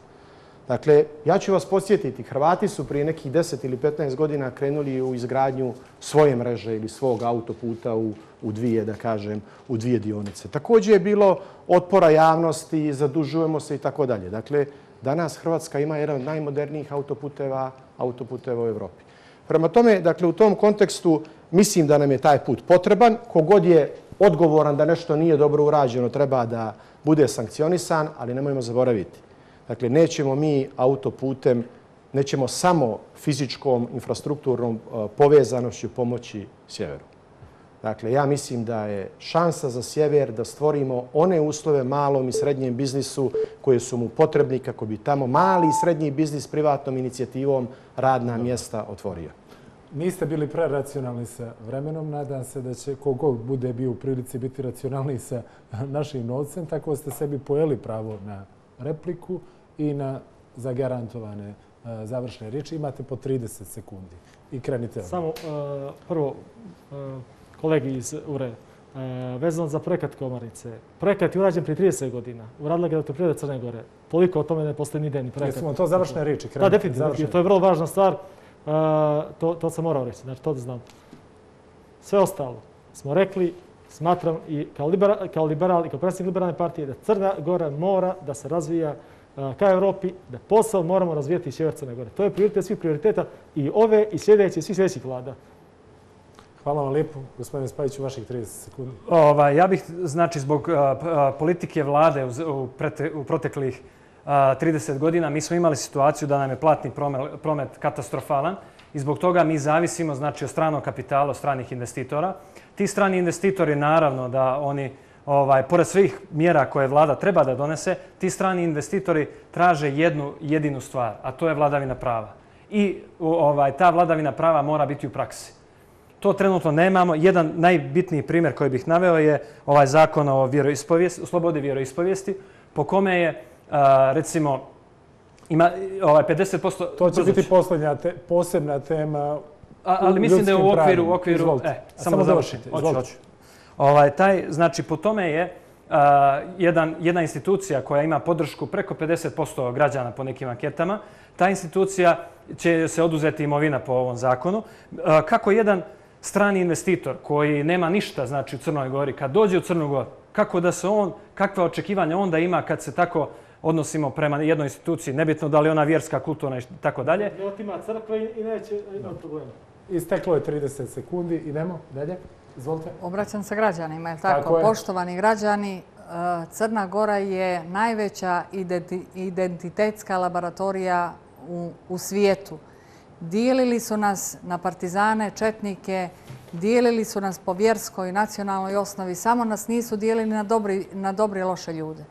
Dakle, ja ću vas posjetiti, Hrvati su prije nekih 10 ili 15 godina krenuli u izgradnju svoje mreže ili svog autoputa u, u dvije, da kažem, u dvije dionice. Također je bilo otpora javnosti, zadužujemo se i tako dalje. Dakle, danas Hrvatska ima jedan od najmodernijih autoputeva, autoputeva u Evropi. Prema tome, dakle, u tom kontekstu mislim da nam je taj put potreban. Kogod je odgovoran da nešto nije dobro urađeno, treba da bude sankcionisan, ali nemojmo zaboraviti. Dakle, nećemo mi autoputem, nećemo samo fizičkom infrastrukturnom e, povezanošću pomoći sjeveru. Dakle, ja mislim da je šansa za sjever da stvorimo one uslove malom i srednjem biznisu koje su mu potrebni kako bi tamo mali i srednji biznis privatnom inicijativom radna mjesta otvorio. Niste bili preracionalni sa vremenom. Nadam se da će kogod bude bio u prilici biti racionalni sa našim novcem. Tako ste sebi pojeli pravo na repliku i na zagarantovane e, završne riječi. Imate po 30 sekundi i krenite. Samo e, prvo, e, kolegi iz URE, vezano za projekat Komarice. Projekat je urađen prije 30 godina. Uradila ga elektroprivreda Crne Gore. Toliko o tome ne postoji ni deni projekat. Jesmo to završne riječi? Da, definitivno. To je vrlo važna stvar. To, to sam morao reći, znači to da znam. Sve ostalo smo rekli, smatram i kao liberal, kao liberal i kao predsjednik liberalne partije da Crna Gora mora da se razvija ka Evropi, da posao moramo razvijati i sjever Crne Gore. To je prioritet svih prioriteta i ove i sljedeće, svih sljedećih vlada. Hvala vam lijepo, gospodine Spajiću, vaših 30 sekundi. Ova, ja bih, znači, zbog politike vlade u, u proteklih 30 godina, mi smo imali situaciju da nam je platni promet katastrofalan i zbog toga mi zavisimo, znači, od stranog kapitala, od stranih investitora. Ti strani investitori, naravno, da oni, ovaj, pored svih mjera koje vlada treba da donese, ti strani investitori traže jednu jedinu stvar, a to je vladavina prava. I ovaj, ta vladavina prava mora biti u praksi. To trenutno nemamo. Jedan najbitniji primjer koji bih naveo je ovaj zakon o, vjeroispovijesti, slobodi vjeroispovijesti. po kome je, recimo, ima ovaj 50%... To će biti posljednja posebna tema ali mislim da je u okviru... U okviru e, samo, da završite. Hoću, hoću. Ovaj, taj, znači, po tome je jedan, jedna institucija koja ima podršku preko 50% građana po nekim anketama, ta institucija će se oduzeti imovina po ovom zakonu. kako jedan strani investitor koji nema ništa znači u Crnoj Gori, kad dođe u Crnu Goru, kako da se on, kakve očekivanja onda ima kad se tako odnosimo prema jednoj instituciji, nebitno da li ona vjerska, kulturna i tako dalje. Ne otima crkve i neće imati problema. Isteklo je 30 sekundi. Idemo dalje. Izvolite. Obraćam se građanima, je tako? tako je. Poštovani građani, e, Crna Gora je najveća identitetska laboratorija u, u svijetu. Dijelili su nas na partizane, četnike, dijelili su nas po vjerskoj i nacionalnoj osnovi, samo nas nisu dijelili na dobri, na dobri loše ljude.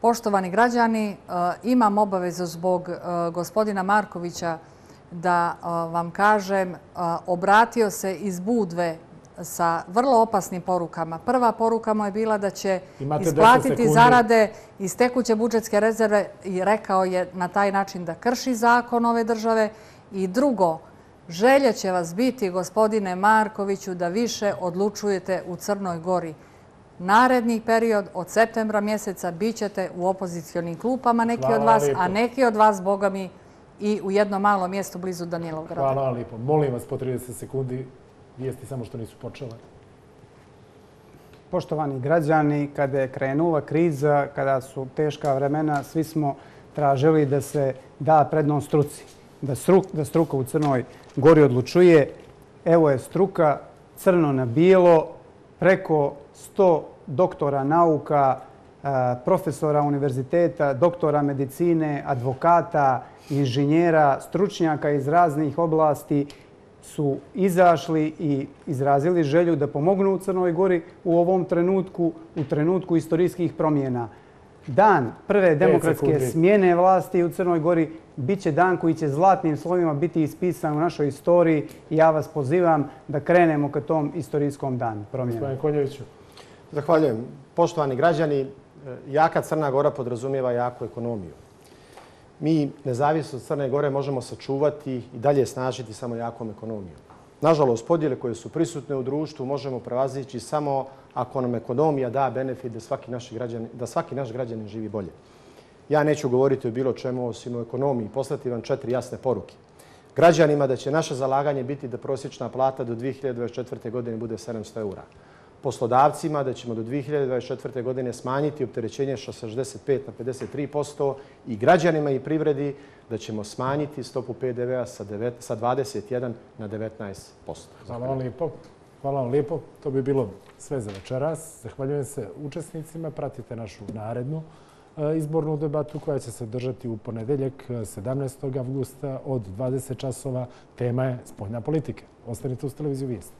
Poštovani građani, e, imam obavezu zbog e, gospodina Markovića da vam kažem, obratio se iz Budve sa vrlo opasnim porukama. Prva poruka mu je bila da će isplatiti zarade iz tekuće budžetske rezerve i rekao je na taj način da krši zakon ove države. I drugo, želje će vas biti, gospodine Markoviću, da više odlučujete u Crnoj gori. Naredni period od septembra mjeseca bit ćete u opozicijonim klupama neki od vas, a neki od vas, boga mi, i u jedno malo mjesto blizu Danilov grada. Hvala vam lijepo. Molim vas po 30 sekundi, vijesti samo što nisu počele. Poštovani građani, kada je krenula kriza, kada su teška vremena, svi smo tražili da se da prednom struci. Da, struk, da struka u Crnoj gori odlučuje. Evo je struka crno na bijelo, preko 100 doktora nauka, e, profesora univerziteta, doktora medicine, advokata, inženjera, stručnjaka iz raznih oblasti su izašli i izrazili želju da pomognu u Crnoj Gori u ovom trenutku, u trenutku istorijskih promjena. Dan prve demokratske smjene vlasti u Crnoj Gori bit će dan koji će zlatnim slovima biti ispisan u našoj istoriji i ja vas pozivam da krenemo ka tom istorijskom danu promjena. Gospodin Konjeviću. Zahvaljujem. Poštovani građani, jaka Crna Gora podrazumijeva jaku ekonomiju mi nezavisno od Crne Gore možemo sačuvati i dalje snažiti samo jakom ekonomijom. Nažalost, podjele koje su prisutne u društvu možemo prevazići samo ako nam ekonomija da benefit da svaki, naši građani, da svaki naš građanin živi bolje. Ja neću govoriti o bilo čemu osim o ekonomiji. Poslati vam četiri jasne poruke. Građanima da će naše zalaganje biti da prosječna plata do 2024. godine bude 700 eura poslodavcima da ćemo do 2024. godine smanjiti opterećenje sa 65 na 53% i građanima i privredi da ćemo smanjiti stopu PDV-a sa 21 na 19%. Hvala vam lijepo. Hvala vam lijepo. To bi bilo sve za večeras. Zahvaljujem se učesnicima. Pratite našu narednu e, izbornu debatu koja će se držati u ponedeljak e, 17. avgusta od 20 časova. Tema je spoljna politika. Ostanite uz televiziju Vijest.